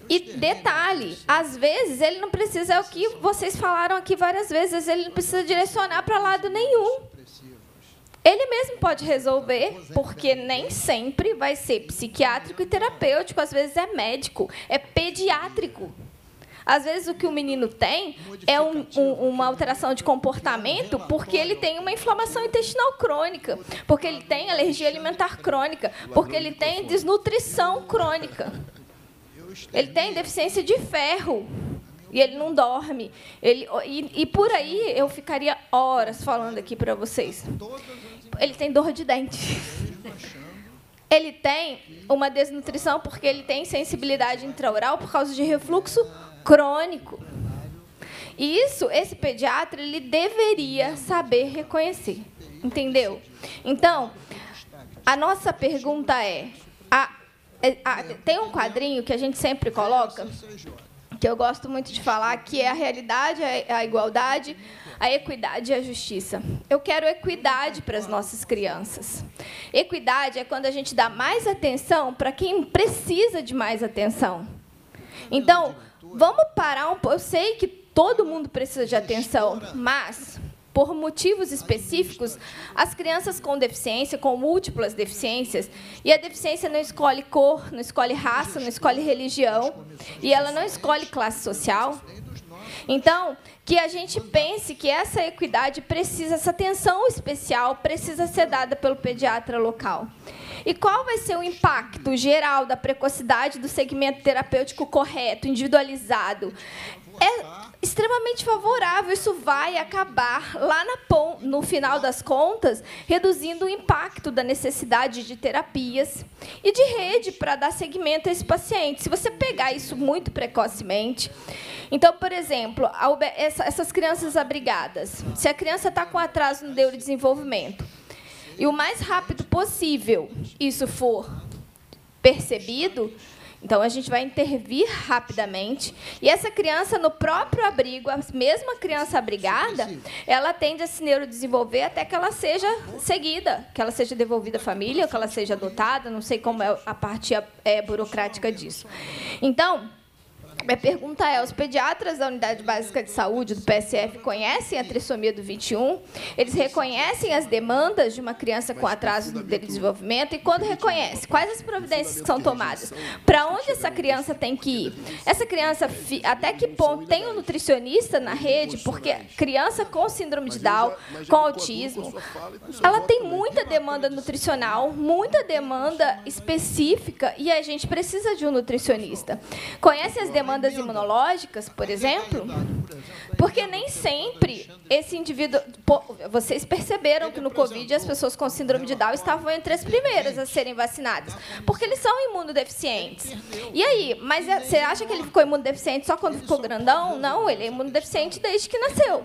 e detalhe, às vezes ele não precisa, é o que vocês falaram aqui várias vezes, ele não precisa direcionar para lado nenhum. Ele mesmo pode resolver, porque nem sempre vai ser psiquiátrico e terapêutico, às vezes é médico, é pediátrico. Às vezes o que o menino tem é um, um, uma alteração de comportamento porque ele tem uma inflamação intestinal crônica, porque ele tem alergia alimentar crônica, porque ele tem desnutrição crônica. Ele tem deficiência de ferro e ele não dorme. Ele, e, e por aí eu ficaria horas falando aqui para vocês. Ele tem dor de dente. Ele tem uma desnutrição porque ele tem sensibilidade intraoral por causa de refluxo crônico. E isso, esse pediatra, ele deveria saber reconhecer. Entendeu? Então, a nossa pergunta é: a, tem um quadrinho que a gente sempre coloca, que eu gosto muito de falar, que é a realidade, a, a igualdade, a equidade e a justiça. Eu quero equidade para as nossas crianças. Equidade é quando a gente dá mais atenção para quem precisa de mais atenção. Então, vamos parar um pouco. Eu sei que todo mundo precisa de atenção, mas por motivos específicos, as crianças com deficiência, com múltiplas deficiências, e a deficiência não escolhe cor, não escolhe raça, não escolhe religião, e ela não escolhe classe social. Então, que a gente pense que essa equidade precisa, essa atenção especial precisa ser dada pelo pediatra local. E qual vai ser o impacto geral da precocidade do segmento terapêutico correto, individualizado? É extremamente favorável. Isso vai acabar lá no final das contas, reduzindo o impacto da necessidade de terapias e de rede para dar seguimento a esse paciente. Se você pegar isso muito precocemente, então, por exemplo, essas crianças abrigadas, se a criança está com atraso no neurodesenvolvimento e o mais rápido possível isso for percebido, então, a gente vai intervir rapidamente. E essa criança, no próprio abrigo, a mesma criança abrigada, ela tende a se neurodesenvolver até que ela seja seguida, que ela seja devolvida à família, que ela seja adotada, não sei como é a parte é, burocrática disso. Então, minha pergunta é: os pediatras da Unidade Básica de Saúde do PSF conhecem a trissomia do 21? Eles reconhecem as demandas de uma criança com atraso no desenvolvimento? E quando reconhece, quais as providências que são tomadas? Para onde essa criança tem que ir? Essa criança, até que ponto tem um nutricionista na rede? Porque criança com síndrome de Down, com autismo, ela tem muita demanda nutricional, muita demanda específica, e a gente precisa de um nutricionista. Conhece as demandas demandas imunológicas, por exemplo, porque nem sempre esse indivíduo. Vocês perceberam que no Covid as pessoas com síndrome de Down estavam entre as primeiras a serem vacinadas, porque eles são imunodeficientes. E aí, mas é, você acha que ele ficou imunodeficiente só quando ficou grandão? Não, ele é imunodeficiente desde que nasceu.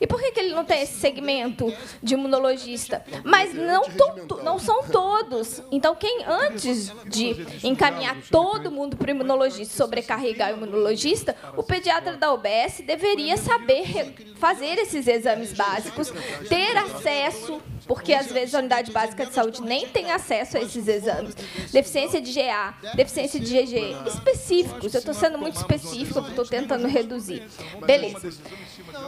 E por que, que ele não tem esse segmento de imunologista? Mas não, to, não são todos. Então, quem antes de encaminhar todo mundo para o imunologista, sobrecarregar o imunologista, o pediatra da UBS deveria saber fazer esses exames básicos, ter acesso porque às vezes a unidade básica de saúde nem tem acesso a esses exames. Deficiência de GA, deficiência de GG, específicos. Eu estou sendo muito específico, estou tentando reduzir. Beleza.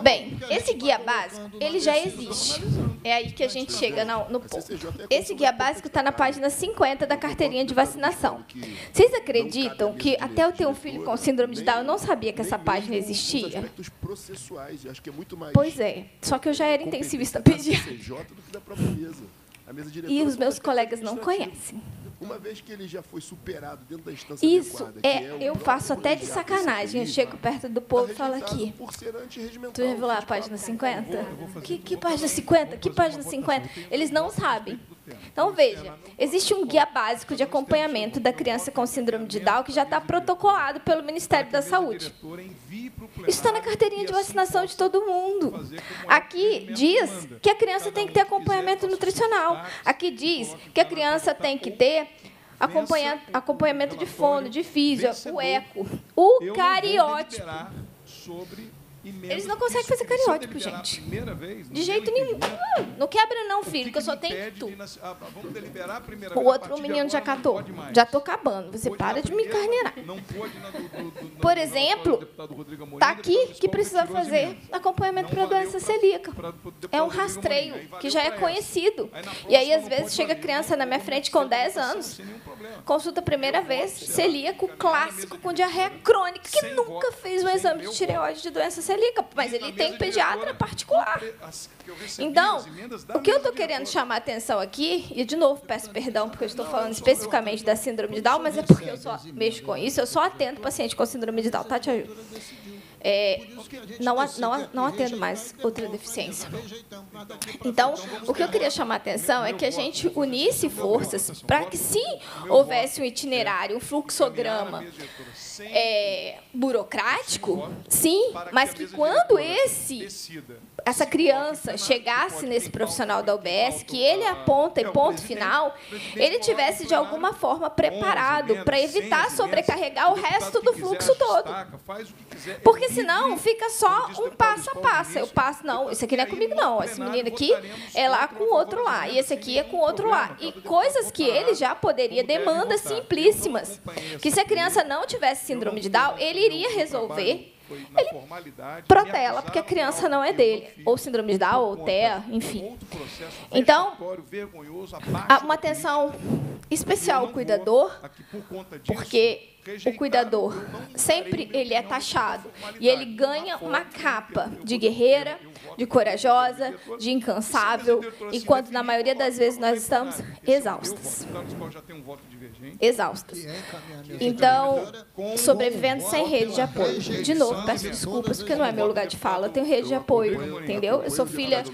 Bem, esse guia básico, ele já existe. É aí que a gente chega no, ponto. Esse guia básico está na página 50 da carteirinha de vacinação. Vocês acreditam que até eu ter um filho com síndrome de Down, eu não sabia que essa página existia? Pois é, só que eu já era intensivista pediátrica própria mesa. A mesa e os meus colegas não conhecem. Uma vez que ele já foi superado dentro da instância Isso, adequada, é, é eu faço até de sacanagem. Eu chego perto do povo e falo aqui. Tu viu lá a página 50? Que, que página 50? Que página 50? Eles não sabem. Então, veja, existe um guia básico de acompanhamento da criança com síndrome de Down que já está protocolado pelo Ministério da Saúde. Isso está na carteirinha de vacinação de todo mundo. Aqui diz que a criança tem que ter acompanhamento nutricional. Aqui diz que a criança tem que ter acompanhamento de fono, de físio, o eco, o cariótipo. Eles não conseguem fazer cariótipo, gente. De jeito nenhum. Não quebra não, filho, que eu só tenho tu. O outro menino já catou. Já tô acabando. Você para de me carneirar. Por exemplo, tá aqui que precisa fazer acompanhamento para doença celíaca. É um rastreio que já é conhecido. E aí, às vezes, chega criança na minha frente com 10 anos consulta a primeira vez, celíaco clássico com diarreia crônica, que nunca fez um exame de tireoide de doença celíaca, mas ele tem pediatra particular. Então, o que eu estou querendo chamar a atenção aqui, e de novo peço perdão porque eu estou falando especificamente da síndrome de Down, mas é porque eu só mexo com isso, eu só atendo paciente com síndrome de Down, tá, Tia Ju? É, não, não, não atendo mais outra deficiência. Então, o que eu queria chamar a atenção é que a gente unisse forças para que, se houvesse um itinerário, um fluxograma é, burocrático, sim, mas que quando esse essa criança chegasse nesse profissional da UBS, que ele aponta e ponto final, ele tivesse de alguma forma preparado para evitar sobrecarregar o resto do fluxo todo. Porque senão fica só um passo a passo. Eu passo, não, esse aqui não é comigo, não. Esse menino aqui é lá com outro lá. E esse aqui é com outro lá. E coisas que ele já poderia, demandas simplíssimas. Que se a criança não tivesse síndrome de Down, ele iria resolver ele protela, porque a criança não é dele. Ou síndrome de Down, ou TEA, enfim. Então, uma atenção especial ao cuidador, porque o cuidador sempre ele é taxado e ele ganha uma capa de guerreira, de corajosa, de incansável, enquanto na maioria das vezes nós estamos exaustas. Exaustas. Então, sobrevivendo sem rede de apoio. De novo, peço desculpas, porque não é meu lugar de fala. Eu tenho rede de apoio, entendeu? Eu sou filha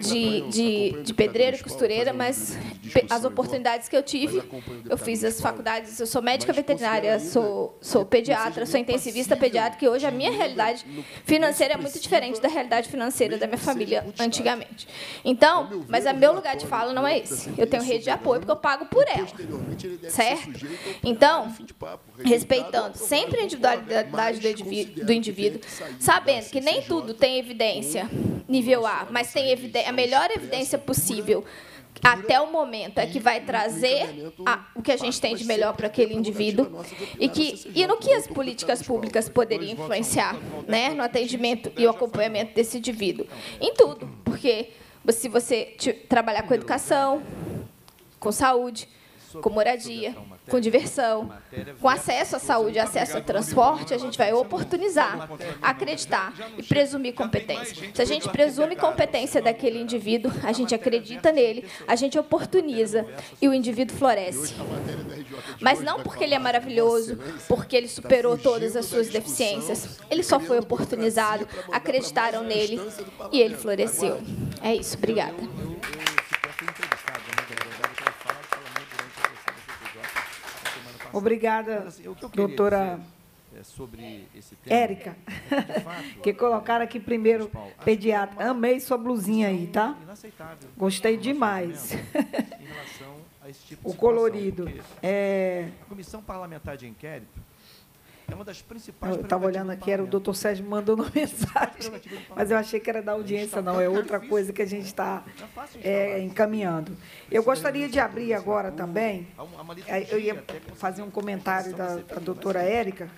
de, de, de pedreiro, costureira, mas as oportunidades que eu tive, eu fiz as faculdades, eu sou médica veterinária, sou, sou pediatra, sou intensivista pediatra, que hoje a minha realidade financeira é muito diferente da realidade financeira da minha família antigamente. Então, mas o meu lugar de fala não é esse. Eu tenho rede de apoio porque eu pago por ela. Certo? Então, respeitando sempre a individualidade do indivíduo sabendo que nem tudo tem evidência nível A, mas tem a melhor evidência possível até o momento é que vai trazer a, o que a gente tem de melhor para aquele indivíduo e que e no que as políticas públicas poderiam influenciar, né, no atendimento e o acompanhamento desse indivíduo, em tudo, porque se você trabalhar com educação, com saúde, com moradia, com diversão, com acesso à saúde, acesso ao transporte, a gente vai oportunizar, acreditar e presumir competência. Se a gente presume competência daquele indivíduo, a gente acredita nele, a gente oportuniza e o indivíduo floresce. Mas não porque ele é maravilhoso, porque ele superou todas as suas deficiências. Ele só foi oportunizado, acreditaram nele e ele floresceu. É isso. Obrigada. Obrigada, assim, doutora é sobre esse tema. Érica, que colocaram aqui primeiro pediatra. Amei sua blusinha aí, tá? Gostei demais. Tipo o colorido. É... A Comissão Parlamentar de Inquérito é uma das principais. Eu estava olhando aqui, era o doutor Sérgio mandando mensagem, mas eu achei que era da audiência, não, é outra coisa que a gente está é, encaminhando. Eu gostaria de abrir agora também, é, eu ia fazer um comentário da, da doutora Érica,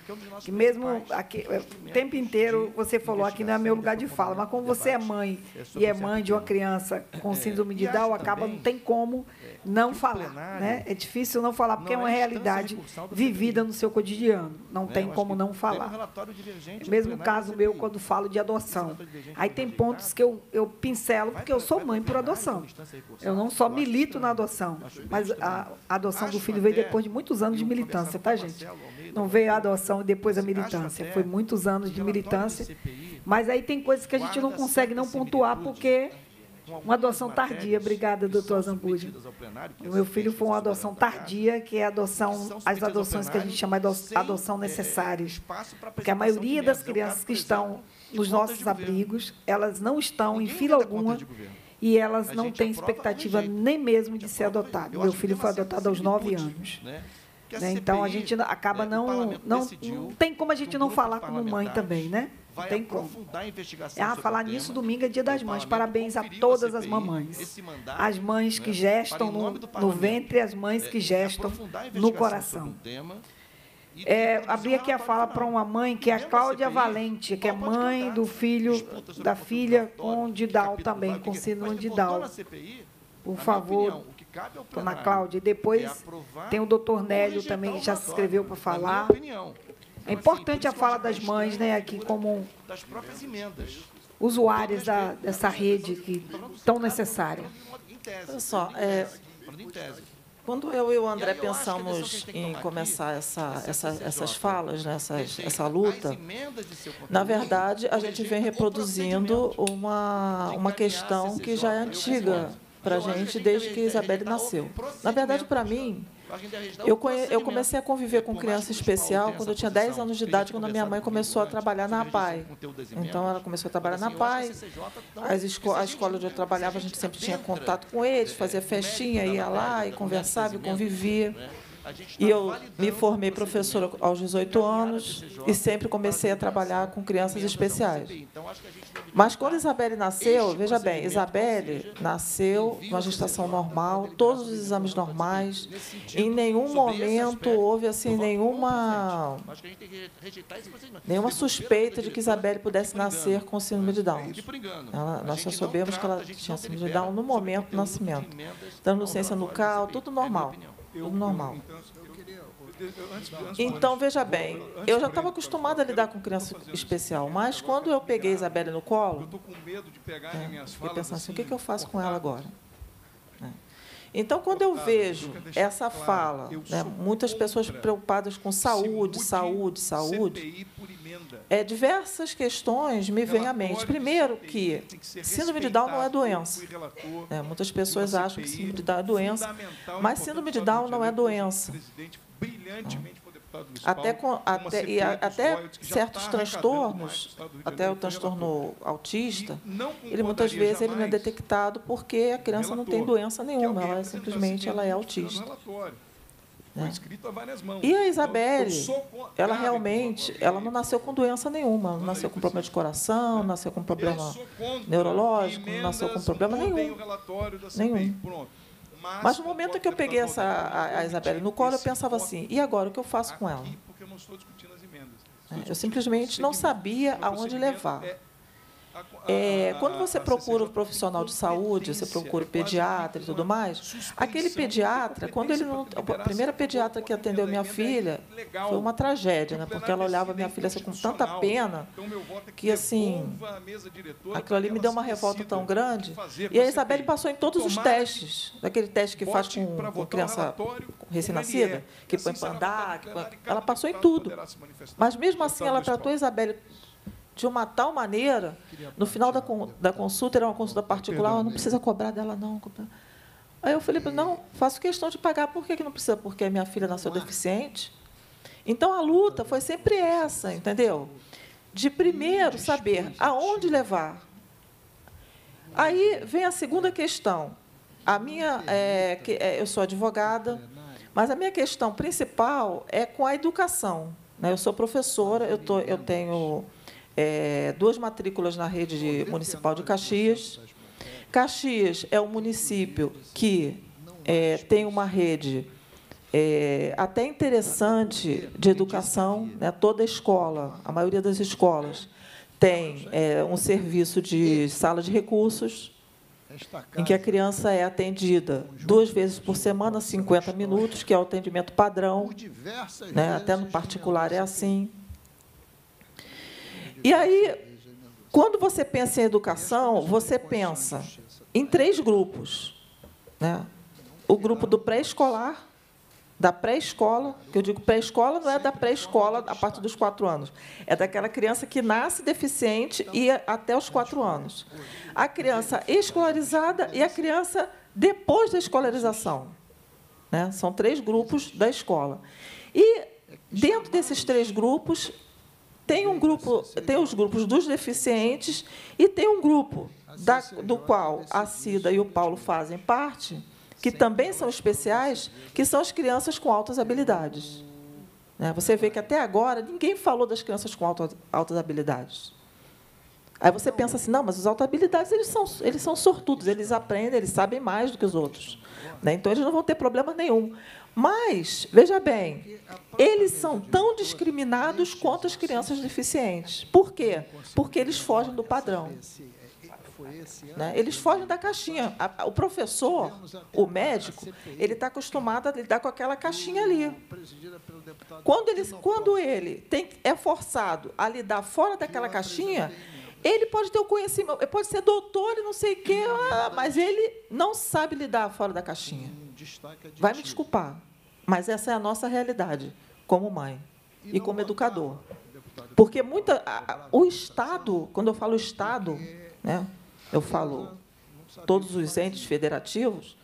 que mesmo aqui, é, o tempo inteiro você falou aqui não é meu lugar de fala, mas como você é mãe e é mãe de uma criança com síndrome de Down, acaba, não tem como não falar. Né? É difícil não falar, porque é uma realidade vivida no seu cotidiano. Não tem como não falar. Mesmo caso meu, quando falo de adoção. Aí tem pontos que eu, eu pincelo, porque eu sou mãe por adoção. Eu não só milito na adoção, mas a adoção do filho veio depois de muitos anos de militância, tá, gente? Não veio a adoção e depois a militância. Foi muitos anos de militância. Mas aí tem coisas que a gente não consegue não pontuar, porque uma adoção tardia, obrigada, doutor Zambuja. O meu filho foi uma adoção tardia, que é adoção, as adoções que a gente chama de adoção necessárias. Porque a maioria das crianças que estão nos nossos abrigos, elas não estão em fila alguma e elas não têm expectativa nem mesmo de ser adotado. Meu filho foi adotado aos nove anos. Né? Então a gente acaba não, não, não tem como a gente não falar como mãe também, né? Vai tem aprofundar a investigação. Ah, falar nisso domingo é dia das mães. Parabéns a todas as mamães. As mães que né, gestam no, no ventre, as mães é, que gestam no coração. É, abri aqui a fala para uma mãe, que é a Cláudia Valente, que é mãe do filho, da filha com Didal também, com síndrome de Down. Por favor, ao Dona Cláudia. E é depois aprovar tem o doutor ou Nélio também, que já se inscreveu para na falar. minha opinião. É importante a fala das mães, né, aqui como Das próprias emendas. usuárias da, dessa rede que tão necessária. Olha só, é, quando eu e o André pensamos em começar essa, essa, essas falas, né, essas, essa luta, na verdade, a gente vem reproduzindo uma, uma questão que já é antiga para a gente desde que Isabelle nasceu. Na verdade, para mim, eu, conhe- eu comecei a conviver com criança especial quando eu tinha 10 anos de idade, quando a minha mãe começou a trabalhar na APAI. Então, ela começou a trabalhar na APAI. As esco a escola onde eu trabalhava, a gente sempre tinha contato com eles, fazia festinha, ia lá e conversava e convivia. E eu me formei professora aos 18 anos e sempre comecei a trabalhar com crianças especiais. Mas quando Isabelle nasceu, veja bem, Isabelle nasceu numa gestação normal, todos os exames normais, em nenhum momento houve assim nenhuma nenhuma suspeita de que Isabelle pudesse nascer com síndrome de Down. engano. Ela, nós só soubemos que ela tinha síndrome de Down no momento do nascimento, dando licença nucal, tudo normal, tudo normal. Então, veja bem, eu já estava acostumada a lidar com criança especial, mas quando eu peguei a Isabelle no colo, é, fiquei pensando assim, o que, que eu faço com ela agora? Então, quando eu vejo essa fala, né, muitas pessoas preocupadas com saúde, saúde, saúde, é, diversas questões me vêm à mente. Primeiro, que síndrome de Down não é doença. É, muitas pessoas acham que síndrome de Down é doença, mas síndrome de Down não é doença. brilhantemente Até, com, até, e a- até certos mais transtornos, até o transtorno autista, ele muitas vezes ele não é detectado porque a criança não tem relator, doença nenhuma, ela é simplesmente ela é autista. né? E a Então, Isabelle, ela realmente, ela não nasceu com doença nenhuma, não nasceu com problema de coração, não nasceu com problema neurológico, não nasceu com problema nenhum. Nenhum. Mas no momento que eu peguei essa, a, a Isabelle no colo, eu pensava assim, e agora, o que eu faço com ela? Porque eu não estou discutindo as emendas. É, Eu simplesmente não sabia aonde levar. É, quando você procura um profissional de saúde, você procura o pediatra e tudo mais, aquele pediatra, quando ele não. A primeira pediatra que atendeu minha filha foi uma tragédia, né? Porque ela olhava minha filha assim, com tanta pena que, assim, aquilo ali me deu uma revolta tão grande. E a Isabelle passou em todos os testes, daquele teste que faz com, com criança recém-nascida, que põe para andar, que ela passou em tudo. Mas mesmo assim, ela tratou a Isabelle de uma tal maneira, no final da, da consulta, era uma consulta particular, ela não precisa cobrar dela, não. Aí eu falei, não, faço questão de pagar, por que, que não precisa? Porque minha filha nasceu deficiente. Então, a luta foi sempre essa, entendeu? De primeiro saber aonde levar. Aí vem a segunda questão. A minha, é, que, é, eu sou advogada, mas a minha questão principal é com a educação. né? Eu sou professora, eu, tô, eu tenho é, duas matrículas na rede de- municipal de Caxias. Caxias é um município que é, tem uma rede é, até interessante de educação. Né? Toda escola, a maioria das escolas, tem é, um serviço de sala de recursos, em que a criança é atendida duas vezes por semana, 50 minutos, que é o atendimento padrão. Né? Até no particular é assim. E aí, quando você pensa em educação, você pensa em três grupos. Né? O grupo do pré-escolar, da pré-escola, que eu digo pré-escola não é da pré-escola a partir dos quatro anos, é daquela criança que nasce deficiente e até os quatro anos. A criança escolarizada e a criança depois da escolarização. Né? São três grupos da escola. E dentro desses três grupos tem um grupo, tem os grupos dos deficientes e tem um grupo da- do qual a Cida e o Paulo fazem parte, que também são especiais, que são as crianças com altas habilidades. Né? Você vê que até agora ninguém falou das crianças com altas, habilidades. Aí você pensa assim, não, mas os altas habilidades eles são, eles são sortudos, eles aprendem, eles sabem mais do que os outros. Né? Então eles não vão ter problema nenhum. Mas, veja bem, eles são tão discriminados quanto as crianças deficientes. Por quê? Porque eles fogem do padrão. Né? Eles fogem da caixinha. O professor, o médico, ele está acostumado a lidar com aquela caixinha ali. Quando ele, quando ele tem, é forçado a lidar fora daquela caixinha, ele pode ter o conhecimento, ele pode ser doutor e não sei o quê, mas ele não sabe lidar fora da caixinha. Vai me desculpar, mas essa é a nossa realidade, como mãe e como educador. Porque muita, a- o Estado, quando eu falo Estado, né, eu falo todos os entes federativos,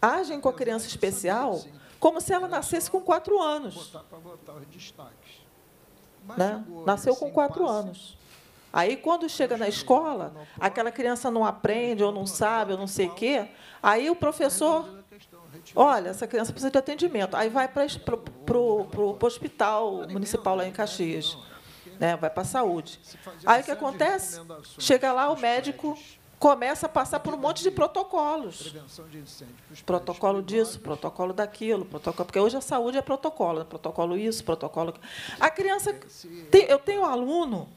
agem com a criança especial como se ela nascesse com quatro anos. Né? Nasceu com quatro anos. Aí, quando chega na escola, aquela criança não aprende, ou não sabe, ou não sei o quê, aí o professor, olha, essa criança precisa de atendimento. Aí vai para o hospital municipal lá em Caxias, né? vai para a saúde. Aí o que acontece? Chega lá, o médico começa a passar por um monte de protocolos. Protocolo disso, protocolo daquilo, protocolo, porque hoje a saúde é protocolo, né? protocolo isso, protocolo. A criança. tem- eu tenho um aluno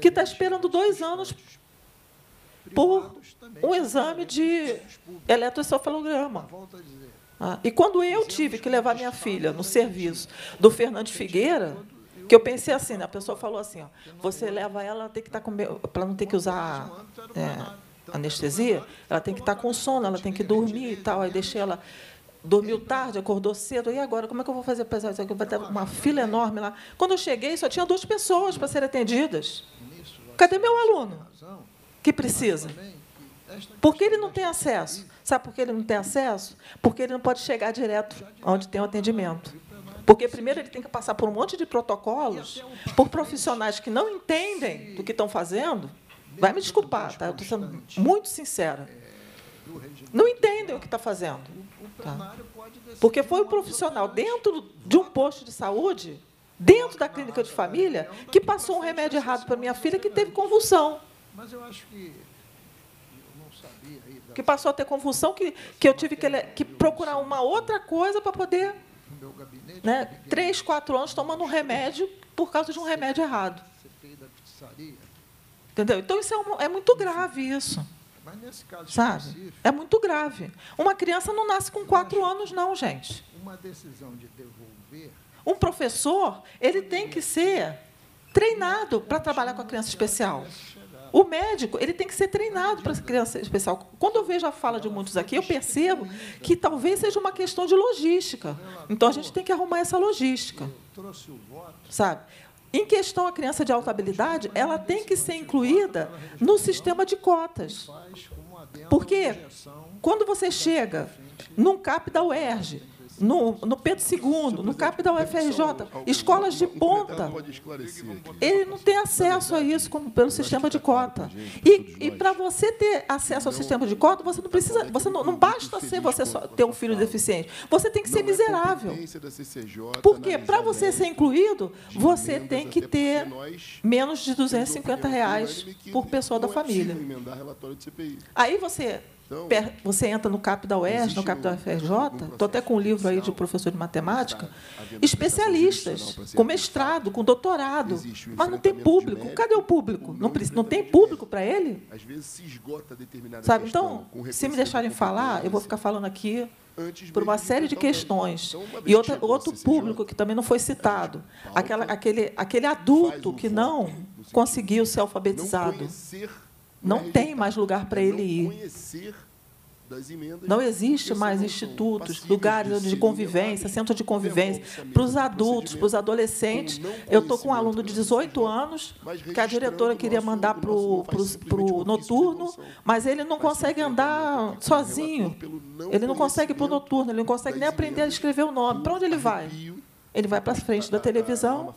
que está esperando dois anos por um exame de eletroencefalograma. Ah, e quando eu tive que levar minha filha no serviço do Fernando Figueira, que eu pensei assim, né? a pessoa falou assim, ó, você leva ela, ela tem que estar com para não ter que usar é, anestesia, ela tem que estar com sono, ela tem que dormir e tal. Aí deixei ela dormiu tarde, acordou cedo. E agora, como é que eu vou fazer para isso? Vai ter uma fila enorme lá. Quando eu cheguei, só tinha duas pessoas para serem atendidas. Cadê meu aluno? Que precisa? Por que ele não tem acesso? Sabe por que ele não tem acesso? Porque ele não pode chegar direto onde tem o atendimento. Porque primeiro ele tem que passar por um monte de protocolos, por profissionais que não entendem do que estão fazendo. Vai me desculpar, tá? Eu estou sendo muito sincera. Não entendem o que está fazendo. Tá? Porque foi o profissional dentro de um posto de saúde, dentro da clínica de família, que passou um remédio errado para minha filha que teve convulsão. Mas eu acho que eu não sabia aí da Que passou a ter convulsão, que, que eu tive que, le- que procurar uma outra coisa para poder. no meu gabinete. Né, três, quatro anos tomando um remédio por causa de um remédio errado. CPI da pizzaria. Entendeu? Então, isso é, um- é muito grave, isso. Mas nesse caso Sabe? É muito grave. Uma criança não nasce com quatro anos, não, gente. uma decisão de devolver Um professor, ele tem que ser treinado para trabalhar com a criança especial. O médico, ele tem que ser treinado para criança especial. Quando eu vejo a fala de muitos aqui, eu percebo que talvez seja uma questão de logística. Então, a gente tem que arrumar essa logística, sabe? Em questão a criança de alta habilidade, ela tem que ser incluída no sistema de cotas. Porque quando você chega num CAP da UERJ, no, no Pedro II, no CAP da UFRJ, escolas de ponta, aqui. ele não tem acesso a isso como pelo sistema de cota. E, e para você ter acesso ao sistema de cota, você não precisa, você não, não basta ser você ter um filho deficiente. Você tem que ser miserável. Da CCJ, Porque para você ser incluído, você tem que ter menos de 250 reais por pessoa da família. de CPI. Aí você, Então, você entra no CAP da UERJ, no CAP da UFRJ, estou até com um livro aí de professor de matemática, especialistas, com mestrado, com doutorado, mas não tem público. Cadê o público? Não, não tem público para ele? Às vezes se esgota determinada Sabe? Então, se me deixarem de falar, eu vou ficar falando aqui por uma série de questões. Então, E outra, outro público que também não foi citado. Aquela, aquele, aquele adulto que não conseguiu ser alfabetizado. Não o tem mais lugar para ele ir. Não existe mais institutos, lugares de convivência, centro de convivência para os adultos, para os adolescentes. Eu estou com um aluno de 18 anos que a diretora queria mandar para o noturno, mas ele não consegue andar sozinho. Ele não consegue ir para o noturno, ele não consegue nem aprender a escrever o nome. Para onde ele vai? Ele vai para frente da televisão,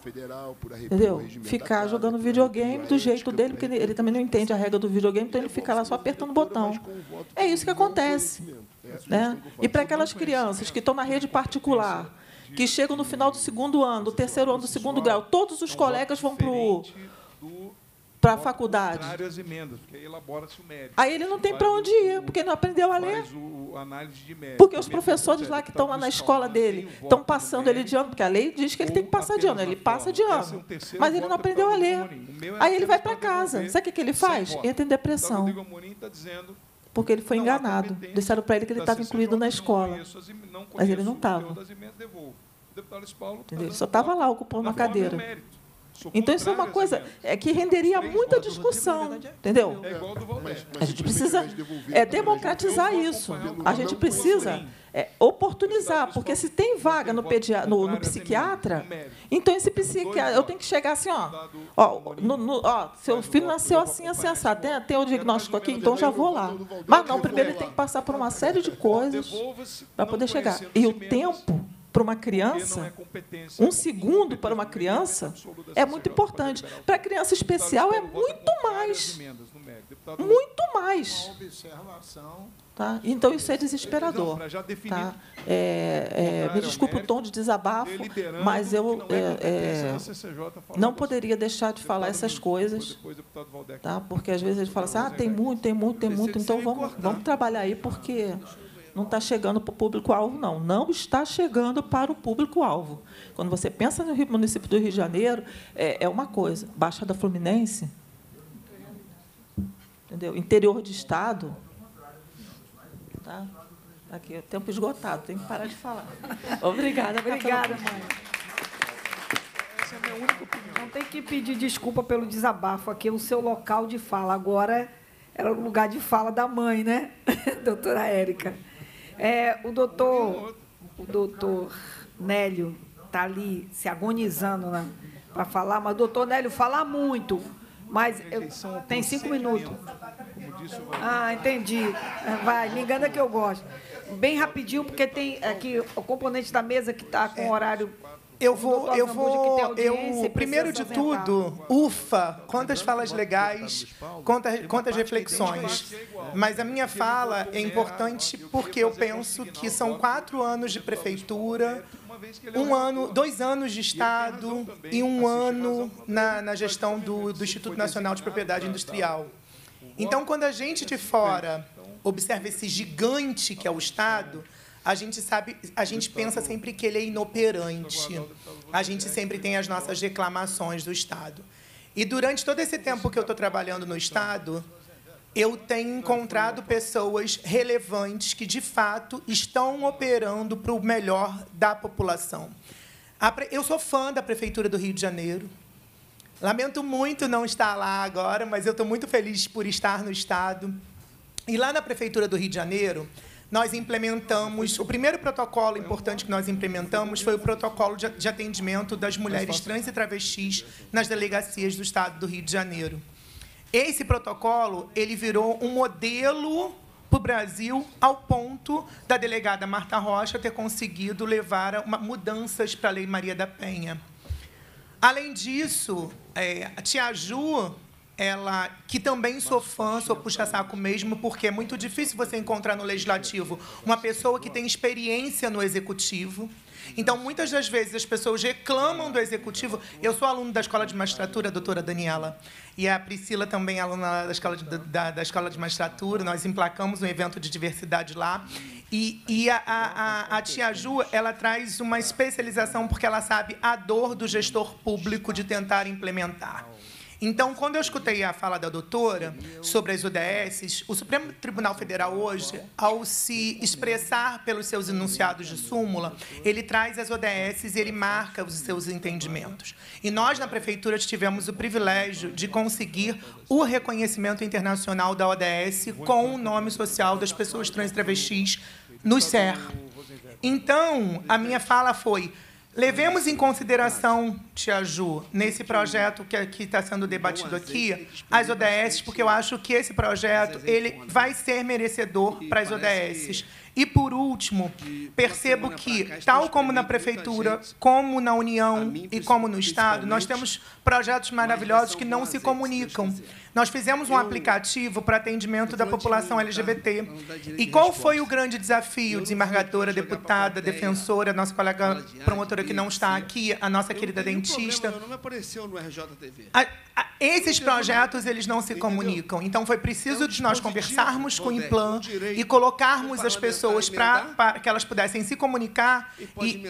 entendeu? Ficar jogando videogame do jeito dele, porque ele, também não entende a regra do videogame, então ele fica lá só apertando o botão. É isso que acontece. Né? E para aquelas crianças que estão na rede particular, que chegam no final do segundo ano, do terceiro ano do segundo grau, todos os colegas vão para o para a faculdade. Várias emendas, porque aí elabora-se o mérito. Aí ele não tem para onde ir, porque não aprendeu a ler. O, análise de mérito. Porque os professores lá que estão lá na escola dele estão passando ele de ano, porque a lei diz que ele tem que passar de ano, ele passa de ano. Mas ele não aprendeu a ler. Aí ele vai para casa. Sabe o que, ele faz? Entra em depressão. Porque ele foi enganado. Disseram para ele que ele estava incluído na escola. Mas ele não estava. Entendeu? Ele só estava lá ocupando uma cadeira. Então, isso é uma coisa é, que renderia muita discussão, entendeu? A gente precisa é, democratizar isso. A gente precisa é, oportunizar, porque se tem vaga no, pedia, no, no, psiquiatra, então esse psiquiatra, eu tenho que chegar assim, ó, ó, no, no, ó seu filho nasceu assim, assim, assado, tem, tem o diagnóstico aqui, então já vou lá. Mas não, primeiro ele tem que passar por uma série de coisas para poder chegar. E o tempo para uma criança, um segundo para uma criança é muito importante. Para a criança especial é muito mais. Muito mais. Tá? Então, isso é desesperador. Tá? É, é, me desculpe o tom de desabafo, mas eu é, é não poderia deixar de falar essas coisas, tá? porque às vezes ele fala assim, ah, tem muito, tem muito, tem muito, então vamos, vamos trabalhar aí, porque não está chegando para o público-alvo, não. Não está chegando para o público-alvo. Quando você pensa no município do Rio de Janeiro, é, é uma coisa. Baixada Fluminense, entendeu? interior de Estado. Tá? Aqui, o tempo esgotado, tem que parar de falar. Obrigada, obrigada, mãe. Esse é meu único Não tem que pedir desculpa pelo desabafo aqui, é o seu local de fala. Agora era o lugar de fala da mãe, né, doutora Érica? É, o doutor, o doutor Nélio está ali se agonizando né, para falar, mas o doutor Nélio fala muito. Mas eu, tem cinco minutos. Ah, entendi. Vai, me engana que eu gosto. Bem rapidinho, porque tem aqui o componente da mesa que está com horário eu vou, eu vou, eu primeiro de tudo, ufa, quantas falas legais, quantas, quantas reflexões. Mas a minha fala é importante porque eu penso que são quatro anos de prefeitura, um ano, dois anos de Estado e um ano na, na gestão do, do Instituto Nacional de Propriedade Industrial. Então, quando a gente de fora observa esse gigante que é o Estado, a gente sabe, a gente pensa sempre que ele é inoperante. A gente sempre tem as nossas reclamações do Estado. E durante todo esse tempo que eu estou trabalhando no Estado, eu tenho encontrado pessoas relevantes que, de fato, estão operando para o melhor da população. Eu sou fã da Prefeitura do Rio de Janeiro. Lamento muito não estar lá agora, mas eu estou muito feliz por estar no Estado. E lá na Prefeitura do Rio de Janeiro, nós implementamos. O primeiro protocolo importante que nós implementamos foi o protocolo de atendimento das mulheres trans e travestis nas delegacias do Estado do Rio de Janeiro. Esse protocolo ele virou um modelo para o Brasil, ao ponto da delegada Marta Rocha ter conseguido levar mudanças para a Lei Maria da Penha. Além disso, é, a Tia Ju ela que também sou fã, sou puxa-saco mesmo, porque é muito difícil você encontrar no legislativo uma pessoa que tem experiência no executivo. Então, muitas das vezes as pessoas reclamam do executivo. Eu sou aluno da escola de magistratura, doutora Daniela, e a Priscila também é aluna da escola de, da, da escola de magistratura. Nós emplacamos um evento de diversidade lá. E, e a, a, a, tia Ju, ela traz uma especialização porque ela sabe a dor do gestor público de tentar implementar. Então, quando eu escutei a fala da doutora sobre as UDSs, o Supremo Tribunal Federal hoje, ao se expressar pelos seus enunciados de súmula, ele traz as UDSs e ele marca os seus entendimentos. E nós, na Prefeitura, tivemos o privilégio de conseguir o reconhecimento internacional da ODS com o nome social das pessoas trans e travestis no SER. Então, a minha fala foi Levemos em consideração, Tia Ju, nesse projeto que está sendo debatido aqui, as ODS, porque eu acho que esse projeto ele vai ser merecedor para as ODS. E, por último, percebo que, tal como na Prefeitura, como na União e como no Estado, nós temos projetos maravilhosos que não se comunicam. Nós fizemos um aplicativo para atendimento da população LGBT. E qual foi o grande desafio, desembargadora, deputada, defensora, nossa colega promotora que não está aqui, a nossa querida dentista? Meu nome apareceu no RJTV. A, a, Esses projetos eles não se comunicam. Então foi preciso de nós conversarmos com o Implan e colocarmos as pessoas para que elas pudessem se comunicar. E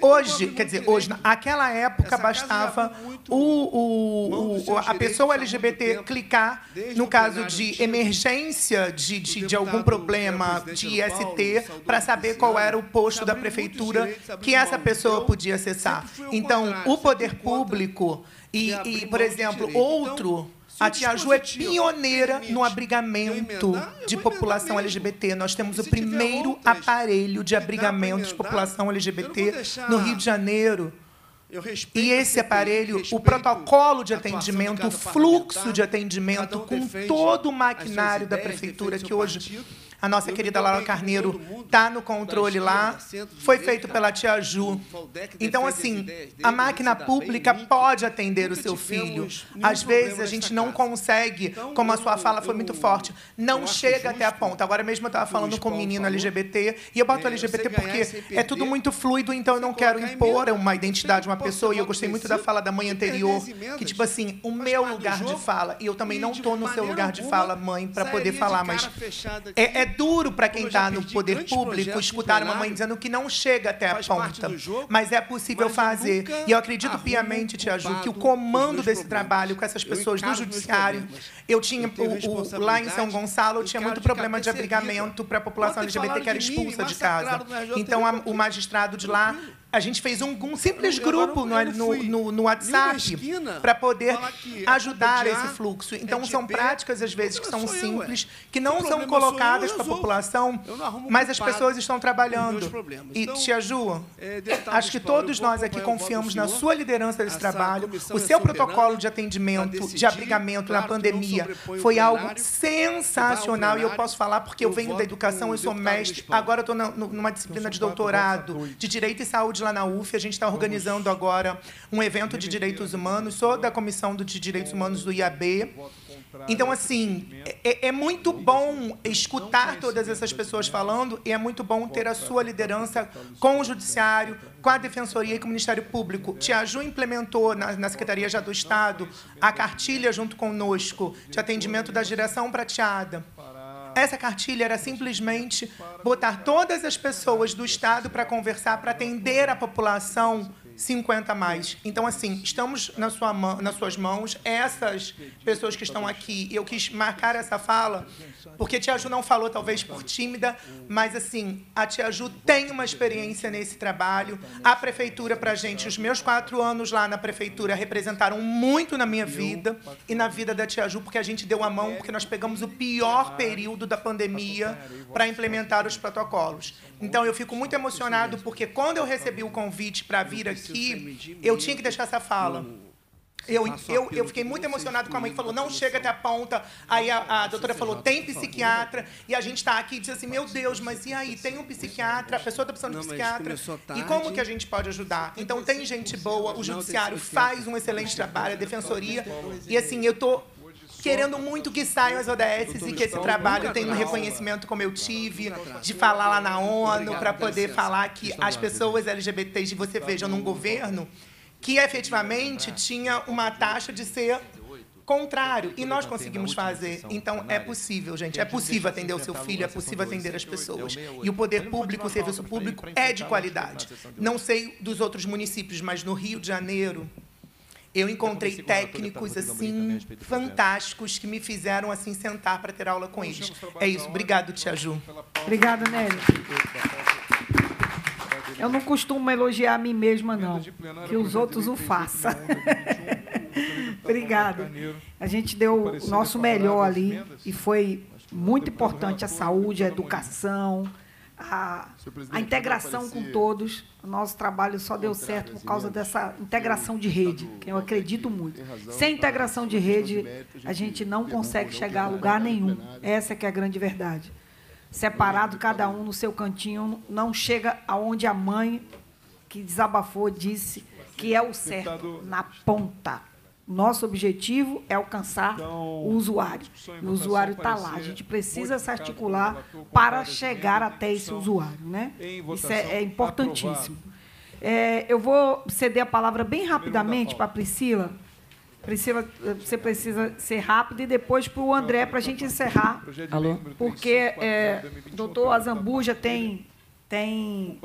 hoje, quer dizer, hoje, naquela época bastava o, o, o, a pessoa LGBT clicar no caso de emergência de, de, de algum problema de IST para saber qual era o posto da prefeitura que essa pessoa podia acessar. Então, o poder público e, e, por exemplo, outro, a Tia Ju é pioneira no abrigamento de população LGBT. Nós temos o primeiro aparelho de abrigamento de população LGBT no Rio de Janeiro. E esse aparelho, o protocolo de atendimento, o fluxo de atendimento com todo o maquinário da prefeitura que hoje a nossa querida Laura Carneiro está no controle lá. Foi feito pela tia Ju. Então, assim, a máquina pública pode atender o seu filho. Às vezes, a gente não consegue, então, como a sua fala foi muito forte, não chega até a ponta. Agora mesmo eu estava falando com um menino LGBT, e eu boto é, LGBT porque é tudo muito fluido, então eu não quero impor uma identidade de uma pessoa. E eu gostei muito da fala da mãe anterior, que, tipo assim, o meu lugar de fala, e eu também não estou no seu lugar de fala, mãe, para poder falar, mas é, é duro para quem está no poder público escutar uma mãe dizendo que não chega até a ponta. Mas é possível fazer. E eu acredito piamente, Tia Ju, que o comando desse trabalho com essas pessoas do judiciário. Eu tinha, o, o, lá em São Gonçalo, eu tinha muito problema de abrigamento para a população LGBT que era expulsa de casa. Então, a, o magistrado de lá a gente fez um, um simples grupo no, no, no, no WhatsApp para poder ajudar esse fluxo. Então, são práticas, às vezes, que são simples, que não são colocadas para a população, mas as pessoas estão trabalhando. E, então, Tia Ju, é, acho que todos nós aqui confiamos na sua liderança desse trabalho. O seu protocolo de atendimento, de abrigamento na pandemia foi algo sensacional. E eu posso falar porque eu venho da educação, eu sou mestre, agora estou numa disciplina de doutorado de Direito e Saúde Saúde lá na UF. A gente está organizando agora um evento de direitos humanos. Sou da Comissão de Direitos Humanos do IAB. Então, assim, é, é, muito bom escutar todas essas pessoas falando e é muito bom ter a sua liderança com o Judiciário, com a Defensoria e com o Ministério Público. Tia Ju implementou na, na Secretaria já do Estado a cartilha junto conosco de atendimento da direção prateada. Essa cartilha era simplesmente botar todas as pessoas do Estado para conversar, para atender a população 50 mais. Então, assim, estamos na sua nas suas mãos. Essas pessoas que estão aqui, eu quis marcar essa fala, porque a Tia Ju não falou, talvez por tímida, mas, assim, a Tia Ju tem uma experiência nesse trabalho. A prefeitura, para a gente, os meus quatro anos lá na prefeitura representaram muito na minha vida e na vida da Tia Ju, porque a gente deu a mão, porque nós pegamos o pior período da pandemia para implementar os protocolos. Então, eu fico muito emocionado, porque quando eu recebi o convite para vir aqui, que eu tinha que deixar essa fala. Eu, eu, eu fiquei muito emocionado com a mãe que falou, não chega até a ponta. Aí a, a doutora falou, tem psiquiatra. E a gente está aqui e diz assim, meu Deus, mas e aí? Tem um psiquiatra, a pessoa está precisando de psiquiatra. E como que a gente pode ajudar? Então tem gente boa, o judiciário faz um excelente trabalho, a defensoria. E assim, eu estou querendo muito que saiam as ODS e que esse trabalho tenha um reconhecimento como eu tive, de falar lá na ONU, para poder falar que as pessoas LGBTs, você veja, num governo que efetivamente tinha uma taxa de ser contrário. E nós conseguimos fazer. Então, é possível, gente. É possível atender o seu filho, é possível atender as pessoas. E o poder público, o serviço público é de qualidade. Não sei dos outros municípios, mas no Rio de Janeiro, eu encontrei técnicos assim fantásticos que me fizeram assim sentar para ter aula com eles. É isso. Obrigado, Tia Ju. Obrigada, Nélia. Eu não costumo elogiar a mim mesma, não. Que os outros o façam. Obrigada. A gente deu o nosso melhor ali e foi muito importante a saúde, a educação, a, a integração com todos. O nosso trabalho só deu certo por causa dessa integração de rede, que eu acredito muito. Sem integração de rede, a gente não consegue chegar a lugar nenhum. Essa é que é a grande verdade. Separado, cada um no seu cantinho, não chega aonde a mãe que desabafou disse que é o certo, na ponta. Nosso objetivo é alcançar então, o usuário. E o usuário está lá. A gente precisa se articular para chegar até esse usuário. Né? Isso é, é importantíssimo. É, eu vou ceder a palavra bem rapidamente para a Priscila, Priscila, você precisa ser rápido e depois para o André, para a gente encerrar. Alô? Porque é, doutor Azambuja tem, tem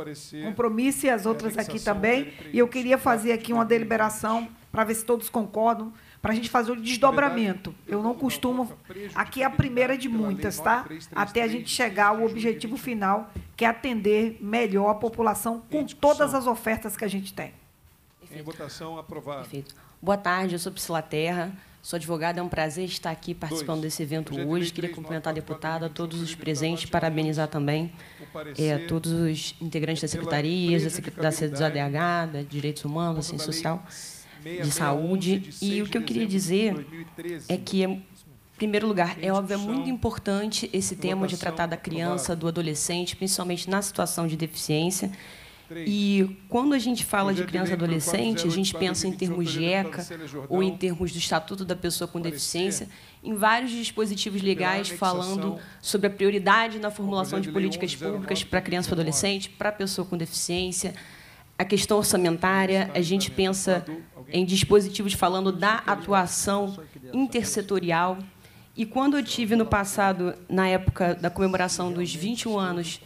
compromisso e as outras aqui também. E eu queria fazer aqui uma deliberação para ver se todos concordam, para a gente fazer o desdobramento. Eu não costumo. Aqui é a primeira de muitas, tá? Até a gente chegar ao objetivo final, que é atender melhor a população com todas as ofertas que a gente tem. Em votação, aprovado. Perfeito. Boa tarde, eu sou Priscila Terra, sou advogada, é um prazer estar aqui participando Dois. desse evento Projeto hoje. Queria cumprimentar a deputada, todos os presentes, parabenizar também é, todos os integrantes da secretarias, da CDH, da Direitos Humanos, da Ciência Social, de Saúde. E o que eu queria dizer é que em primeiro lugar, é óbvio, é muito importante esse tema de tratar da criança, do adolescente, principalmente na situação de deficiência. E quando a gente fala de criança e adolescente, a gente pensa em termos de ECA ou em termos do Estatuto da Pessoa com Deficiência, em vários dispositivos legais falando sobre a prioridade na formulação de políticas públicas para criança e adolescente, para a pessoa com deficiência. A questão orçamentária, a gente pensa em dispositivos falando da atuação intersetorial e quando eu tive no passado, na época da comemoração dos 21 anos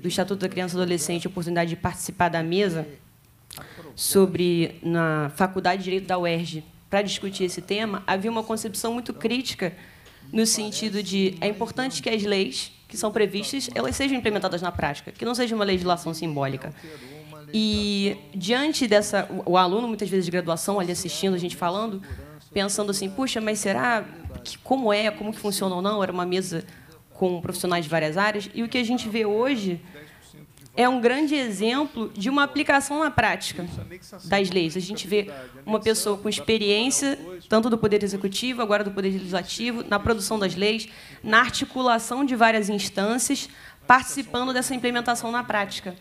do Estatuto da Criança e Adolescente, a oportunidade de participar da mesa sobre na Faculdade de Direito da UERJ para discutir esse tema, havia uma concepção muito crítica no sentido de é importante que as leis que são previstas elas sejam implementadas na prática, que não seja uma legislação simbólica. E diante dessa, o aluno muitas vezes de graduação ali assistindo a gente falando, pensando assim, puxa, mas será que como é, como que funciona ou não? Era uma mesa com profissionais de várias áreas e o que a gente vê hoje é um grande exemplo de uma aplicação na prática das leis. A gente vê uma pessoa com experiência, tanto do Poder Executivo, agora do Poder Legislativo, na produção das leis, na articulação de várias instâncias, participando dessa implementação na prática,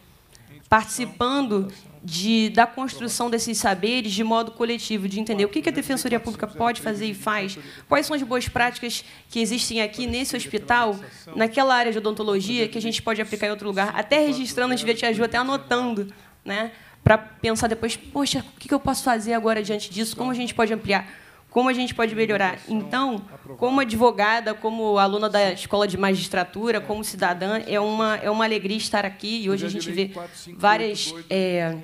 participando de, da construção desses saberes de modo coletivo, de entender o que a Defensoria Pública pode fazer e faz, quais são as boas práticas que existem aqui nesse hospital, naquela área de odontologia, que a gente pode aplicar em outro lugar, até registrando, a gente te ajuda, até anotando, né? para pensar depois, poxa, o que eu posso fazer agora diante disso, como a gente pode ampliar como a gente pode melhorar. Então, como advogada, como aluna da escola de magistratura, como cidadã, é uma, é uma alegria estar aqui. E hoje a gente vê várias é,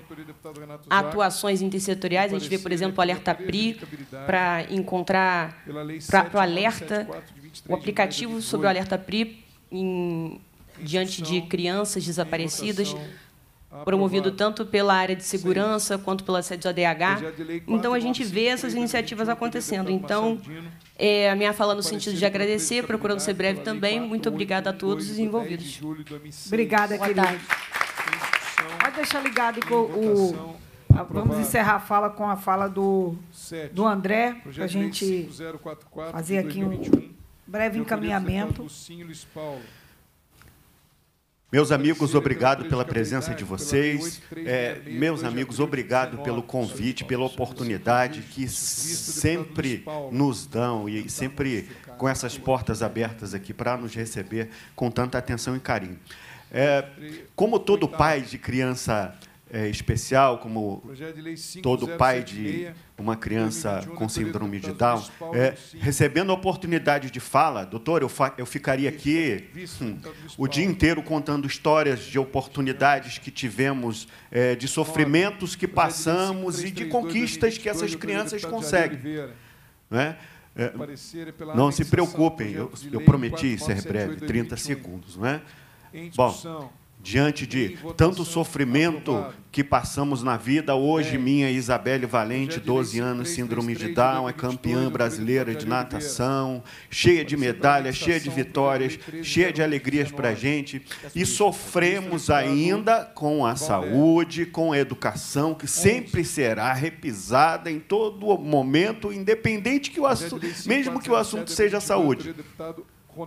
atuações intersetoriais. A gente vê, por exemplo, o Alerta PRI, para encontrar, para o alerta, o aplicativo sobre o Alerta PRI em, diante de crianças desaparecidas promovido tanto pela área de segurança quanto pela sede do ADH. Então, a gente vê essas iniciativas acontecendo. Então, é, a minha fala no sentido de agradecer, procurando ser breve também. Muito obrigada a todos os envolvidos. Obrigada, querida. Pode deixar ligado com o... Vamos encerrar a fala com a fala do, do André, para a gente fazer aqui um breve encaminhamento. Meus amigos, obrigado pela presença de vocês. É, meus amigos, obrigado pelo convite, pela oportunidade que sempre nos dão e sempre com essas portas abertas aqui para nos receber com tanta atenção e carinho. É, como todo pai de criança é, especial, como todo pai de uma criança com síndrome de Down, é, recebendo a oportunidade de fala, doutor, eu, eu ficaria aqui hum, o dia inteiro contando histórias de oportunidades que tivemos, é, de sofrimentos que passamos e de conquistas que essas crianças conseguem. Né? É, não se preocupem, eu, eu prometi ser breve, 30 segundos. Não é? Bom, diante de tanto sofrimento que passamos na vida. Hoje, minha Isabelle Valente, 12 anos, síndrome de Down, é campeã brasileira de natação, cheia de medalhas, cheia de vitórias, cheia de alegrias para a gente. E sofremos ainda com a saúde, com a educação, que sempre será repisada em todo momento, independente que o assunto, mesmo que o assunto seja saúde.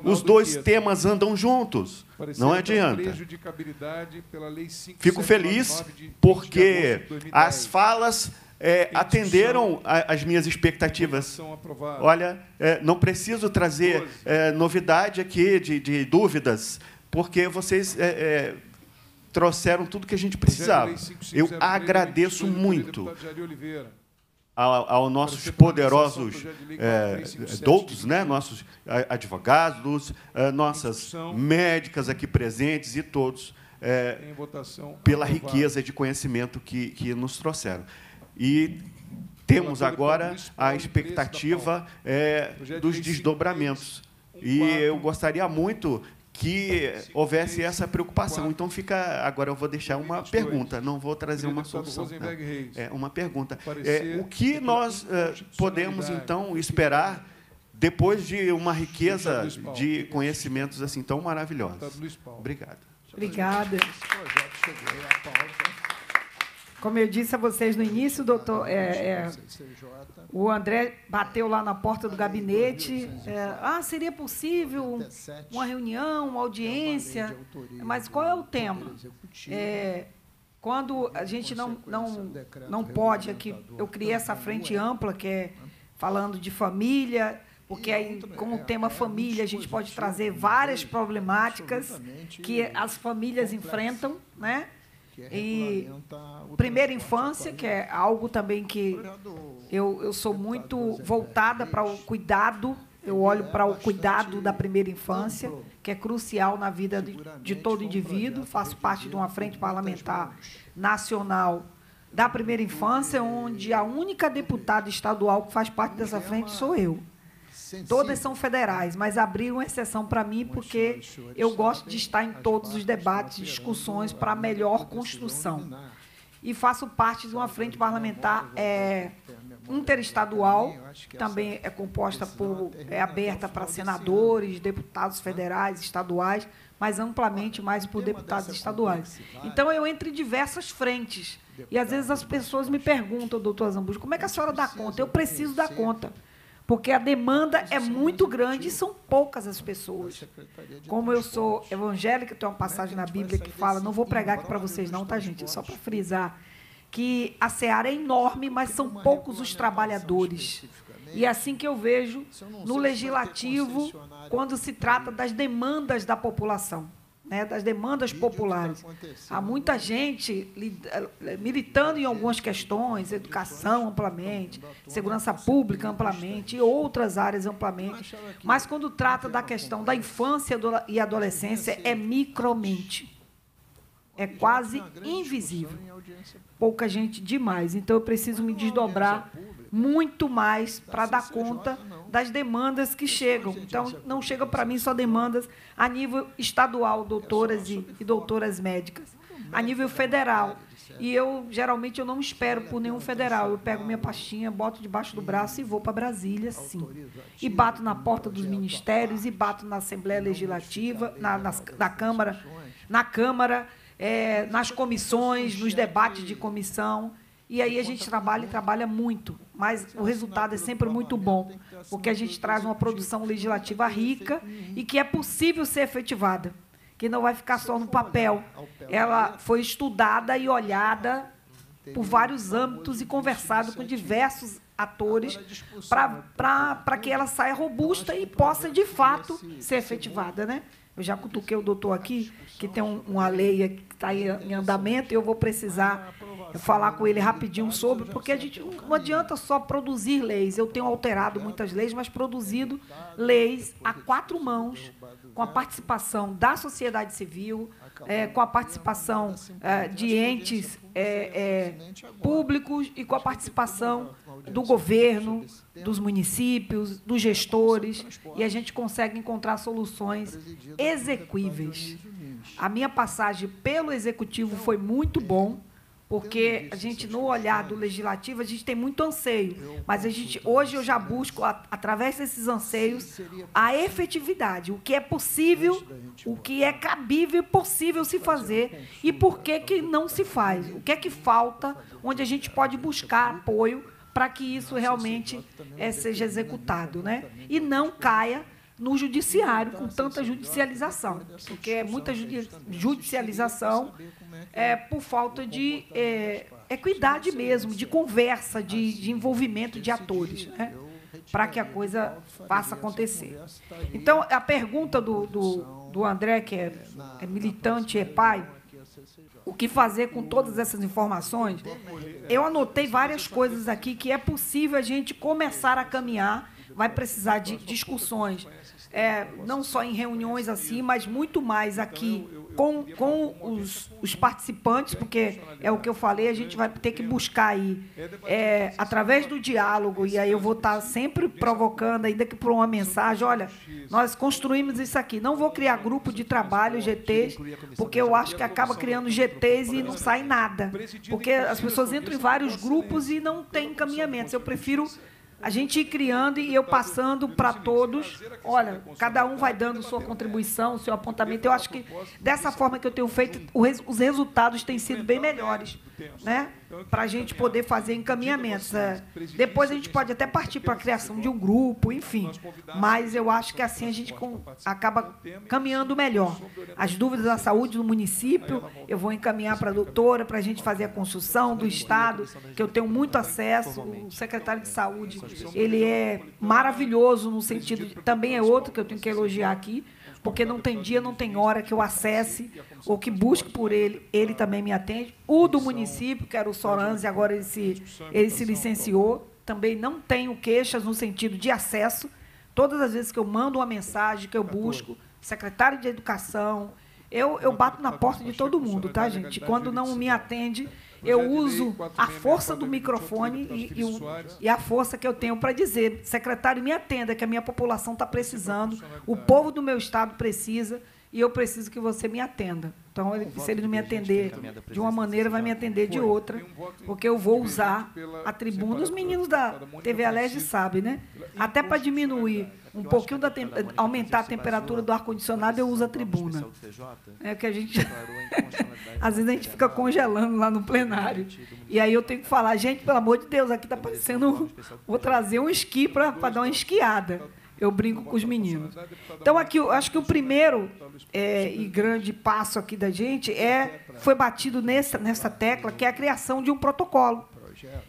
Os dois temas andam juntos. Não adianta. Fico feliz porque as falas é, atenderam as minhas expectativas. Olha, é, não preciso trazer é, novidade aqui de, de, dúvidas, porque vocês é, é, trouxeram tudo que a gente precisava. Eu agradeço muito ao, ao nossos poderosos é, doutos, né, nossos advogados, é, nossas médicas aqui presentes e todos é, pela riqueza de conhecimento que, que nos trouxeram. E temos agora a expectativa é, dos desdobramentos. E eu gostaria muito que houvesse essa preocupação. Então fica agora eu vou deixar uma pergunta, não vou trazer uma solução. Não. É uma pergunta. É, o que nós é, podemos então esperar depois de uma riqueza de conhecimentos assim tão maravilhosos? Obrigado. Obrigada. Como eu disse a vocês no início, doutor, é, é, o André bateu lá na porta do gabinete. É, ah, seria possível uma reunião, uma audiência, mas qual é o tema? É, quando a gente não, não, não pode, aqui, eu criei essa frente ampla, que é falando de família, porque aí, com o tema família, a gente pode trazer várias problemáticas que as famílias enfrentam, né? E primeira infância, que é algo também que eu, eu sou muito voltada para o cuidado, eu olho para o cuidado da primeira infância, que é crucial na vida de, de todo indivíduo. Faço parte de uma frente parlamentar nacional da primeira infância, onde a única deputada estadual que faz parte dessa frente sou eu. Todas são federais, mas abriram uma exceção para mim porque eu gosto de estar em todos os debates, discussões para melhor construção. E faço parte de uma frente parlamentar é, interestadual, que também é composta por é aberta para senadores, deputados federais, estaduais, mas amplamente mais por deputados estaduais. Então eu entro em diversas frentes. E às vezes as pessoas me perguntam, doutor Zambujo, como é que a senhora dá conta? Eu preciso dar conta porque a demanda é muito grande e são poucas as pessoas. Como eu sou evangélica, tem uma passagem na Bíblia que fala, não vou pregar aqui para vocês não, tá, gente? É só para frisar, que a seara é enorme, mas são poucos os trabalhadores. E é assim que eu vejo no legislativo, quando se trata das demandas da população né, das demandas populares. Há muita gente eh, militando em algumas questões, educação amplamente, segurança pública amplamente e outras áreas amplamente. Mas quando trata da questão da infância e adolescência, é micromente. É quase invisível. Pouca gente demais. Então eu preciso me desdobrar muito mais para dar conta das demandas que chegam. Então, não chegam para mim só demandas a nível estadual, doutoras e, e doutoras médicas, a nível federal. E eu, geralmente, eu não espero por nenhum federal. Eu pego minha pastinha, boto debaixo do braço e vou para Brasília, sim. E bato na porta dos ministérios, e bato na Assembleia Legislativa, na, na, na Câmara, na Câmara é, nas comissões, nos debates de comissão. E aí a gente trabalha e trabalha muito, mas o resultado é sempre muito bom, porque a gente traz uma produção legislativa rica e que é possível ser efetivada, que não vai ficar só no papel. Ela foi estudada e olhada por vários âmbitos e conversado com diversos atores para que ela saia robusta e possa, de fato, ser efetivada. Né? Eu já cutuquei o doutor aqui, que tem um, uma lei que está em andamento, e eu vou precisar falar com ele rapidinho sobre, porque a gente não adianta só produzir leis. Eu tenho alterado muitas leis, mas produzido leis a quatro mãos, com a participação da sociedade civil, é, com a participação é, de entes é, é públicos e com a participação do governo, dos municípios, dos gestores, e a gente consegue encontrar soluções execuíveis. A minha passagem pelo executivo foi muito bom porque a gente no olhar do legislativo a gente tem muito anseio, mas a gente hoje eu já busco através desses anseios a efetividade, o que é possível, o que é cabível e possível se fazer e por que que não se faz, o que é que falta, onde a gente pode buscar apoio para que isso realmente é, seja executado, né? E não caia no judiciário com tanta judicialização, porque é muita judicialização é, por falta de é, equidade mesmo, de conversa, de, de envolvimento de atores, né? para que a coisa faça acontecer. Então, a pergunta do, do, do André, que é, é militante, é pai, o que fazer com todas essas informações, eu anotei várias coisas aqui que é possível a gente começar a caminhar. Vai precisar de discussões, é, não só em reuniões assim, mas muito mais aqui com, com os, os participantes, porque é o que eu falei, a gente vai ter que buscar aí, é, através do diálogo, e aí eu vou estar sempre provocando, ainda que por uma mensagem, olha, nós construímos isso aqui. Não vou criar grupo de trabalho, GTs, porque eu acho que acaba criando GTs e não sai nada. Porque as pessoas entram em vários grupos e não tem encaminhamentos. Eu prefiro a gente ir criando e eu passando para todos. Olha, cada um vai dando sua contribuição, seu apontamento. Eu acho que dessa forma que eu tenho feito, os resultados têm sido bem melhores, né? Para a gente poder fazer encaminhamentos. É. Depois a gente pode até partir para a criação de um grupo, enfim. Mas eu acho que assim a gente acaba caminhando melhor. As dúvidas da saúde no município, eu vou encaminhar para a doutora para a gente fazer a construção do Estado, que eu tenho muito acesso. O secretário de Saúde ele é maravilhoso no sentido. também é outro que eu tenho que elogiar aqui, porque não tem dia, não tem hora que eu acesse ou que busque por ele, ele também me atende. O do município, que era o Soranze, agora ele se, ele se licenciou, também não tenho queixas no sentido de acesso. Todas as vezes que eu mando uma mensagem, que eu busco, secretário de Educação, eu, eu bato na porta de todo mundo, tá, gente? Quando não me atende, eu uso a força do microfone e, e, o, e, a força que eu tenho para dizer, secretário, me atenda, que a minha população está precisando, o povo do meu estado precisa e eu preciso que você me atenda. Então, ele, se ele não me atender de uma maneira, vai me atender de outra, porque eu vou usar a tribuna. Os meninos da TV Alerj sabem, né? Até para diminuir um pouquinho da aumentar a temperatura do ar condicionado, eu uso a tribuna. É que a gente às vezes a gente fica congelando lá no plenário. E aí eu tenho que falar, gente, pelo amor de Deus, aqui está parecendo vou trazer um esqui para dar uma esquiada. Eu brinco com os meninos. Então, aqui, eu acho que o primeiro é, e grande passo aqui da gente é foi batido nessa, nessa tecla, que é a criação de um protocolo.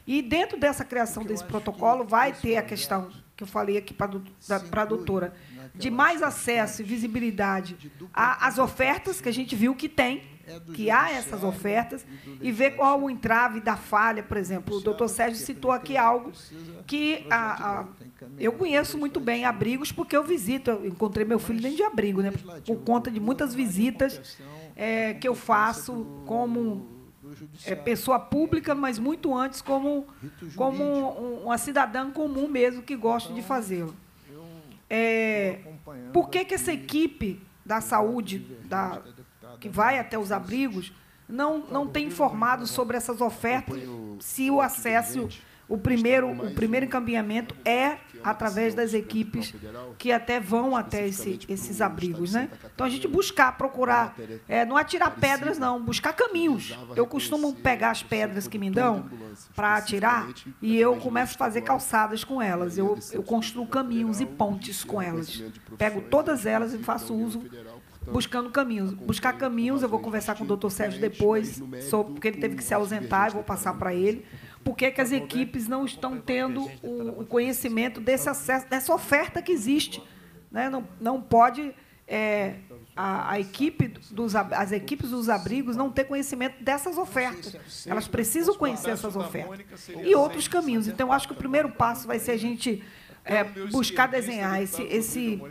E dentro dessa criação desse protocolo vai ter a questão que eu falei aqui para a doutora, de mais acesso e visibilidade às ofertas que a gente viu que tem, que há essas ofertas, e ver qual o entrave da falha, por exemplo. O doutor Sérgio citou aqui algo que a, a, eu conheço muito bem abrigos, porque eu visito, eu encontrei meu filho dentro de abrigo, né, por conta de muitas visitas é, que eu faço como é, pessoa pública, mas muito antes como, como um, uma cidadã comum mesmo que gosta de fazê-lo. É, por que, que essa equipe da saúde, da, que vai até os abrigos, não, não tem informado sobre essas ofertas, se o acesso o primeiro, o primeiro encaminhamento é através das equipes que até vão até esse, esses abrigos. Né? Então, a gente buscar, procurar, é, não atirar pedras, não, buscar caminhos. Eu costumo pegar as pedras que me dão para atirar e eu começo a fazer calçadas com elas. Eu, eu construo caminhos e pontes com elas. Pego todas elas e faço uso buscando caminhos. Buscar caminhos, eu vou conversar com o doutor Sérgio depois, sobre, porque ele teve que se ausentar, eu vou passar para ele por que, que as equipes não estão tendo o, o, conhecimento desse acesso, dessa oferta que existe. Né? Não, não pode é, a, a, equipe dos, as equipes dos abrigos não ter conhecimento dessas ofertas. Elas precisam conhecer essas ofertas. E outros caminhos. Então, acho que o primeiro passo vai ser a gente é, buscar desenhar esse, esse,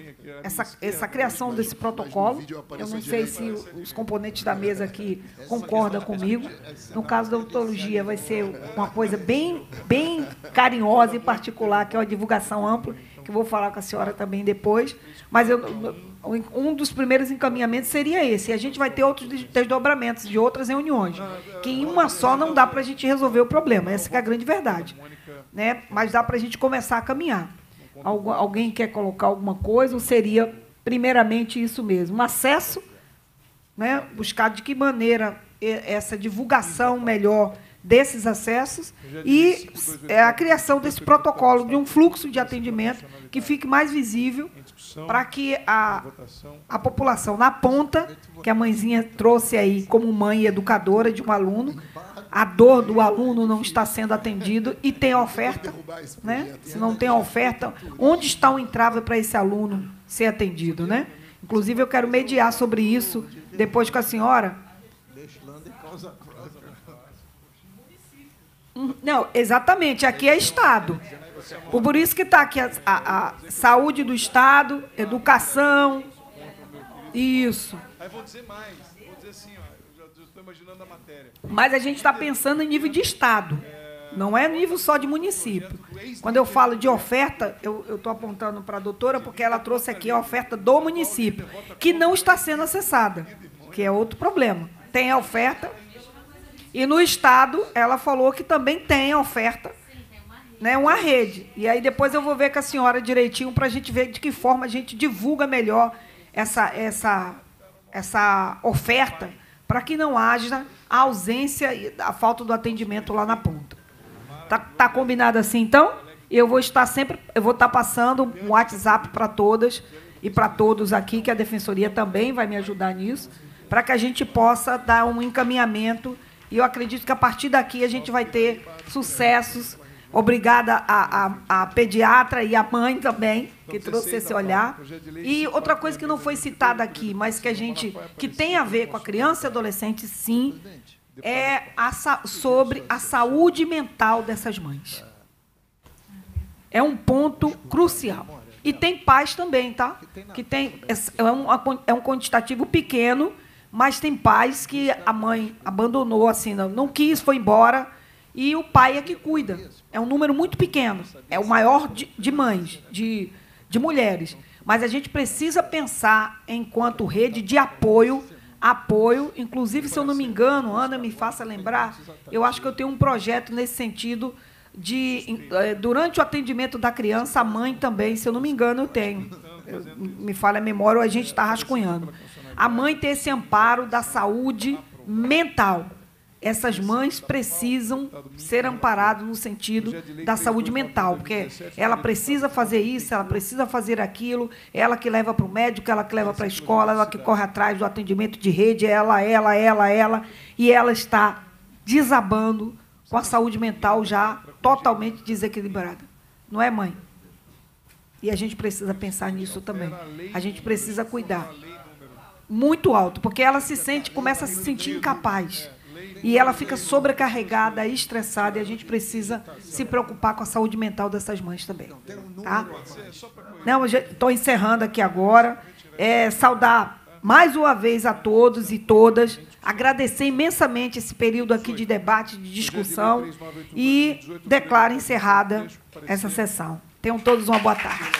essa, essa criação desse protocolo. Eu não sei se os componentes da mesa aqui concordam comigo. No caso da ontologia, vai ser uma coisa bem, bem carinhosa e particular, que é uma divulgação ampla, que eu vou falar com a senhora também depois. Mas eu, um dos primeiros encaminhamentos seria esse. E a gente vai ter outros desdobramentos de outras reuniões, que em uma só não dá para a gente resolver o problema. Essa é a grande verdade. Né? Mas dá para a gente começar a caminhar. Algu alguém quer colocar alguma coisa, ou seria primeiramente isso mesmo? Um acesso, né? buscar de que maneira essa divulgação melhor desses acessos e é, a criação desse protocolo de um fluxo de atendimento que fique mais visível para que a, a população na ponta, que a mãezinha trouxe aí como mãe educadora de um aluno, a dor do aluno não está sendo atendido e tem oferta, né? Se não tem oferta, onde está o entrave para esse aluno ser atendido, né? Inclusive eu quero mediar sobre isso depois com a senhora, Não, exatamente. Aqui é Estado. Por isso que está aqui a, a- a saúde do Estado, educação. Isso. Aí vou dizer mais, vou dizer assim, ó, já estou imaginando a matéria. Mas a gente está pensando em nível de Estado. Não é nível só de município. Quando eu falo de oferta, eu estou apontando para a doutora, porque ela trouxe aqui a oferta do município, que não está sendo acessada, que é outro problema. Tem a oferta, e no Estado, ela falou que também tem oferta, né, uma rede. E aí depois eu vou ver com a senhora direitinho para a gente ver de que forma a gente divulga melhor essa, essa, essa oferta, para que não haja a ausência e a falta do atendimento lá na ponta. Tá, tá combinado assim, então? Eu vou estar sempre, eu vou estar passando um WhatsApp para todas e para todos aqui, que a defensoria também vai me ajudar nisso, para que a gente possa dar um encaminhamento. E eu acredito que a partir daqui a gente vai ter sucessos. Obrigada à, à, à pediatra e à mãe também, que trouxe esse olhar. E outra coisa que não foi citada aqui, mas que a gente que tem a ver com a criança e adolescente, sim, é a sobre a saúde mental dessas mães. É um ponto crucial. E tem pais também, tá? Que tem é um, é um quantitativo pequeno, mas tem pais que a mãe abandonou assim, não, não quis, foi embora, e o pai é que cuida. É um número muito pequeno. É o maior de, de mães, de, de mulheres. Mas a gente precisa pensar enquanto rede de apoio apoio. Inclusive, se eu não me engano, Ana me faça lembrar, eu acho que eu tenho um projeto nesse sentido de eh, durante o atendimento da criança, a mãe também, se eu não me engano, eu tenho. Eu- me falha a memória, ou a gente está rascunhando. A mãe ter esse amparo da saúde mental. Essas mães precisam ser amparadas no sentido da saúde mental, porque ela precisa fazer isso, ela precisa fazer aquilo, ela que leva para o médico, ela que leva para a escola, ela que corre atrás do atendimento de rede, ela, ela, ela, ela, e ela está desabando com a saúde mental já totalmente desequilibrada. Não é, mãe? E a gente precisa pensar nisso também. A gente precisa cuidar. Muito alto, porque ela se sente, começa a se sentir incapaz. E ela fica sobrecarregada, estressada, e a gente precisa se preocupar com a saúde mental dessas mães também. Tá? Não, estou encerrando aqui agora. É, saudar mais uma vez a todos e todas, agradecer imensamente esse período aqui de debate, de discussão, e declaro encerrada essa sessão. Tenham todos uma boa tarde.